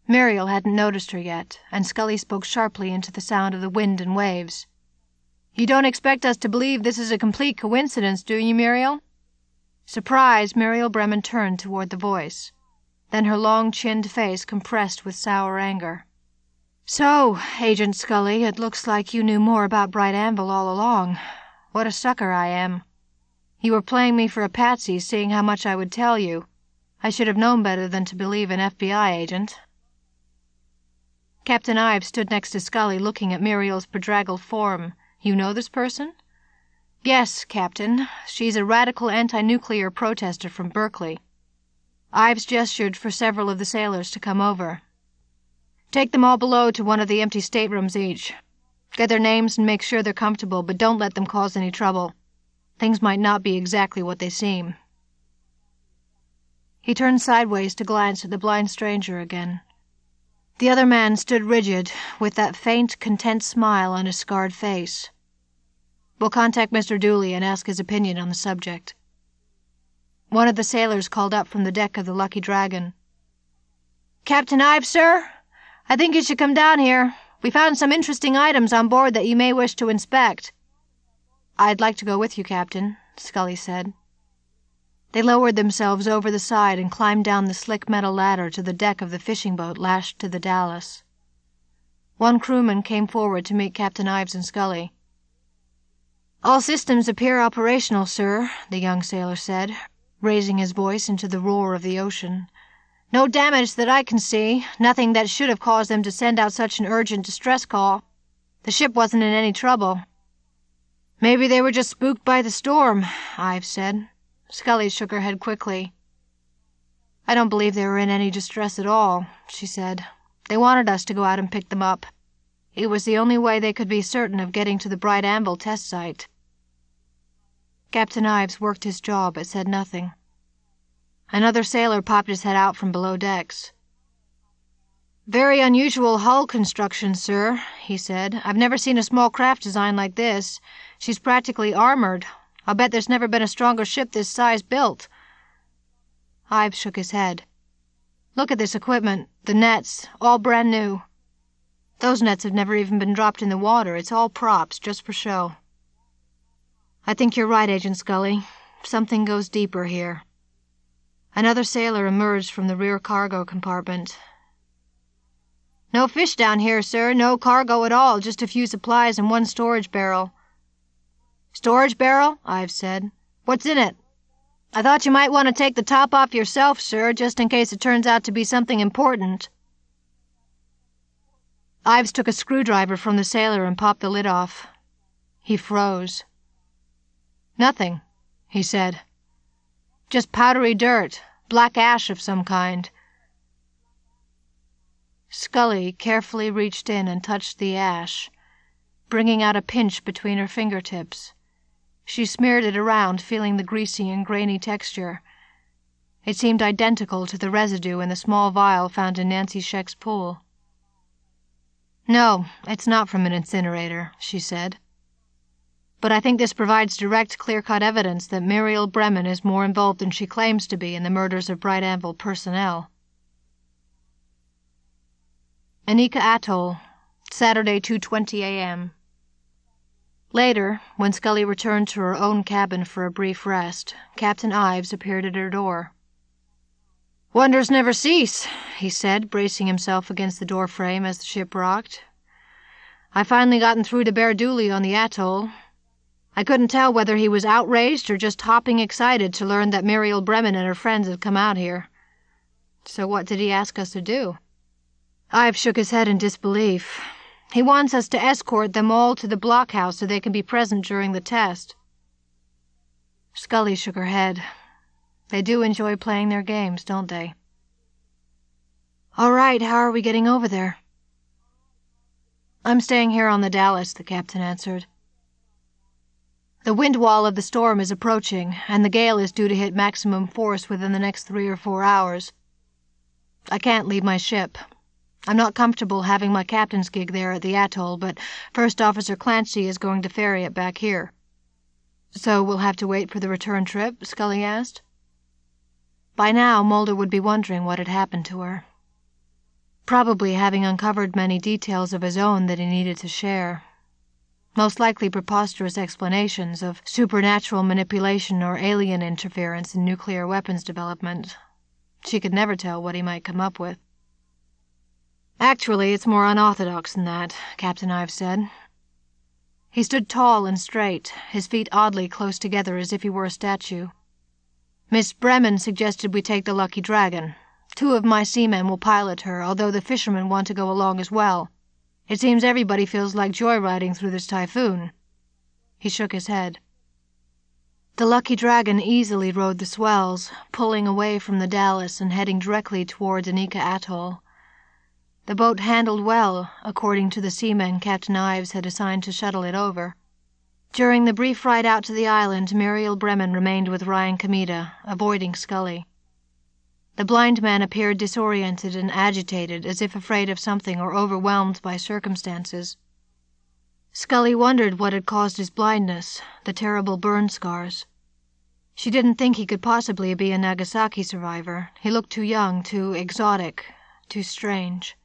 Speaker 2: Muriel hadn't noticed her yet, and Scully spoke sharply into the sound of the wind and waves. You don't expect us to believe this is a complete coincidence, do you, Muriel? Surprised, Muriel Bremen turned toward the voice. Then her long chinned face compressed with sour anger. So, Agent Scully, it looks like you knew more about Bright Anvil all along. What a sucker I am. You were playing me for a patsy, seeing how much I would tell you. I should have known better than to believe an FBI agent. Captain Ives stood next to Scully, looking at Muriel's bedraggled form. You know this person? Yes, Captain. She's a radical anti nuclear protester from Berkeley. Ives gestured for several of the sailors to come over. Take them all below to one of the empty staterooms each. Get their names and make sure they're comfortable, but don't let them cause any trouble. Things might not be exactly what they seem. He turned sideways to glance at the blind stranger again. The other man stood rigid, with that faint, content smile on his scarred face. We'll contact Mr. Dooley and ask his opinion on the subject. One of the sailors called up from the deck of the Lucky Dragon. Captain Ives, sir? I think you should come down here. We found some interesting items on board that you may wish to inspect. I'd like to go with you, Captain, Scully said. They lowered themselves over the side and climbed down the slick metal ladder to the deck of the fishing boat lashed to the Dallas. One crewman came forward to meet Captain Ives and Scully. All systems appear operational, sir, the young sailor said, raising his voice into the roar of the ocean. No damage that I can see, nothing that should have caused them to send out such an urgent distress call. The ship wasn't in any trouble. Maybe they were just spooked by the storm, Ives said. Scully shook her head quickly. I don't believe they were in any distress at all, she said. They wanted us to go out and pick them up. It was the only way they could be certain of getting to the Bright Anvil test site. Captain Ives worked his jaw but said nothing. Another sailor popped his head out from below decks. Very unusual hull construction, sir, he said. I've never seen a small craft designed like this. She's practically armored, I'll bet there's never been a stronger ship this size built. Ives shook his head. Look at this equipment, the nets, all brand new. Those nets have never even been dropped in the water. It's all props, just for show. I think you're right, Agent Scully. Something goes deeper here. Another sailor emerged from the rear cargo compartment. No fish down here, sir. No cargo at all. Just a few supplies and one storage barrel. Storage barrel? Ives said. What's in it? I thought you might want to take the top off yourself, sir, just in case it turns out to be something important. Ives took a screwdriver from the sailor and popped the lid off. He froze. Nothing, he said. Just powdery dirt, black ash of some kind. Scully carefully reached in and touched the ash, bringing out a pinch between her fingertips. She smeared it around, feeling the greasy and grainy texture. It seemed identical to the residue in the small vial found in Nancy Scheck's pool. No, it's not from an incinerator, she said. But I think this provides direct, clear cut evidence that Muriel Bremen is more involved than she claims to be in the murders of Bright Anvil personnel. Anika Atoll, Saturday, 2:20 a.m. Later, when Scully returned to her own cabin for a brief rest, Captain Ives appeared at her door. Wonders never cease, he said, bracing himself against the door frame as the ship rocked. I finally gotten through to Bear Dooley on the atoll. I couldn't tell whether he was outraged or just hopping excited to learn that Muriel Bremen and her friends had come out here. So what did he ask us to do? Ives shook his head in disbelief. He wants us to escort them all to the blockhouse so they can be present during the test. Scully shook her head. They do enjoy playing their games, don't they? All right, how are we getting over there? I'm staying here on the Dallas, the captain answered. The wind wall of the storm is approaching, and the gale is due to hit maximum force within the next three or four hours. I can't leave my ship. I'm not comfortable having my captain's gig there at the atoll, but First Officer Clancy is going to ferry it back here. So we'll have to wait for the return trip? Scully asked. By now, Mulder would be wondering what had happened to her. Probably having uncovered many details of his own that he needed to share. Most likely preposterous explanations of supernatural manipulation or alien interference in nuclear weapons development. She could never tell what he might come up with. Actually, it's more unorthodox than that, Captain Ives said. He stood tall and straight, his feet oddly close together as if he were a statue. Miss Bremen suggested we take the Lucky Dragon. Two of my seamen will pilot her, although the fishermen want to go along as well. It seems everybody feels like joyriding through this typhoon. He shook his head. The Lucky Dragon easily rode the swells, pulling away from the Dallas and heading directly towards Anika Atoll. The boat handled well, according to the seamen Captain Ives had assigned to shuttle it over. During the brief ride out to the island, Muriel Bremen remained with Ryan Kamita, avoiding Scully. The blind man appeared disoriented and agitated, as if afraid of something or overwhelmed by circumstances. Scully wondered what had caused his blindness, the terrible burn scars. She didn't think he could possibly be a Nagasaki survivor. He looked too young, too exotic, too strange.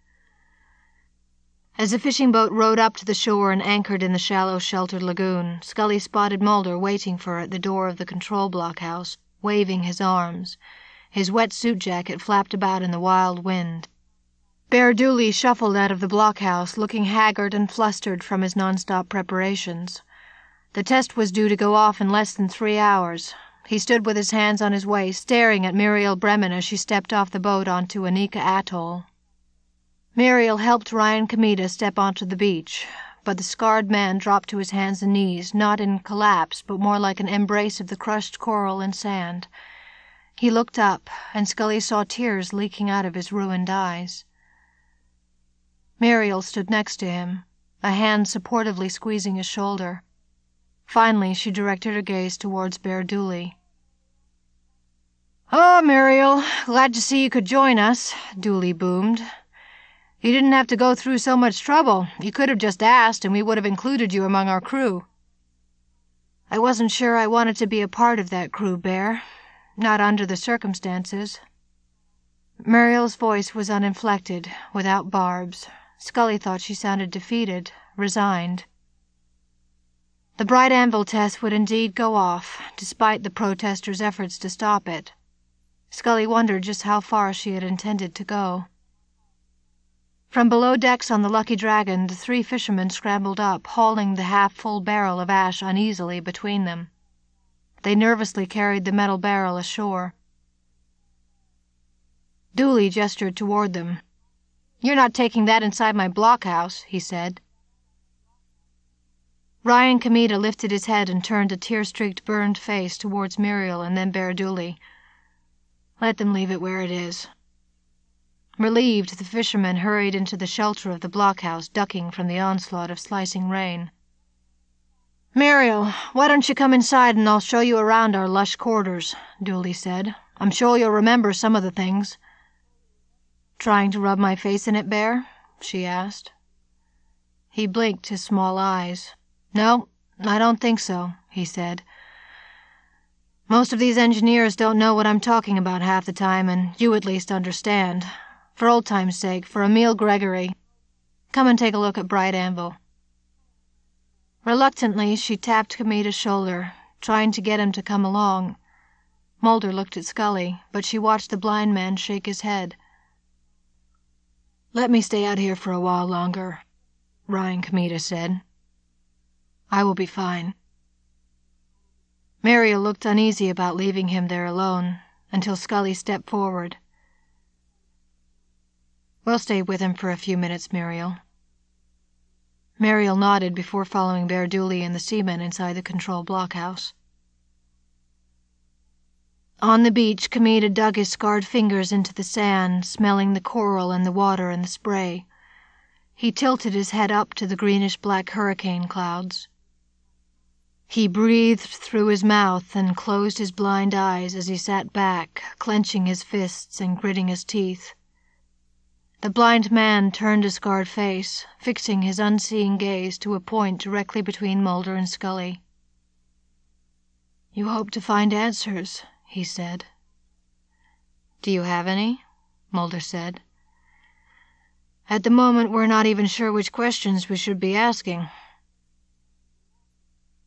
Speaker 2: As the fishing boat rowed up to the shore and anchored in the shallow, sheltered lagoon, Scully spotted Mulder waiting for her at the door of the control blockhouse, waving his arms. His wet suit jacket flapped about in the wild wind. Bear Dooley shuffled out of the blockhouse, looking haggard and flustered from his nonstop preparations. The test was due to go off in less than three hours. He stood with his hands on his waist, staring at Muriel Bremen as she stepped off the boat onto Anika Atoll. Muriel helped Ryan Kamita step onto the beach, but the scarred man dropped to his hands and knees, not in collapse, but more like an embrace of the crushed coral and sand. He looked up, and Scully saw tears leaking out of his ruined eyes. Muriel stood next to him, a hand supportively squeezing his shoulder. Finally, she directed her gaze towards Bear Dooley. "Oh, Muriel, glad to see you could join us," Dooley boomed. You didn't have to go through so much trouble. You could have just asked, and we would have included you among our crew. I wasn't sure I wanted to be a part of that crew, Bear. Not under the circumstances. Muriel's voice was uninflected, without barbs. Scully thought she sounded defeated, resigned. The bright anvil test would indeed go off, despite the protesters' efforts to stop it. Scully wondered just how far she had intended to go. From below decks on the Lucky Dragon the three fishermen scrambled up, hauling the half full barrel of ash uneasily between them. They nervously carried the metal barrel ashore. Dooley gestured toward them. You're not taking that inside my blockhouse, he said. Ryan Kamita lifted his head and turned a tear streaked, burned face towards Muriel and then Bear Dooley. Let them leave it where it is. Relieved, the fishermen hurried into the shelter of the blockhouse, ducking from the onslaught of slicing rain. Muriel, why don't you come inside and I'll show you around our lush quarters, Dooley said. I'm sure you'll remember some of the things. Trying to rub my face in it, Bear? she asked. He blinked his small eyes. No, I don't think so, he said. Most of these engineers don't know what I'm talking about half the time, and you at least understand for old time's sake, for Emil Gregory. Come and take a look at Bright Anvil. Reluctantly, she tapped Kamita's shoulder, trying to get him to come along. Mulder looked at Scully, but she watched the blind man shake his head. Let me stay out here for a while longer, Ryan Kamita said. I will be fine. Muriel looked uneasy about leaving him there alone until Scully stepped forward. We'll stay with him for a few minutes, Muriel. Muriel nodded before following Bear Dooley and the seamen inside the control blockhouse. On the beach, Kamita dug his scarred fingers into the sand, smelling the coral and the water and the spray. He tilted his head up to the greenish black hurricane clouds. He breathed through his mouth and closed his blind eyes as he sat back, clenching his fists and gritting his teeth. The blind man turned a scarred face, fixing his unseeing gaze to a point directly between Mulder and Scully. You hope to find answers, he said. Do you have any? Mulder said. At the moment, we're not even sure which questions we should be asking.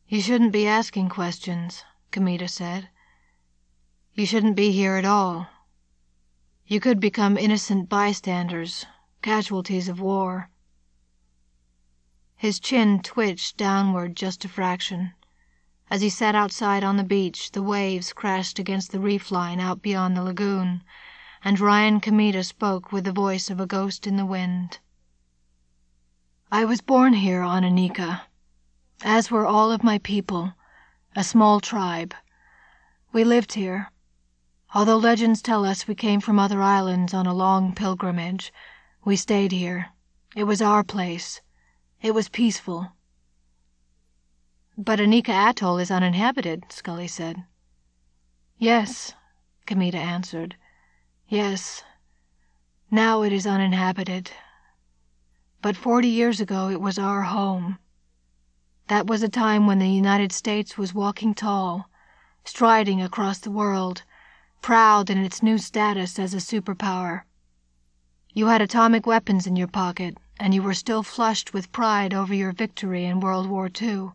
Speaker 2: You shouldn't be asking questions, Kamita said. You shouldn't be here at all. You could become innocent bystanders, casualties of war. His chin twitched downward just a fraction. As he sat outside on the beach, the waves crashed against the reef line out beyond the lagoon, and Ryan Kamita spoke with the voice of a ghost in the wind. I was born here on Anika, as were all of my people, a small tribe. We lived here, although legends tell us we came from other islands on a long pilgrimage. We stayed here. It was our place. It was peaceful.
Speaker 3: But Anika Atoll is uninhabited, Scully said.
Speaker 2: Yes, Kamita answered. Yes, now it is uninhabited but forty years ago it was our home. That was a time when the United States was walking tall, striding across the world, proud in its new status as a superpower. You had atomic weapons in your pocket, and you were still flushed with pride over your victory in World War II.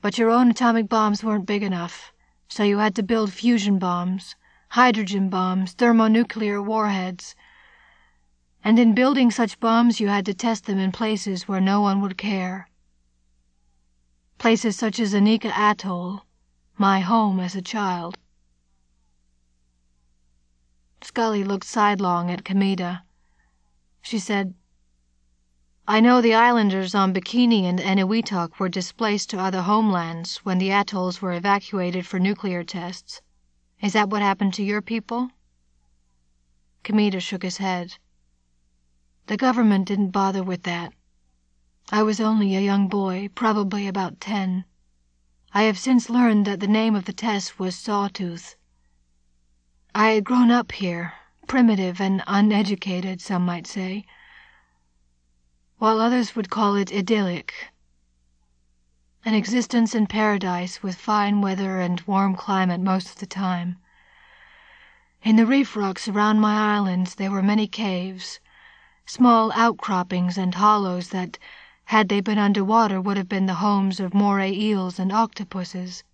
Speaker 2: But your own atomic bombs weren't big enough, so you had to build fusion bombs, hydrogen bombs, thermonuclear warheads and in building such bombs you had to test them in places where no one would care. Places such as Anika Atoll, my home as a child. Scully looked sidelong at Kamita. She said, I know the islanders on Bikini and Eniwetok were displaced to other homelands when the atolls were evacuated for nuclear tests. Is that what happened to your people? Kamita shook his head. The government didn't bother with that. I was only a young boy, probably about ten. I have since learned that the name of the test was Sawtooth. I had grown up here, primitive and uneducated, some might say, while others would call it idyllic. An existence in paradise with fine weather and warm climate most of the time. In the reef rocks around my islands there were many caves small outcroppings and hollows that, had they been under water, would have been the homes of moray eels and octopuses.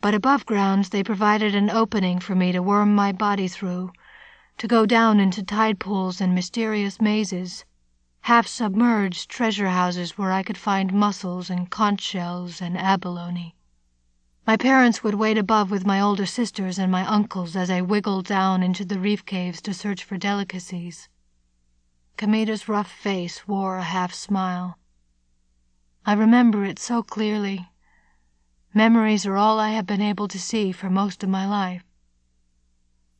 Speaker 2: But above ground they provided an opening for me to worm my body through, to go down into tide pools and mysterious mazes, half submerged treasure houses where I could find mussels and conch shells and abalone. My parents would wait above with my older sisters and my uncles as I wiggled down into the reef caves to search for delicacies. Kamita's rough face wore a half smile. I remember it so clearly. Memories are all I have been able to see for most of my life.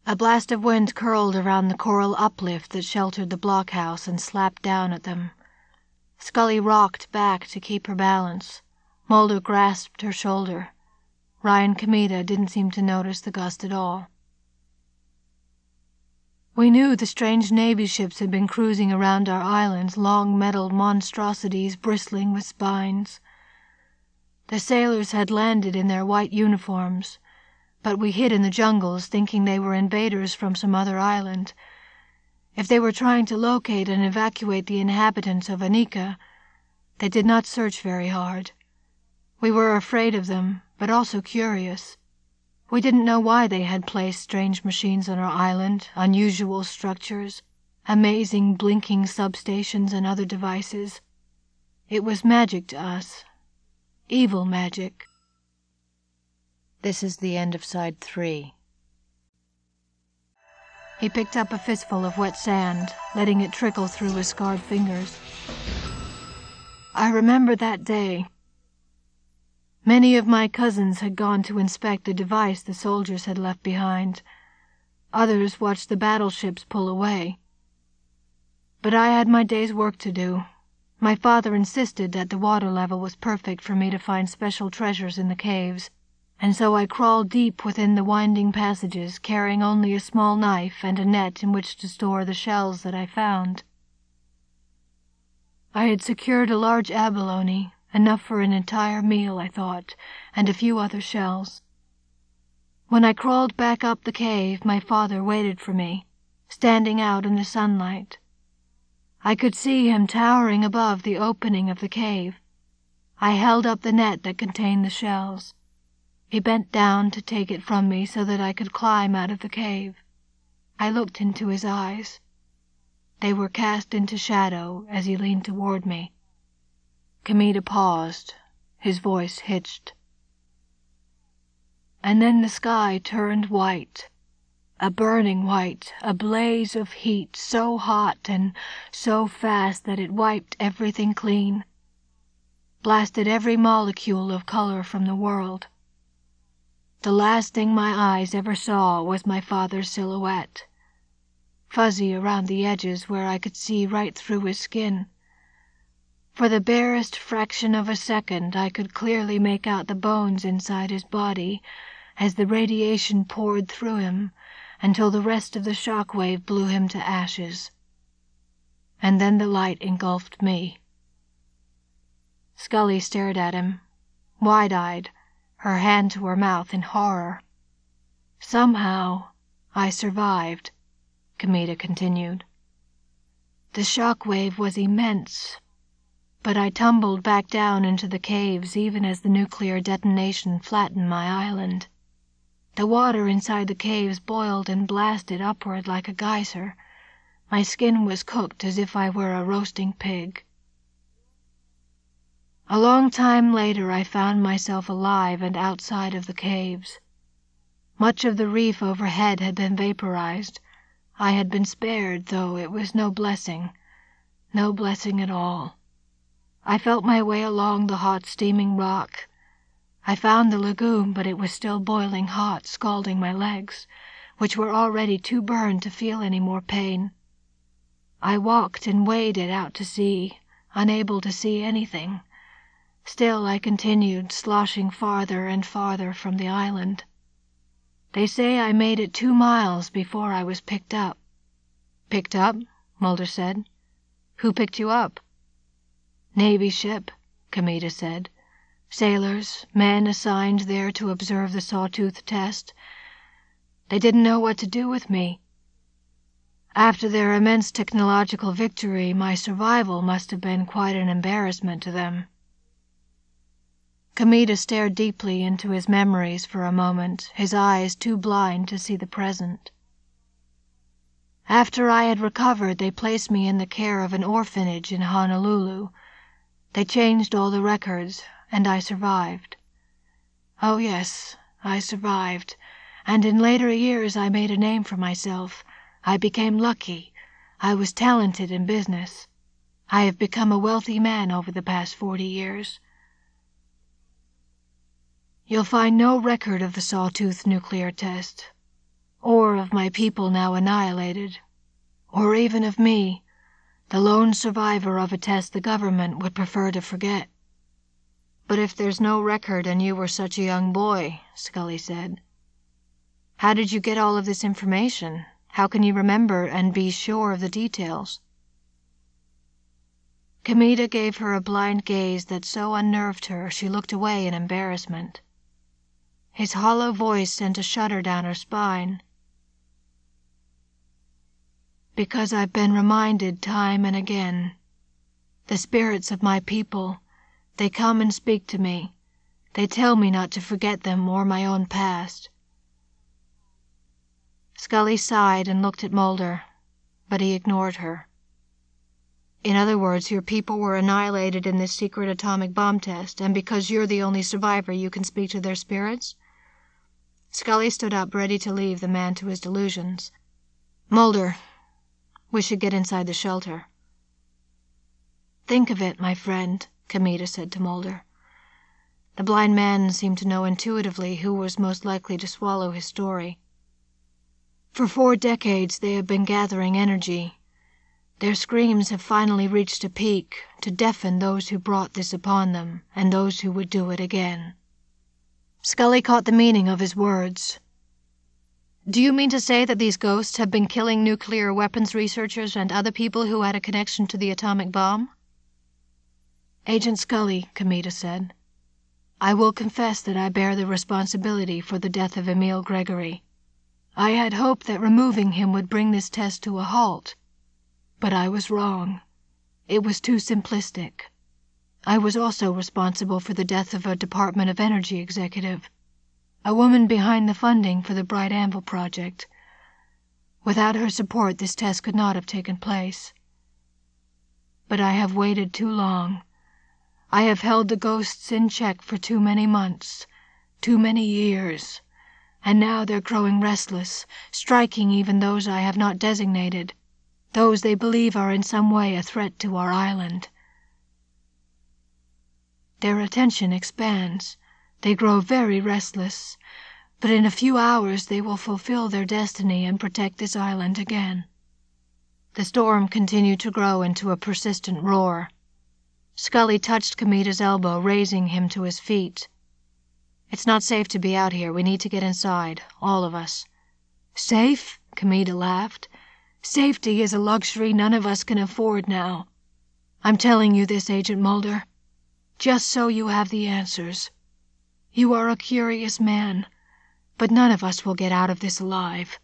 Speaker 2: A blast of wind curled around the coral uplift that sheltered the blockhouse and slapped down at them. Scully rocked back to keep her balance. Mulder grasped her shoulder. Ryan Kamita didn't seem to notice the gust at all. We knew the strange Navy ships had been cruising around our islands, long metal monstrosities bristling with spines. The sailors had landed in their white uniforms, but we hid in the jungles, thinking they were invaders from some other island. If they were trying to locate and evacuate the inhabitants of Anika, they did not search very hard. We were afraid of them, but also curious. We didn't know why they had placed strange machines on our island, unusual structures, amazing blinking substations and other devices. It was magic to us. Evil magic.
Speaker 1: This is the end of side three.
Speaker 3: He picked up a fistful of wet sand, letting it trickle through his scarred fingers. I remember that day. Many of my cousins had gone to inspect the device the soldiers had left behind. Others watched the battleships pull away. But I had my day's work to do. My father insisted that the water level was perfect for me to find special treasures in the caves, and so I crawled deep within the winding passages, carrying only a small knife and a net in which to store the shells that I found. I had secured a large abalone, Enough for an entire meal, I thought, and a few other shells. When I crawled back up the cave, my father waited for me, standing out in the sunlight. I could see him towering above the opening of the cave. I held up the net that contained the shells. He bent down to take it from me so that I could climb out of the cave. I looked into his eyes. They were cast into shadow as he leaned toward me. Kamita paused. His voice hitched. And then the sky turned white. A burning white, a blaze of heat so hot and so fast that it wiped everything clean, blasted every molecule of color from the world. The last thing my eyes ever saw was my father's silhouette, fuzzy around the edges where I could see right through his skin. For the barest fraction of a second I could clearly make out the bones inside his body as the radiation poured through him until the rest of the shock wave blew him to ashes. And then the light engulfed me. Scully stared at him, wide eyed, her hand to her mouth in horror. Somehow I survived, Kamita continued. The shock wave was immense, but I tumbled back down into the caves even as the nuclear detonation flattened my island. The water inside the caves boiled and blasted upward like a geyser. My skin was cooked as if I were a roasting pig. A long time later I found myself alive and outside of the caves. Much of the reef overhead had been vaporized. I had been spared, though it was no blessing, no blessing at all. I felt my way along the hot steaming rock. I found the lagoon, but it was still boiling hot, scalding my legs, which were already too burned to feel any more pain. I walked and waded out to sea, unable to see anything. Still I continued, sloshing farther and farther from the island. They say I made it two miles before I was picked up.
Speaker 2: Picked up? Mulder said. Who picked you up?
Speaker 3: Navy ship, Kamita said sailors, men assigned there to observe the sawtooth test. They didn't know what to do with me. After their immense technological victory, my survival must have been quite an embarrassment to them. Kamita stared deeply into his memories for a moment, his eyes too blind to see the present. After I had recovered, they placed me in the care of an orphanage in Honolulu. They changed all the records, and I survived. Oh, yes, I survived, and in later years I made a name for myself. I became lucky. I was talented in business. I have become a wealthy man over the past forty years. You'll find no record of the Sawtooth nuclear test, or of my people now annihilated, or even of me, the lone survivor of a test the government would prefer to forget.
Speaker 2: But if there's no record and you were such a young boy, Scully said, how did you get all of this information? How can you remember and be sure of the details?
Speaker 3: Kamita gave her a blind gaze that so unnerved her she looked away in embarrassment. His hollow voice sent a shudder down her spine. Because I've been reminded time and again. The spirits of my people they come and speak to me. They tell me not to forget them or my own past.
Speaker 2: Scully sighed and looked at Mulder, but he ignored her. In other words, your people were annihilated in this secret atomic bomb test, and because you're the only survivor, you can speak to their spirits? Scully stood up, ready to leave the man to his delusions. Mulder, we should get inside the shelter.
Speaker 3: Think of it, my friend, Kamita said to Mulder.
Speaker 2: The blind man seemed to know intuitively who was most likely to swallow his story.
Speaker 3: For four decades they have been gathering energy. Their screams have finally reached a peak to deafen those who brought this upon them and those who would do it again.
Speaker 2: Scully caught the meaning of his words. Do you mean to say that these ghosts have been killing nuclear weapons researchers and other people who had a connection to the atomic bomb?
Speaker 3: Agent Scully, Kamita said, I will confess that I bear the responsibility for the death of Emil Gregory. I had hoped that removing him would bring this test to a halt, but I was wrong. It was too simplistic. I was also responsible for the death of a Department of Energy executive, a woman behind the funding for the Bright Anvil project. Without her support, this test could not have taken place. But I have waited too long. I have held the ghosts in check for too many months, too many years, and now they're growing restless, striking even those I have not designated, those they believe are in some way a threat to our island. Their attention expands. They grow very restless, but in a few hours they will fulfill their destiny and protect this island again.
Speaker 2: The storm continued to grow into a persistent roar. Scully touched Kamita's elbow, raising him to his feet. It's not safe to be out here. We need to get inside, all of us.
Speaker 3: Safe? Kamita laughed. Safety is a luxury none of us can afford now. I'm telling you this, Agent Mulder, just so you have the answers. You are a curious man, but none of us will get out of this alive.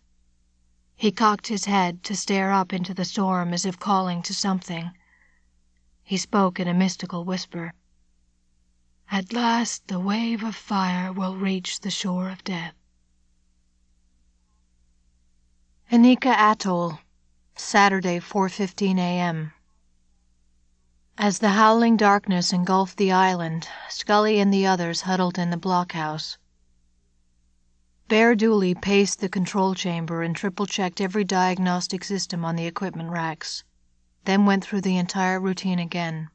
Speaker 2: He cocked his head to stare up into the storm as if calling to something. He spoke in a mystical whisper.
Speaker 3: At last the wave of fire will reach the shore of death.
Speaker 2: Anika Atoll, Saturday, 4:15 a.m. As the howling darkness engulfed the island, Scully and the others huddled in the blockhouse. Bear Dooley paced the control chamber and triple checked every diagnostic system on the equipment racks, then went through the entire routine again.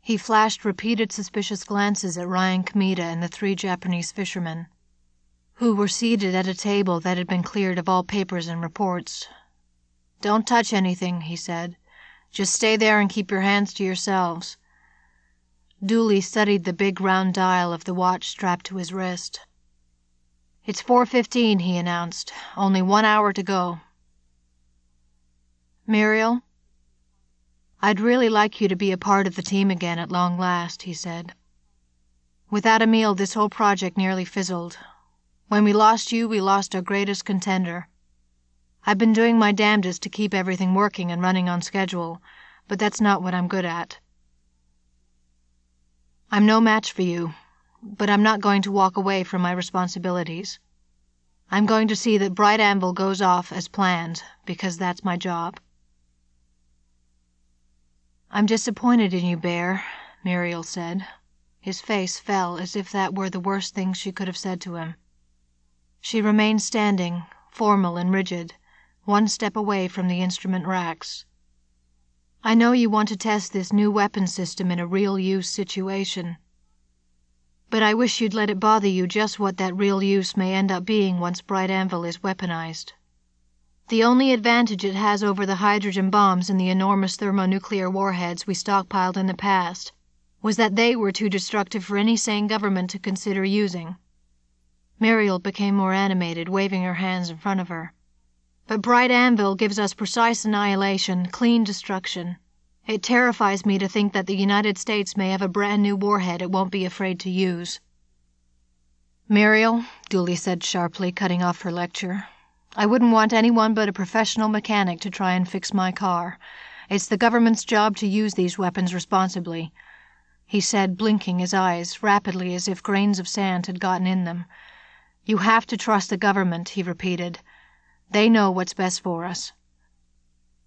Speaker 2: He flashed repeated suspicious glances at Ryan Kamita and the three Japanese fishermen, who were seated at a table that had been cleared of all papers and reports. Don't touch anything, he said. Just stay there and keep your hands to yourselves. Dooley studied the big round dial of the watch strapped to his wrist. It's 4:15, he announced. Only one hour to go. Muriel, I'd really like you to be a part of the team again at long last, he said. Without Emil, this whole project nearly fizzled. When we lost you, we lost our greatest contender. I've been doing my damnedest to keep everything working and running on schedule, but that's not what I'm good at. I'm no match for you, but I'm not going to walk away from my responsibilities. I'm going to see that Bright Anvil goes off as planned, because that's my job. I'm disappointed in you, Bear, Muriel said. His face fell as if that were the worst thing she could have said to him. She remained standing, formal and rigid one step away from the instrument racks. I know you want to test this new weapon system in a real use situation, but I wish you'd let it bother you just what that real use may end up being once Bright Anvil is weaponized. The only advantage it has over the hydrogen bombs and the enormous thermonuclear warheads we stockpiled in the past was that they were too destructive for any sane government to consider using. Muriel became more animated, waving her hands in front of her. But Bright Anvil gives us precise annihilation, clean destruction. It terrifies me to think that the United States may have a brand new warhead it won't be afraid to use. Muriel, Dooley said sharply, cutting off her lecture, I wouldn't want anyone but a professional mechanic to try and fix my car. It's the government's job to use these weapons responsibly, he said, blinking his eyes rapidly as if grains of sand had gotten in them. You have to trust the government, he repeated. They know what's best for us.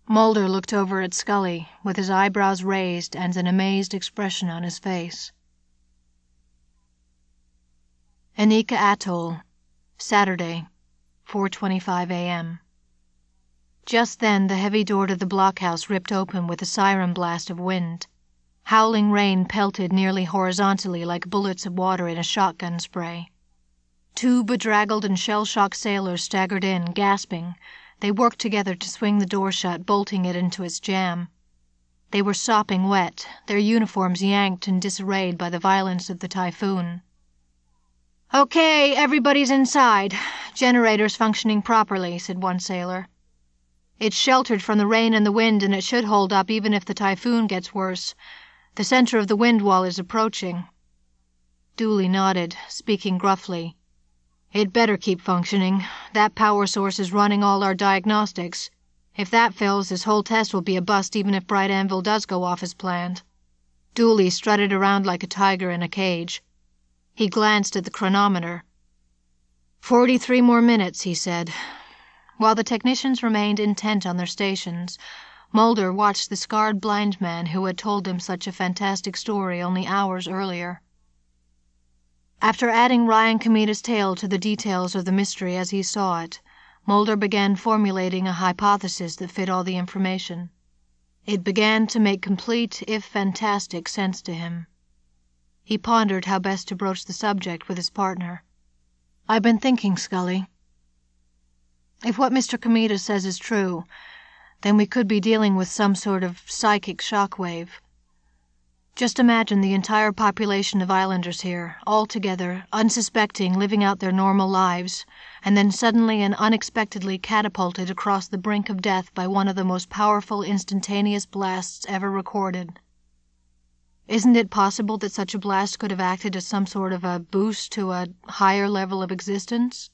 Speaker 2: Mulder looked over at Scully, with his eyebrows raised and an amazed expression on his face. Anika Atoll, Saturday, 4:25 a.m. Just then the heavy door to the blockhouse ripped open with a siren blast of wind. Howling rain pelted nearly horizontally like bullets of water in a shotgun spray. Two bedraggled and shell-shocked sailors staggered in, gasping. They worked together to swing the door shut, bolting it into its jamb. They were sopping wet, their uniforms yanked and disarrayed by the violence of the typhoon. Okay, everybody's inside. Generators functioning properly, said one sailor. It's sheltered from the rain and the wind, and it should hold up even if the typhoon gets worse. The center of the wind wall is approaching. Dooley nodded, speaking gruffly. It better keep functioning. That power source is running all our diagnostics. If that fails, this whole test will be a bust even if Bright Anvil does go off as planned. Dooley strutted around like a tiger in a cage. He glanced at the chronometer. Forty-three more minutes, he said. While the technicians remained intent on their stations, Mulder watched the scarred blind man who had told them such a fantastic story only hours earlier. After adding Ryan Kamita's tale to the details of the mystery as he saw it, Mulder began formulating a hypothesis that fit all the information. It began to make complete, if fantastic, sense to him. He pondered how best to broach the subject with his partner. "I've been thinking, Scully. If what Mr. Kamita says is true, then we could be dealing with some sort of psychic shock wave. Just imagine the entire population of islanders here, all together, unsuspecting, living out their normal lives, and then suddenly and unexpectedly catapulted across the brink of death by one of the most powerful instantaneous blasts ever recorded. Isn't it possible that such a blast could have acted as some sort of a boost to a higher level of existence?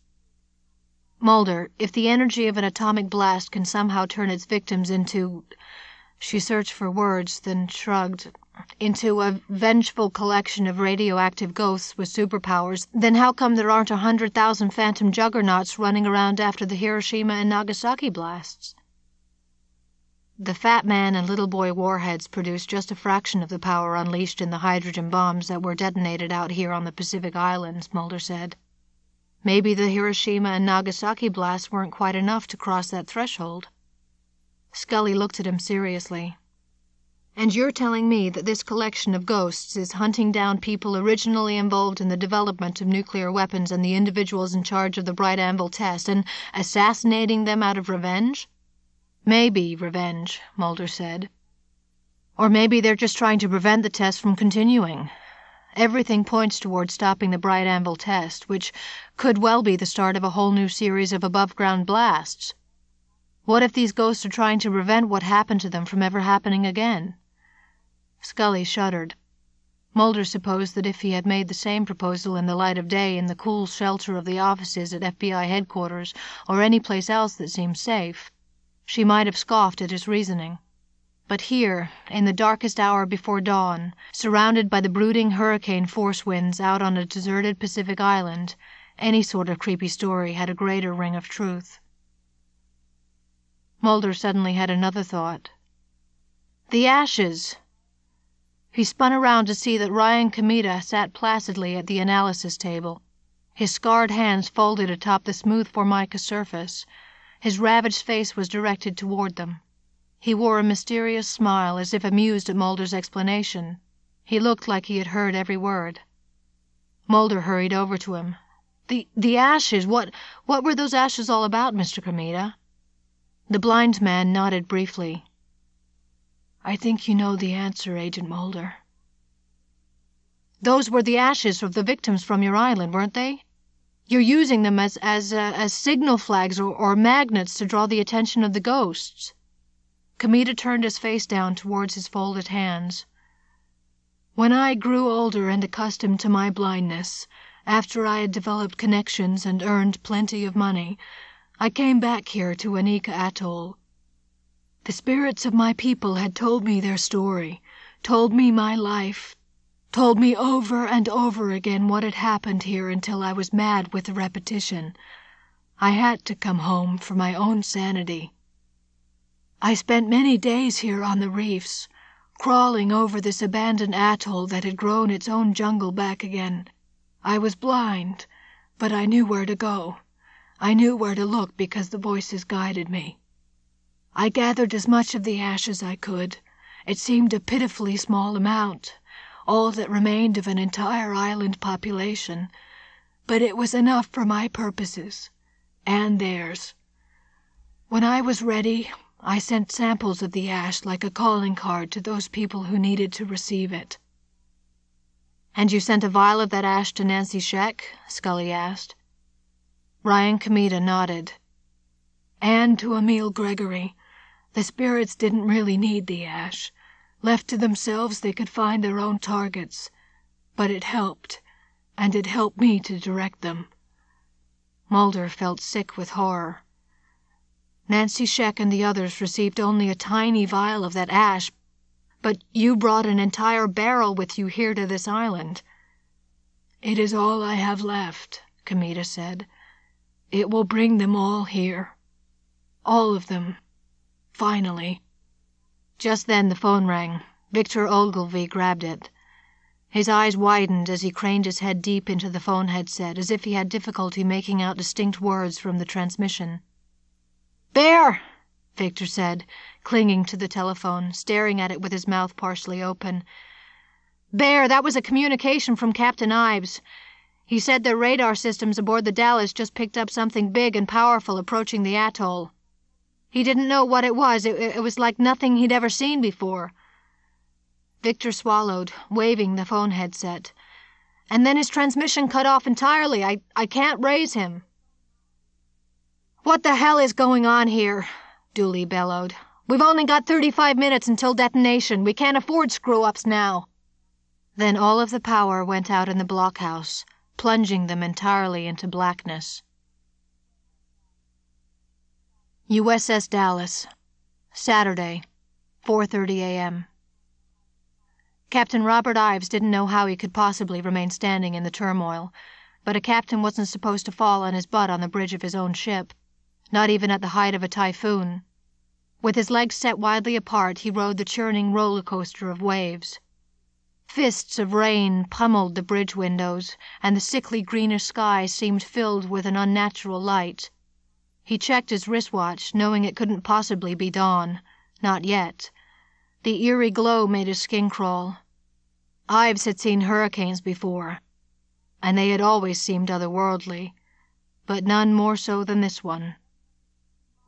Speaker 2: Mulder, if the energy of an atomic blast can somehow turn its victims into she searched for words, then shrugged into a vengeful collection of radioactive ghosts with superpowers, then how come there aren't a hundred thousand phantom juggernauts running around after the Hiroshima and Nagasaki blasts? The Fat Man and Little Boy warheads produced just a fraction of the power unleashed in the hydrogen bombs that were detonated out here on the Pacific Islands, Mulder said. Maybe the Hiroshima and Nagasaki blasts weren't quite enough to cross that threshold. Scully looked at him seriously. "And you're telling me that this collection of ghosts is hunting down people originally involved in the development of nuclear weapons and the individuals in charge of the Bright Anvil test, and assassinating them out of revenge?" "Maybe revenge," Mulder said. "Or maybe they're just trying to prevent the test from continuing. Everything points toward stopping the Bright Anvil test, which could well be the start of a whole new series of above ground blasts. What if these ghosts are trying to prevent what happened to them from ever happening again?" Scully shuddered. Mulder supposed that if he had made the same proposal in the light of day in the cool shelter of the offices at FBI headquarters, or any place else that seemed safe, she might have scoffed at his reasoning. But here, in the darkest hour before dawn, surrounded by the brooding hurricane force winds out on a deserted Pacific island, any sort of creepy story had a greater ring of truth. Mulder suddenly had another thought. The ashes! He spun around to see that Ryan Kamita sat placidly at the analysis table, his scarred hands folded atop the smooth formica surface. His ravaged face was directed toward them. He wore a mysterious smile, as if amused at Mulder's explanation. He looked like he had heard every word. Mulder hurried over to him. "The the ashes! What what were those ashes all about, Mr. Kamita?" The blind man nodded briefly. "I think you know the answer, Agent Mulder." "Those were the ashes of the victims from your island, weren't they? You're using them as as uh, as signal flags or, or magnets to draw the attention of the ghosts." Kamita turned his face down towards his folded hands. "When I grew older and accustomed to my blindness, after I had developed connections and earned plenty of money, I came back here to Anika Atoll. The spirits of my people had told me their story, told me my life, told me over and over again what had happened here until I was mad with the repetition. I had to come home for my own sanity. I spent many days here on the reefs, crawling over this abandoned atoll that had grown its own jungle back again. I was blind, but I knew where to go. I knew where to look because the voices guided me. I gathered as much of the ash as I could. It seemed a pitifully small amount, all that remained of an entire island population, but it was enough for my purposes and theirs. When I was ready I sent samples of the ash like a calling card to those people who needed to receive it." "And you sent a vial of that ash to Nancy Scheck?" Scully asked. Ryan Kamita nodded. "And to Emil Gregory. The spirits didn't really need the ash. Left to themselves they could find their own targets. But it helped, and it helped me to direct them." Mulder felt sick with horror. Nancy Scheck and the others received only a tiny vial of that ash, but you brought an entire barrel with you here to this island." "It is all I have left," Kamita said. "It will bring them all here."
Speaker 3: All of them. Finally.
Speaker 2: Just then the phone rang. Victor Ogilvy grabbed it. His eyes widened as he craned his head deep into the phone headset, as if he had difficulty making out distinct words from the transmission. Bear! Victor said, clinging to the telephone, staring at it with his mouth partially open. Bear, that was a communication from Captain Ives. He said their radar systems aboard the Dallas just picked up something big and powerful approaching the atoll. He didn't know what it was. It, it was like nothing he'd ever seen before. Victor swallowed, waving the phone headset. And then his transmission cut off entirely. I, I can't raise him. What the hell is going on here? Dooley bellowed. We've only got 35 minutes until detonation. We can't afford screw ups now. Then all of the power went out in the blockhouse, plunging them entirely into blackness. USS Dallas, Saturday, 4:30 a.m. Captain Robert Ives didn't know how he could possibly remain standing in the turmoil, but a captain wasn't supposed to fall on his butt on the bridge of his own ship, not even at the height of a typhoon. With his legs set widely apart, he rode the churning roller coaster of waves. Fists of rain pummeled the bridge windows, and the sickly greenish sky seemed filled with an unnatural light. He checked his wristwatch, knowing it couldn't possibly be dawn. Not yet. The eerie glow made his skin crawl. Ives had seen hurricanes before, and they had always seemed otherworldly, but none more so than this one.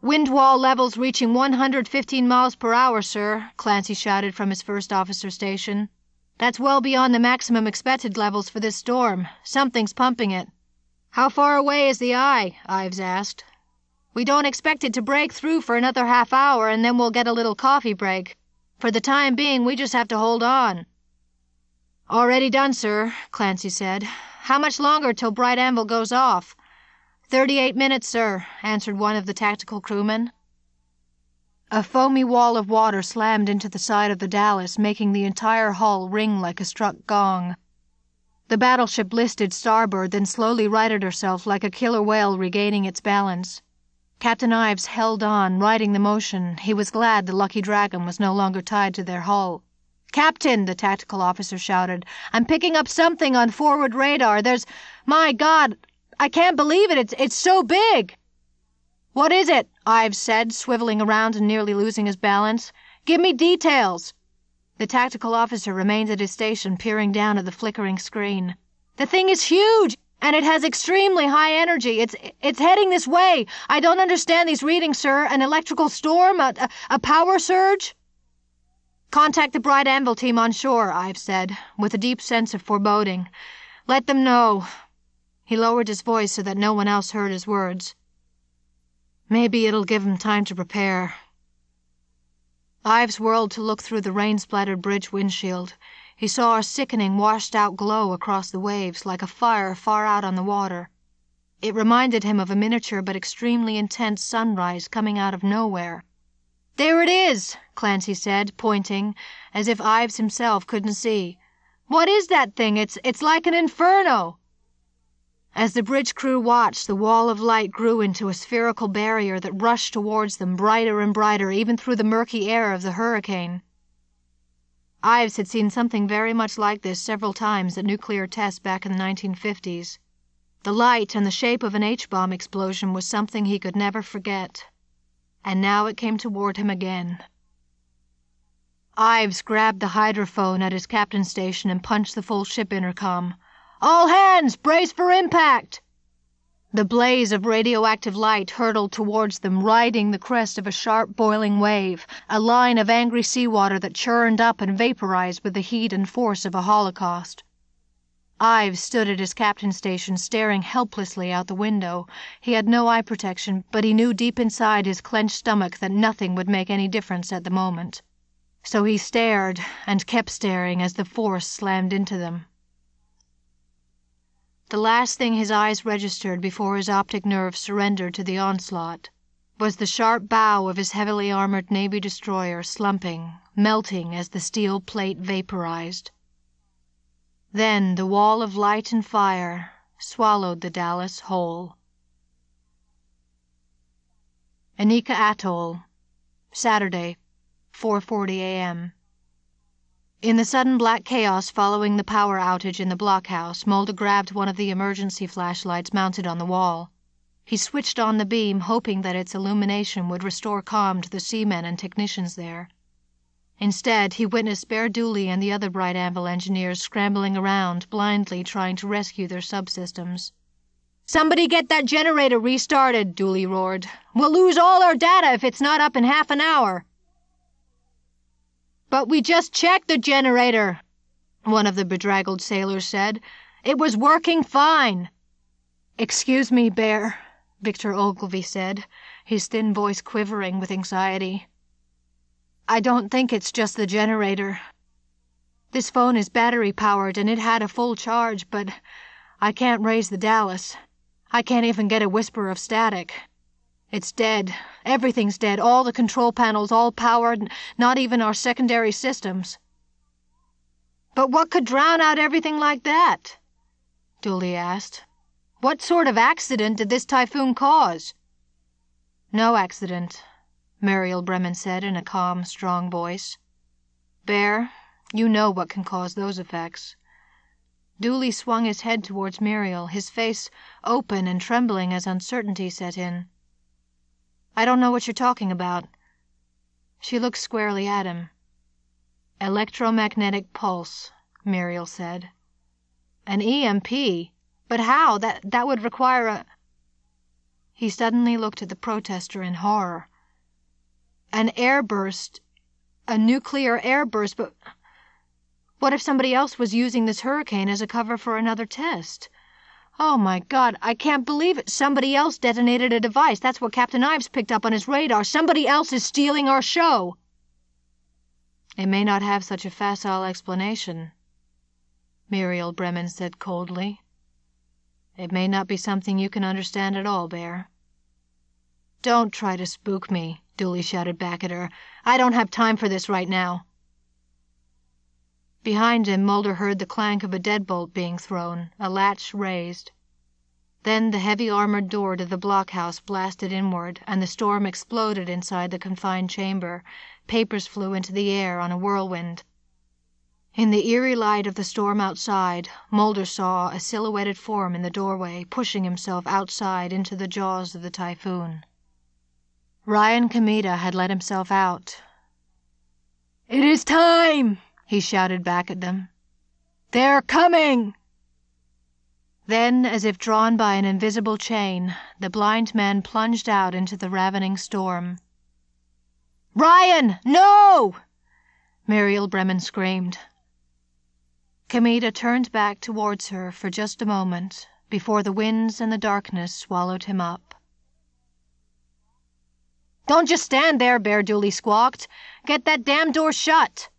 Speaker 2: Wind wall levels reaching 115 miles per hour, sir, Clancy shouted from his first officer station. That's well beyond the maximum expected levels for this storm. Something's pumping it. How far away is the eye? Ives asked. We don't expect it to break through for another half hour, and then we'll get a little coffee break. For the time being, we just have to hold on. Already done, sir, Clancy said. How much longer till Bright Anvil goes off? Thirty-eight minutes, sir, answered one of the tactical crewmen. A foamy wall of water slammed into the side of the Dallas, making the entire hull ring like a struck gong. The battleship listed starboard, then slowly righted herself like a killer whale regaining its balance. Captain Ives held on, riding the motion. He was glad the Lucky Dragon was no longer tied to their hull. Captain, the tactical officer shouted, I'm picking up something on forward radar. There's. My God, I can't believe it. It's, it's so big. What is it? Ives said, swiveling around and nearly losing his balance. Give me details. The tactical officer remained at his station, peering down at the flickering screen. The thing is huge, and it has extremely high energy. It's it's heading this way. I don't understand these readings, sir. An electrical storm? A, a, a power surge? Contact the Bright Anvil team on shore, Ives said, with a deep sense of foreboding. Let them know. He lowered his voice so that no one else heard his words. Maybe it'll give give 'em time to prepare. Ives whirled to look through the rain splattered bridge windshield. He saw a sickening, washed out glow across the waves, like a fire far out on the water. It reminded him of a miniature but extremely intense sunrise coming out of nowhere. There it is, Clancy said, pointing, as if Ives himself couldn't see. What is that thing? It's it's like an inferno. As the bridge crew watched, the wall of light grew into a spherical barrier that rushed towards them, brighter and brighter, even through the murky air of the hurricane. Ives had seen something very much like this several times at nuclear tests back in the 1950s. The light and the shape of an H bomb explosion was something he could never forget and now it came toward him again. Ives grabbed the hydrophone at his captain's station and punched the full ship intercom. All hands, brace for impact! The blaze of radioactive light hurtled towards them, riding the crest of a sharp boiling wave, a line of angry seawater that churned up and vaporized with the heat and force of a holocaust. Ives stood at his captain's station, staring helplessly out the window. He had no eye protection, but he knew deep inside his clenched stomach that nothing would make any difference at the moment. So he stared and kept staring as the force slammed into them. The last thing his eyes registered before his optic nerve surrendered to the onslaught was the sharp bow of his heavily armored Navy destroyer slumping, melting as the steel plate vaporized. Then the wall of light and fire swallowed the Dallas whole. Anika Atoll, Saturday, 4:40 a.m. In the sudden black chaos following the power outage in the blockhouse, Mulder grabbed one of the emergency flashlights mounted on the wall. He switched on the beam, hoping that its illumination would restore calm to the seamen and technicians there. Instead, he witnessed Bear Dooley and the other Bright Anvil engineers scrambling around, blindly trying to rescue their subsystems. Somebody get that generator restarted, Dooley roared. We'll lose all our data if it's not up in half an hour. But we just checked the generator, one of the bedraggled sailors said. It was working fine. Excuse me, Bear, Victor Ogilvy said, his thin voice quivering with anxiety. I don't think it's just the generator. This phone is battery powered and it had a full charge, but I can't raise the Dallas. I can't even get a whisper of static. It's dead. Everything's dead. All the control panels, all powered, not even our secondary systems. But what could drown out everything like that? Dooley asked. What sort of accident did this typhoon cause? No accident, Muriel Bremen said in a calm, strong voice. Bear, you know what can cause those effects. Dooley swung his head towards Muriel, his face open and trembling as uncertainty set in. I don't know what you're talking about. She looked squarely at him. Electromagnetic pulse, Muriel said. An EMP? But how? That that would require a He suddenly looked at the protester in horror. An airburst, a nuclear airburst, but what if somebody else was using this hurricane as a cover for another test? Oh my God, I can't believe it. Somebody else detonated a device. That's what Captain Ives picked up on his radar. Somebody else is stealing our show. It may not have such a facile explanation, Muriel Bremen said coldly. It may not be something you can understand at all, Bear. Don't try to spook me, Dooley shouted back at her. I don't have time for this right now. Behind him, Mulder heard the clank of a deadbolt being thrown, a latch raised. Then the heavy armored door to the blockhouse blasted inward, and the storm exploded inside the confined chamber. Papers flew into the air on a whirlwind. In the eerie light of the storm outside, Mulder saw a silhouetted form in the doorway, pushing himself outside into the jaws of the typhoon. Ryan Kamita had let himself out.
Speaker 3: It is time!
Speaker 2: He shouted back at them.
Speaker 3: They're coming!
Speaker 2: Then, as if drawn by an invisible chain, the blind man plunged out into the ravening storm. Ryan, no! Muriel Bremen screamed. Kamita turned back towards her for just a moment before the winds and the darkness swallowed him up. Don't just stand there, Bear Dooley squawked. Get that damn door shut!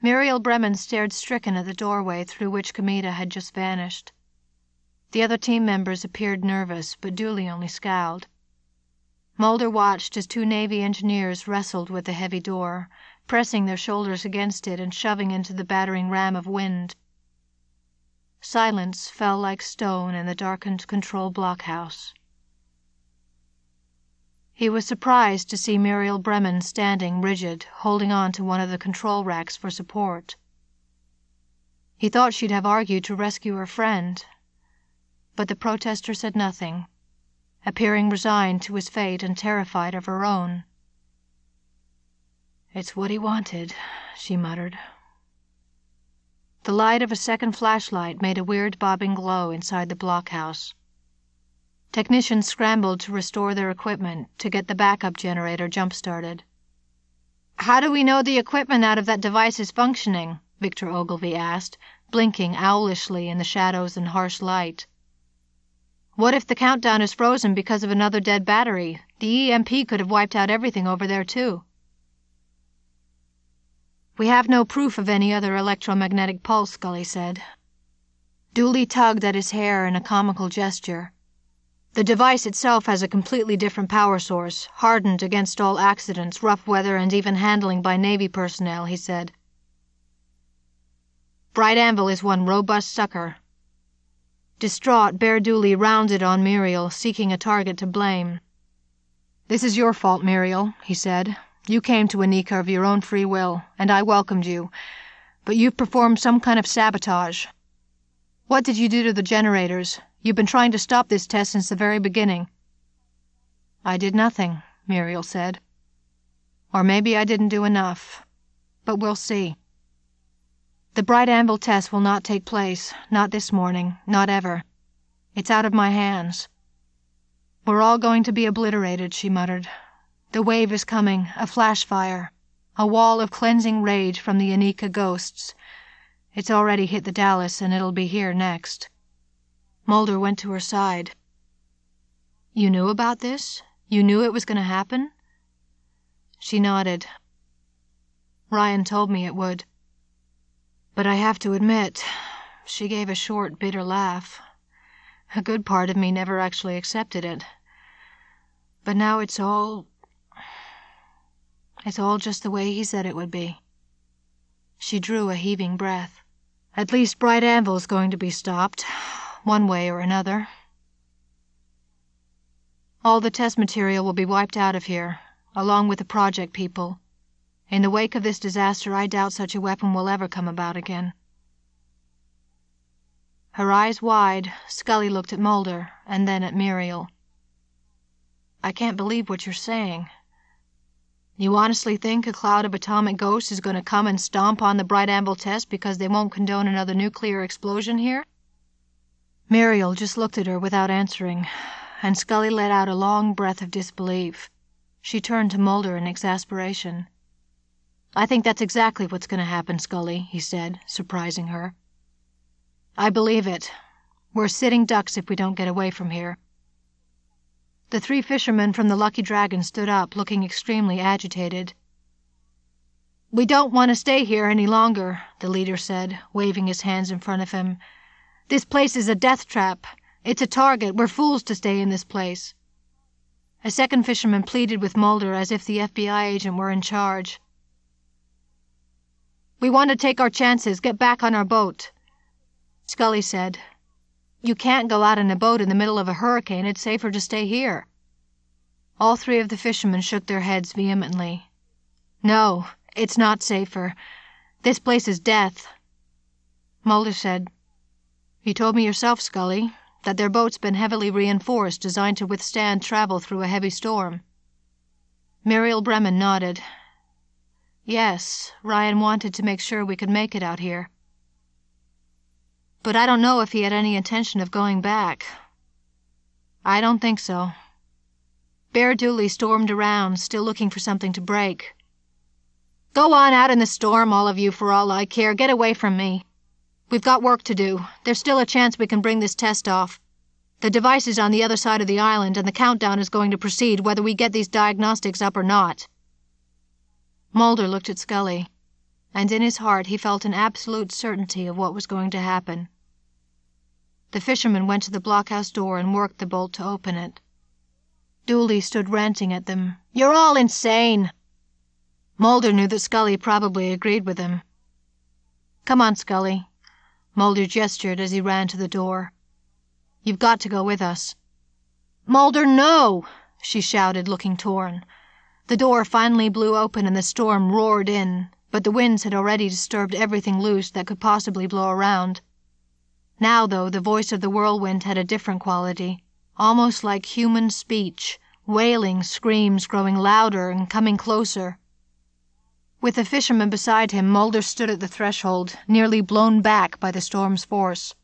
Speaker 2: Muriel Bremen stared stricken at the doorway through which Kamita had just vanished. The other team members appeared nervous, but Dooley only scowled. Mulder watched as two Navy engineers wrestled with the heavy door, pressing their shoulders against it and shoving into the battering ram of wind. Silence fell like stone in the darkened control blockhouse. He was surprised to see Muriel Bremen standing rigid, holding on to one of the control racks for support. He thought she'd have argued to rescue her friend, but the protester said nothing, appearing resigned to his fate and terrified of her own. It's what he wanted, she muttered. The light of a second flashlight made a weird bobbing glow inside the blockhouse. Technicians scrambled to restore their equipment to get the backup generator jump started. How do we know the equipment out of that device is functioning? Victor Ogilvy asked, blinking owlishly in the shadows and harsh light. What if the countdown is frozen because of another dead battery? The EMP could have wiped out everything over there, too. We have no proof of any other electromagnetic pulse, Scully said. Dooley tugged at his hair in a comical gesture. The device itself has a completely different power source, hardened against all accidents, rough weather, and even handling by Navy personnel, he said. Bright Anvil is one robust sucker. Distraught, Bear Dooley rounded on Muriel, seeking a target to blame. This is your fault, Muriel, he said. You came to Anika of your own free will, and I welcomed you, but you've performed some kind of sabotage. What did you do to the generators? You've been trying to stop this test since the very beginning. I did nothing, Muriel said. Or maybe I didn't do enough. But we'll see. The bright anvil test will not take place, not this morning, not ever. It's out of my hands. We're all going to be obliterated, she muttered. The wave is coming, a flash fire, a wall of cleansing rage from the Anika ghosts. It's already hit the Dallas, and it'll be here next. Mulder went to her side. You knew about this? You knew it was going to happen? She nodded. Ryan told me it would. But I have to admit, she gave a short, bitter laugh. A good part of me never actually accepted it. But now it's all. It's all just the way he said it would be. She drew a heaving breath. At least Bright Anvil's going to be stopped, one way or another. All the test material will be wiped out of here, along with the project people. In the wake of this disaster, I doubt such a weapon will ever come about again. Her eyes wide, Scully looked at Mulder and then at Muriel. I can't believe what you're saying. You honestly think a cloud of atomic ghosts is going to come and stomp on the Bright Anvil test because they won't condone another nuclear explosion here? Muriel just looked at her without answering, and Scully let out a long breath of disbelief. She turned to Mulder in exasperation. I think that's exactly what's going to happen, Scully, he said, surprising her. I believe it. We're sitting ducks if we don't get away from here. The three fishermen from the Lucky Dragon stood up, looking extremely agitated. We don't want to stay here any longer, the leader said, waving his hands in front of him. This place is a death trap. It's a target. We're fools to stay in this place. A second fisherman pleaded with Mulder as if the FBI agent were in charge. We want to take our chances, get back on our boat. Scully said, You can't go out in a boat in the middle of a hurricane. It's safer to stay here. All three of the fishermen shook their heads vehemently. No, it's not safer. This place is death. Mulder said, You told me yourself, Scully, that their boat's been heavily reinforced, designed to withstand travel through a heavy storm. Muriel Bremen nodded. Yes, Ryan wanted to make sure we could make it out here. But I don't know if he had any intention of going back. I don't think so. Bear Dooley stormed around, still looking for something to break. Go on out in the storm, all of you, for all I care. Get away from me. We've got work to do. There's still a chance we can bring this test off. The device is on the other side of the island, and the countdown is going to proceed whether we get these diagnostics up or not. Mulder looked at Scully, and in his heart he felt an absolute certainty of what was going to happen. The fisherman went to the blockhouse door and worked the bolt to open it. Dooley stood ranting at them. You're all insane! Mulder knew that Scully probably agreed with him. Come on, Scully. Mulder gestured as he ran to the door. You've got to go with us. Mulder, no! she shouted, looking torn. The door finally blew open and the storm roared in, but the winds had already disturbed everything loose that could possibly blow around. Now, though, the voice of the whirlwind had a different quality, almost like human speech, wailing screams growing louder and coming closer. With the fisherman beside him, Mulder stood at the threshold, nearly blown back by the storm's force.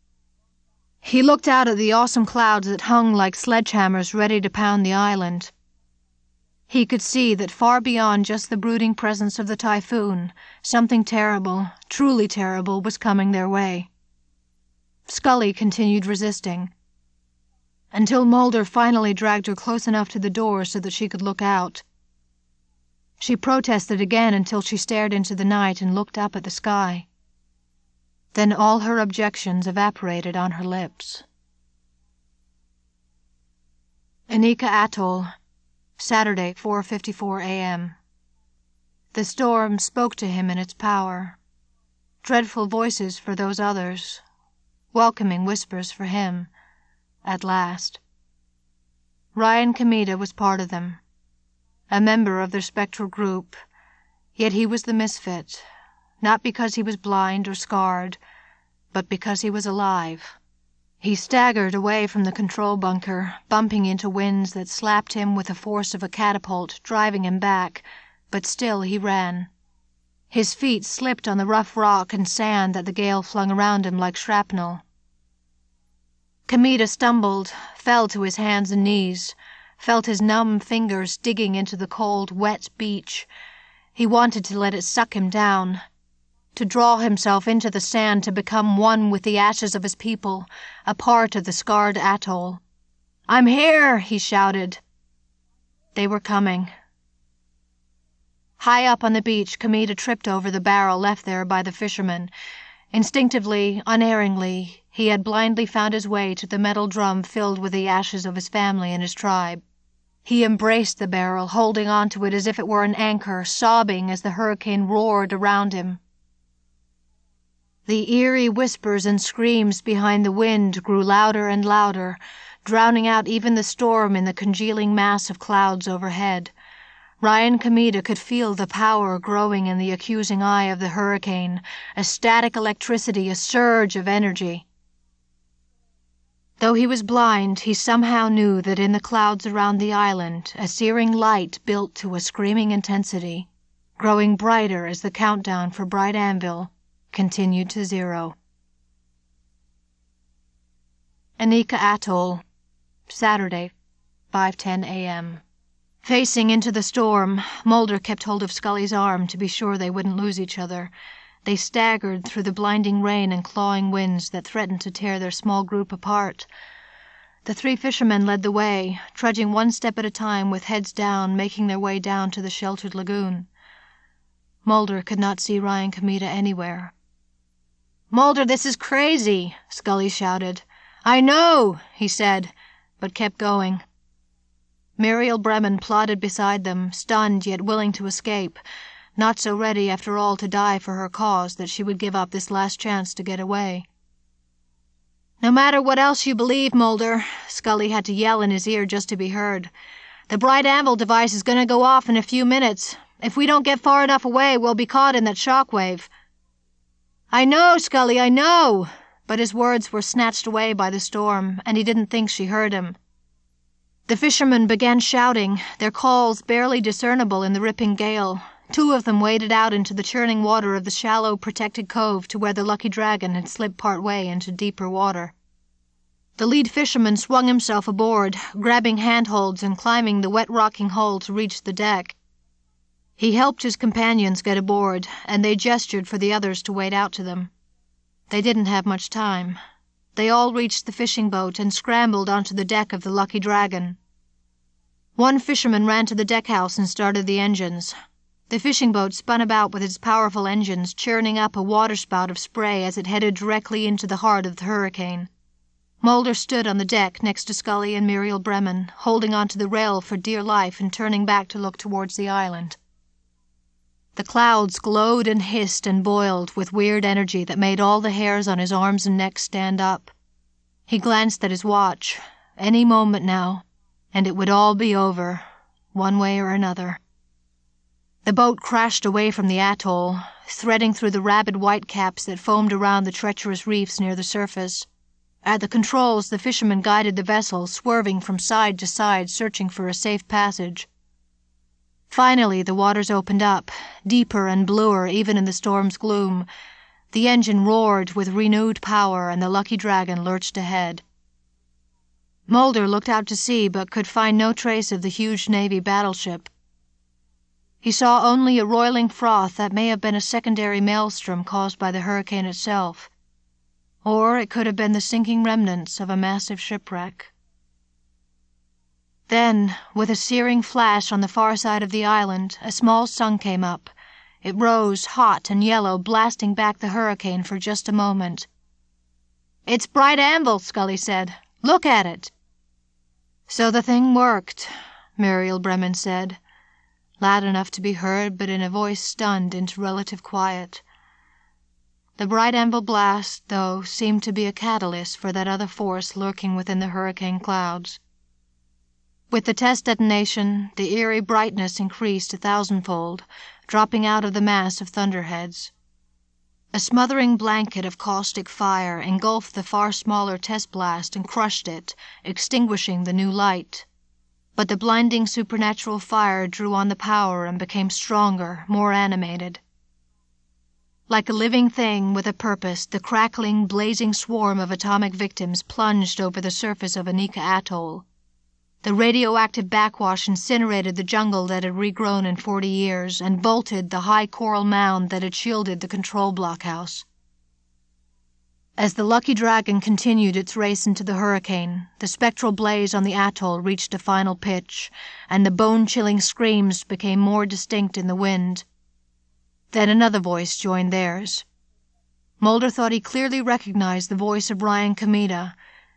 Speaker 2: He looked out at the awesome clouds that hung like sledgehammers ready to pound the island. He could see that far beyond just the brooding presence of the typhoon, something terrible, truly terrible, was coming their way. Scully continued resisting, until Mulder finally dragged her close enough to the door so that she could look out. She protested again until she stared into the night and looked up at the sky. Then all her objections evaporated on her lips. Anika Atoll, Saturday, 4:54 a.m. The storm spoke to him in its power. Dreadful voices for those others, welcoming whispers for him, at last. Ryan Kamita was part of them. A member of their spectral group, yet he was the misfit, not because he was blind or scarred, but because he was alive. He staggered away from the control bunker, bumping into winds that slapped him with the force of a catapult, driving him back, but still he ran. His feet slipped on the rough rock and sand that the gale flung around him like shrapnel. Kamita stumbled, fell to his hands and knees, felt his numb fingers digging into the cold, wet beach. He wanted to let it suck him down to draw himself into the sand to become one with the ashes of his people, a part of the scarred atoll. I'm here, he shouted. They were coming. High up on the beach, Kamita tripped over the barrel left there by the fishermen. Instinctively, unerringly, he had blindly found his way to the metal drum filled with the ashes of his family and his tribe. He embraced the barrel, holding on to it as if it were an anchor, sobbing as the hurricane roared around him. The eerie whispers and screams behind the wind grew louder and louder, drowning out even the storm in the congealing mass of clouds overhead. Ryan Kamita could feel the power growing in the accusing eye of the hurricane, a static electricity, a surge of energy. Though he was blind, he somehow knew that in the clouds around the island a searing light built to a screaming intensity, growing brighter as the countdown for Bright Anvil continued to zero. Anika Atoll, Saturday, 5:10 a.m. Facing into the storm, Mulder kept hold of Scully's arm to be sure they wouldn't lose each other. They staggered through the blinding rain and clawing winds that threatened to tear their small group apart. The three fishermen led the way, trudging one step at a time with heads down, making their way down to the sheltered lagoon. Mulder could not see Ryan Kamita anywhere. Mulder, this is crazy, Scully shouted. I know, he said, but kept going. Muriel Bremen plodded beside them, stunned yet willing to escape, not so ready after all to die for her cause that she would give up this last chance to get away. No matter what else you believe, Mulder, Scully had to yell in his ear just to be heard. The Bright Anvil device is going to go off in a few minutes. If we don't get far enough away, we'll be caught in that shock wave. I know, Scully, I know! But his words were snatched away by the storm, and he didn't think she heard him. The fishermen began shouting, their calls barely discernible in the ripping gale. Two of them waded out into the churning water of the shallow, protected cove to where the Lucky Dragon had slipped part way into deeper water. The lead fisherman swung himself aboard, grabbing handholds and climbing the wet rocking hull to reach the deck. He helped his companions get aboard, and they gestured for the others to wade out to them. They didn't have much time. They all reached the fishing boat and scrambled onto the deck of the Lucky Dragon. One fisherman ran to the deckhouse and started the engines. The fishing boat spun about with its powerful engines, churning up a waterspout of spray as it headed directly into the heart of the hurricane. Mulder stood on the deck next to Scully and Muriel Bremen, holding onto the rail for dear life and turning back to look towards the island. The clouds glowed and hissed and boiled with weird energy that made all the hairs on his arms and neck stand up. He glanced at his watch. Any moment now, and it would all be over, one way or another. The boat crashed away from the atoll, threading through the rabid whitecaps that foamed around the treacherous reefs near the surface. At the controls, the fisherman guided the vessel, swerving from side to side, searching for a safe passage. Finally, the waters opened up, deeper and bluer even in the storm's gloom. The engine roared with renewed power, and the Lucky Dragon lurched ahead. Mulder looked out to sea, but could find no trace of the huge Navy battleship. He saw only a roiling froth that may have been a secondary maelstrom caused by the hurricane itself, or it could have been the sinking remnants of a massive shipwreck. Then, with a searing flash on the far side of the island, a small sun came up. It rose, hot and yellow, blasting back the hurricane for just a moment. It's Bright Anvil, Scully said. Look at it. So the thing worked, Muriel Bremen said, loud enough to be heard, but in a voice stunned into relative quiet. The Bright Anvil blast, though, seemed to be a catalyst for that other force lurking within the hurricane clouds. With the test detonation, the eerie brightness increased a thousandfold, dropping out of the mass of thunderheads. A smothering blanket of caustic fire engulfed the far smaller test blast and crushed it, extinguishing the new light. But the blinding supernatural fire drew on the power and became stronger, more animated. Like a living thing with a purpose, the crackling, blazing swarm of atomic victims plunged over the surface of Anika Atoll. The radioactive backwash incinerated the jungle that had regrown in forty years and bolted the high coral mound that had shielded the control blockhouse. As the Lucky Dragon continued its race into the hurricane, the spectral blaze on the atoll reached a final pitch, and the bone chilling screams became more distinct in the wind. Then another voice joined theirs. Mulder thought he clearly recognized the voice of Ryan Kamita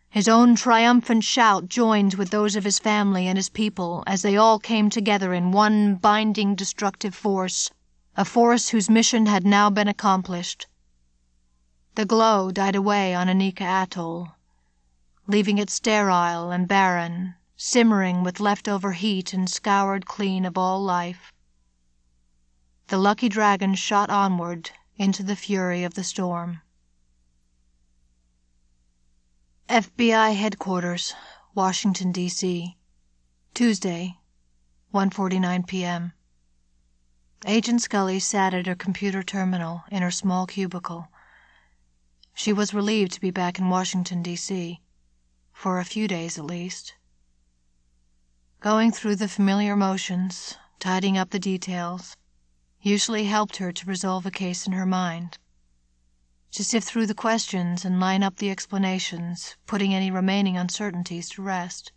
Speaker 2: his own triumphant shout joined with those of his family and his people as they all came together in one binding destructive force, a force whose mission had now been accomplished. The glow died away on Anika Atoll, leaving it sterile and barren, simmering with leftover heat and scoured clean of all life. The lucky dragon shot onward into the fury of the storm. FBI Headquarters, Washington, D.C. Tuesday, 1:49 p.m. Agent Scully sat at her computer terminal in her small cubicle. She was relieved to be back in Washington, D.C., for a few days at least. Going through the familiar motions, tidying up the details, usually helped her to resolve a case in her mind to sift through the questions and line up the explanations, putting any remaining uncertainties to rest.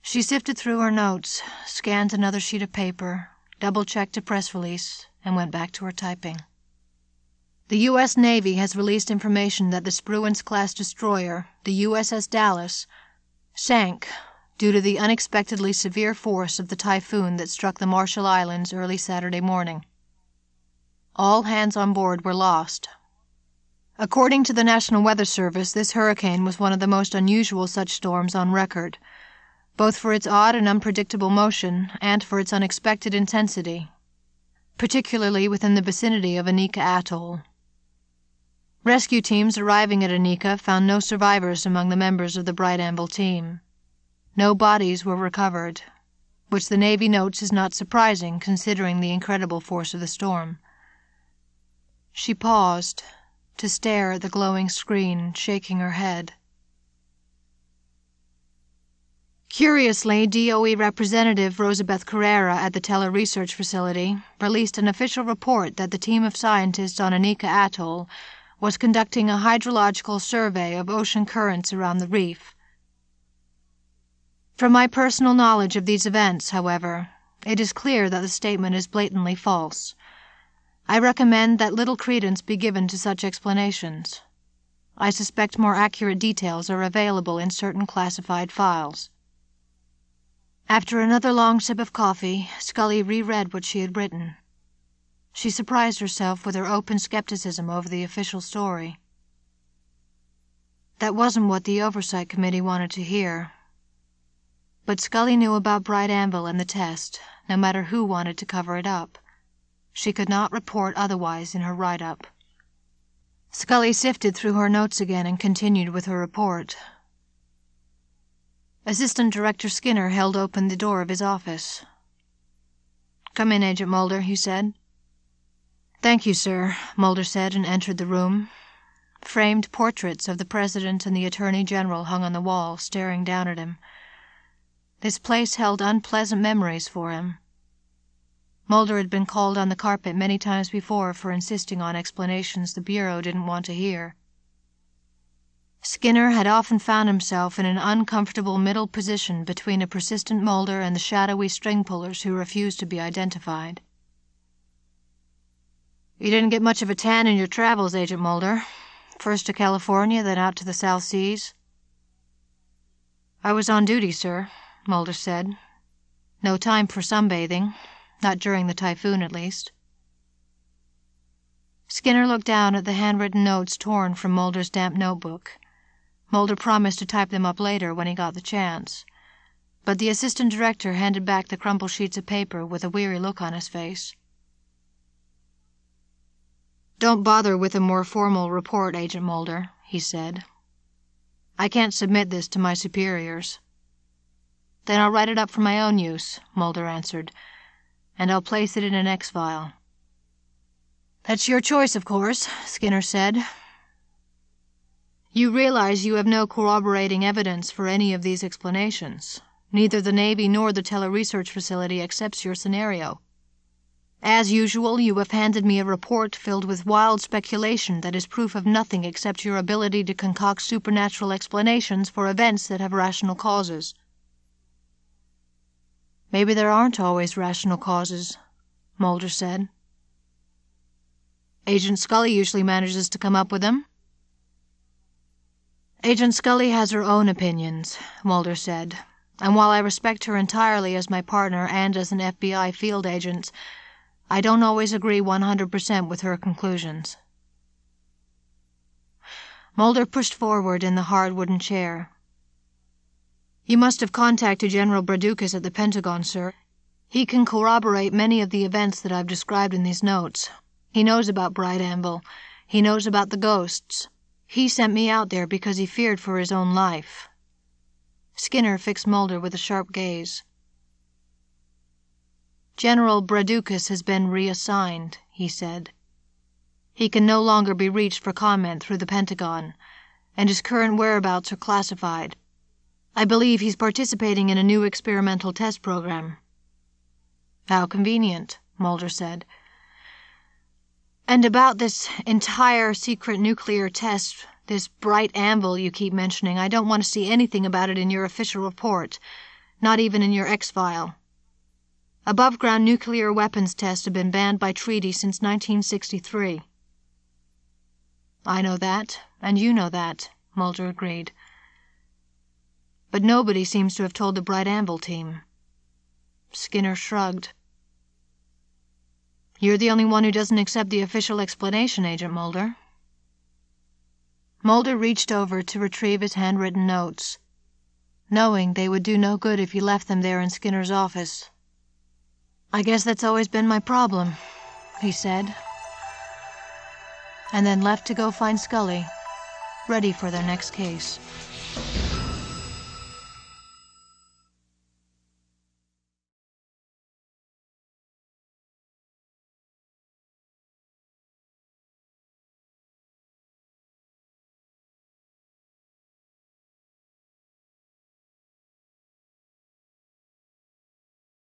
Speaker 2: She sifted through her notes, scanned another sheet of paper, double checked a press release, and went back to her typing. The U.S. Navy has released information that the Spruance class destroyer, the USS Dallas, sank due to the unexpectedly severe force of the typhoon that struck the Marshall Islands early Saturday morning. All hands on board were lost. According to the National Weather Service, this hurricane was one of the most unusual such storms on record, both for its odd and unpredictable motion and for its unexpected intensity, particularly within the vicinity of Anika Atoll. Rescue teams arriving at Anika found no survivors among the members of the Bright Anvil team. No bodies were recovered, which the Navy notes is not surprising considering the incredible force of the storm. She paused to stare at the glowing screen, shaking her head. Curiously, DOE Representative Rosabeth Carrera at the Teller Research Facility released an official report that the team of scientists on Anika Atoll was conducting a hydrological survey of ocean currents around the reef. From my personal knowledge of these events, however, it is clear that the statement is blatantly false. I recommend that little credence be given to such explanations. I suspect more accurate details are available in certain classified files. After another long sip of coffee, Scully reread what she had written. She surprised herself with her open skepticism over the official story. That wasn't what the Oversight Committee wanted to hear. But Scully knew about Bright Anvil and the test, no matter who wanted to cover it up. She could not report otherwise in her write up. Scully sifted through her notes again and continued with her report. Assistant Director Skinner held open the door of his office. Come in, Agent Mulder, he said. Thank you, sir, Mulder said and entered the room. Framed portraits of the President and the Attorney General hung on the wall, staring down at him. This place held unpleasant memories for him. Mulder had been called on the carpet many times before for insisting on explanations the Bureau didn't want to hear. Skinner had often found himself in an uncomfortable middle position between a persistent Mulder and the shadowy string pullers who refused to be identified. You didn't get much of a tan in your travels, Agent Mulder. First to California, then out to the South Seas. I was on duty, sir, Mulder said. No time for sunbathing. Not during the typhoon, at least. Skinner looked down at the handwritten notes torn from Mulder's damp notebook. Mulder promised to type them up later when he got the chance. but the assistant director handed back the crumpled sheets of paper with a weary look on his face. Don't bother with a more formal report, Agent Mulder, he said. I can't submit this to my superiors. Then I'll write it up for my own use, Mulder answered, and I'll place it in an X file. That's your choice, of course, Skinner said. You realize you have no corroborating evidence for any of these explanations. Neither the Navy nor the Teller Research Facility accepts your scenario. As usual, you have handed me a report filled with wild speculation that is proof of nothing except your ability to concoct supernatural explanations for events that have rational causes. Maybe there aren't always rational causes, Mulder said. Agent Scully usually manages to come up with them. Agent Scully has her own opinions, Mulder said and while I respect her entirely as my partner and as an FBI field agent, I don't always agree 100% with her conclusions. Mulder pushed forward in the hard wooden chair. You must have contacted General Bradukas at the Pentagon, sir. He can corroborate many of the events that I've described in these notes. He knows about Bright Anvil. He knows about the ghosts. He sent me out there because he feared for his own life. Skinner fixed Mulder with a sharp gaze. General Bradukas has been reassigned, he said. He can no longer be reached for comment through the Pentagon, and his current whereabouts are classified. I believe he's participating in a new experimental test program. How convenient, Mulder said. And about this entire secret nuclear test this bright anvil you keep mentioning, I don't want to see anything about it in your official report, not even in your X file. Above ground nuclear weapons tests have been banned by treaty since 1963. I know that, and you know that, Mulder agreed. But nobody seems to have told the Bright Anvil team. Skinner shrugged. You're the only one who doesn't accept the official explanation, Agent Mulder. Mulder reached over to retrieve his handwritten notes, knowing they would do no good if he left them there in Skinner's office. I guess that's always been my problem, he said, and then left to go find Scully, ready for their next case.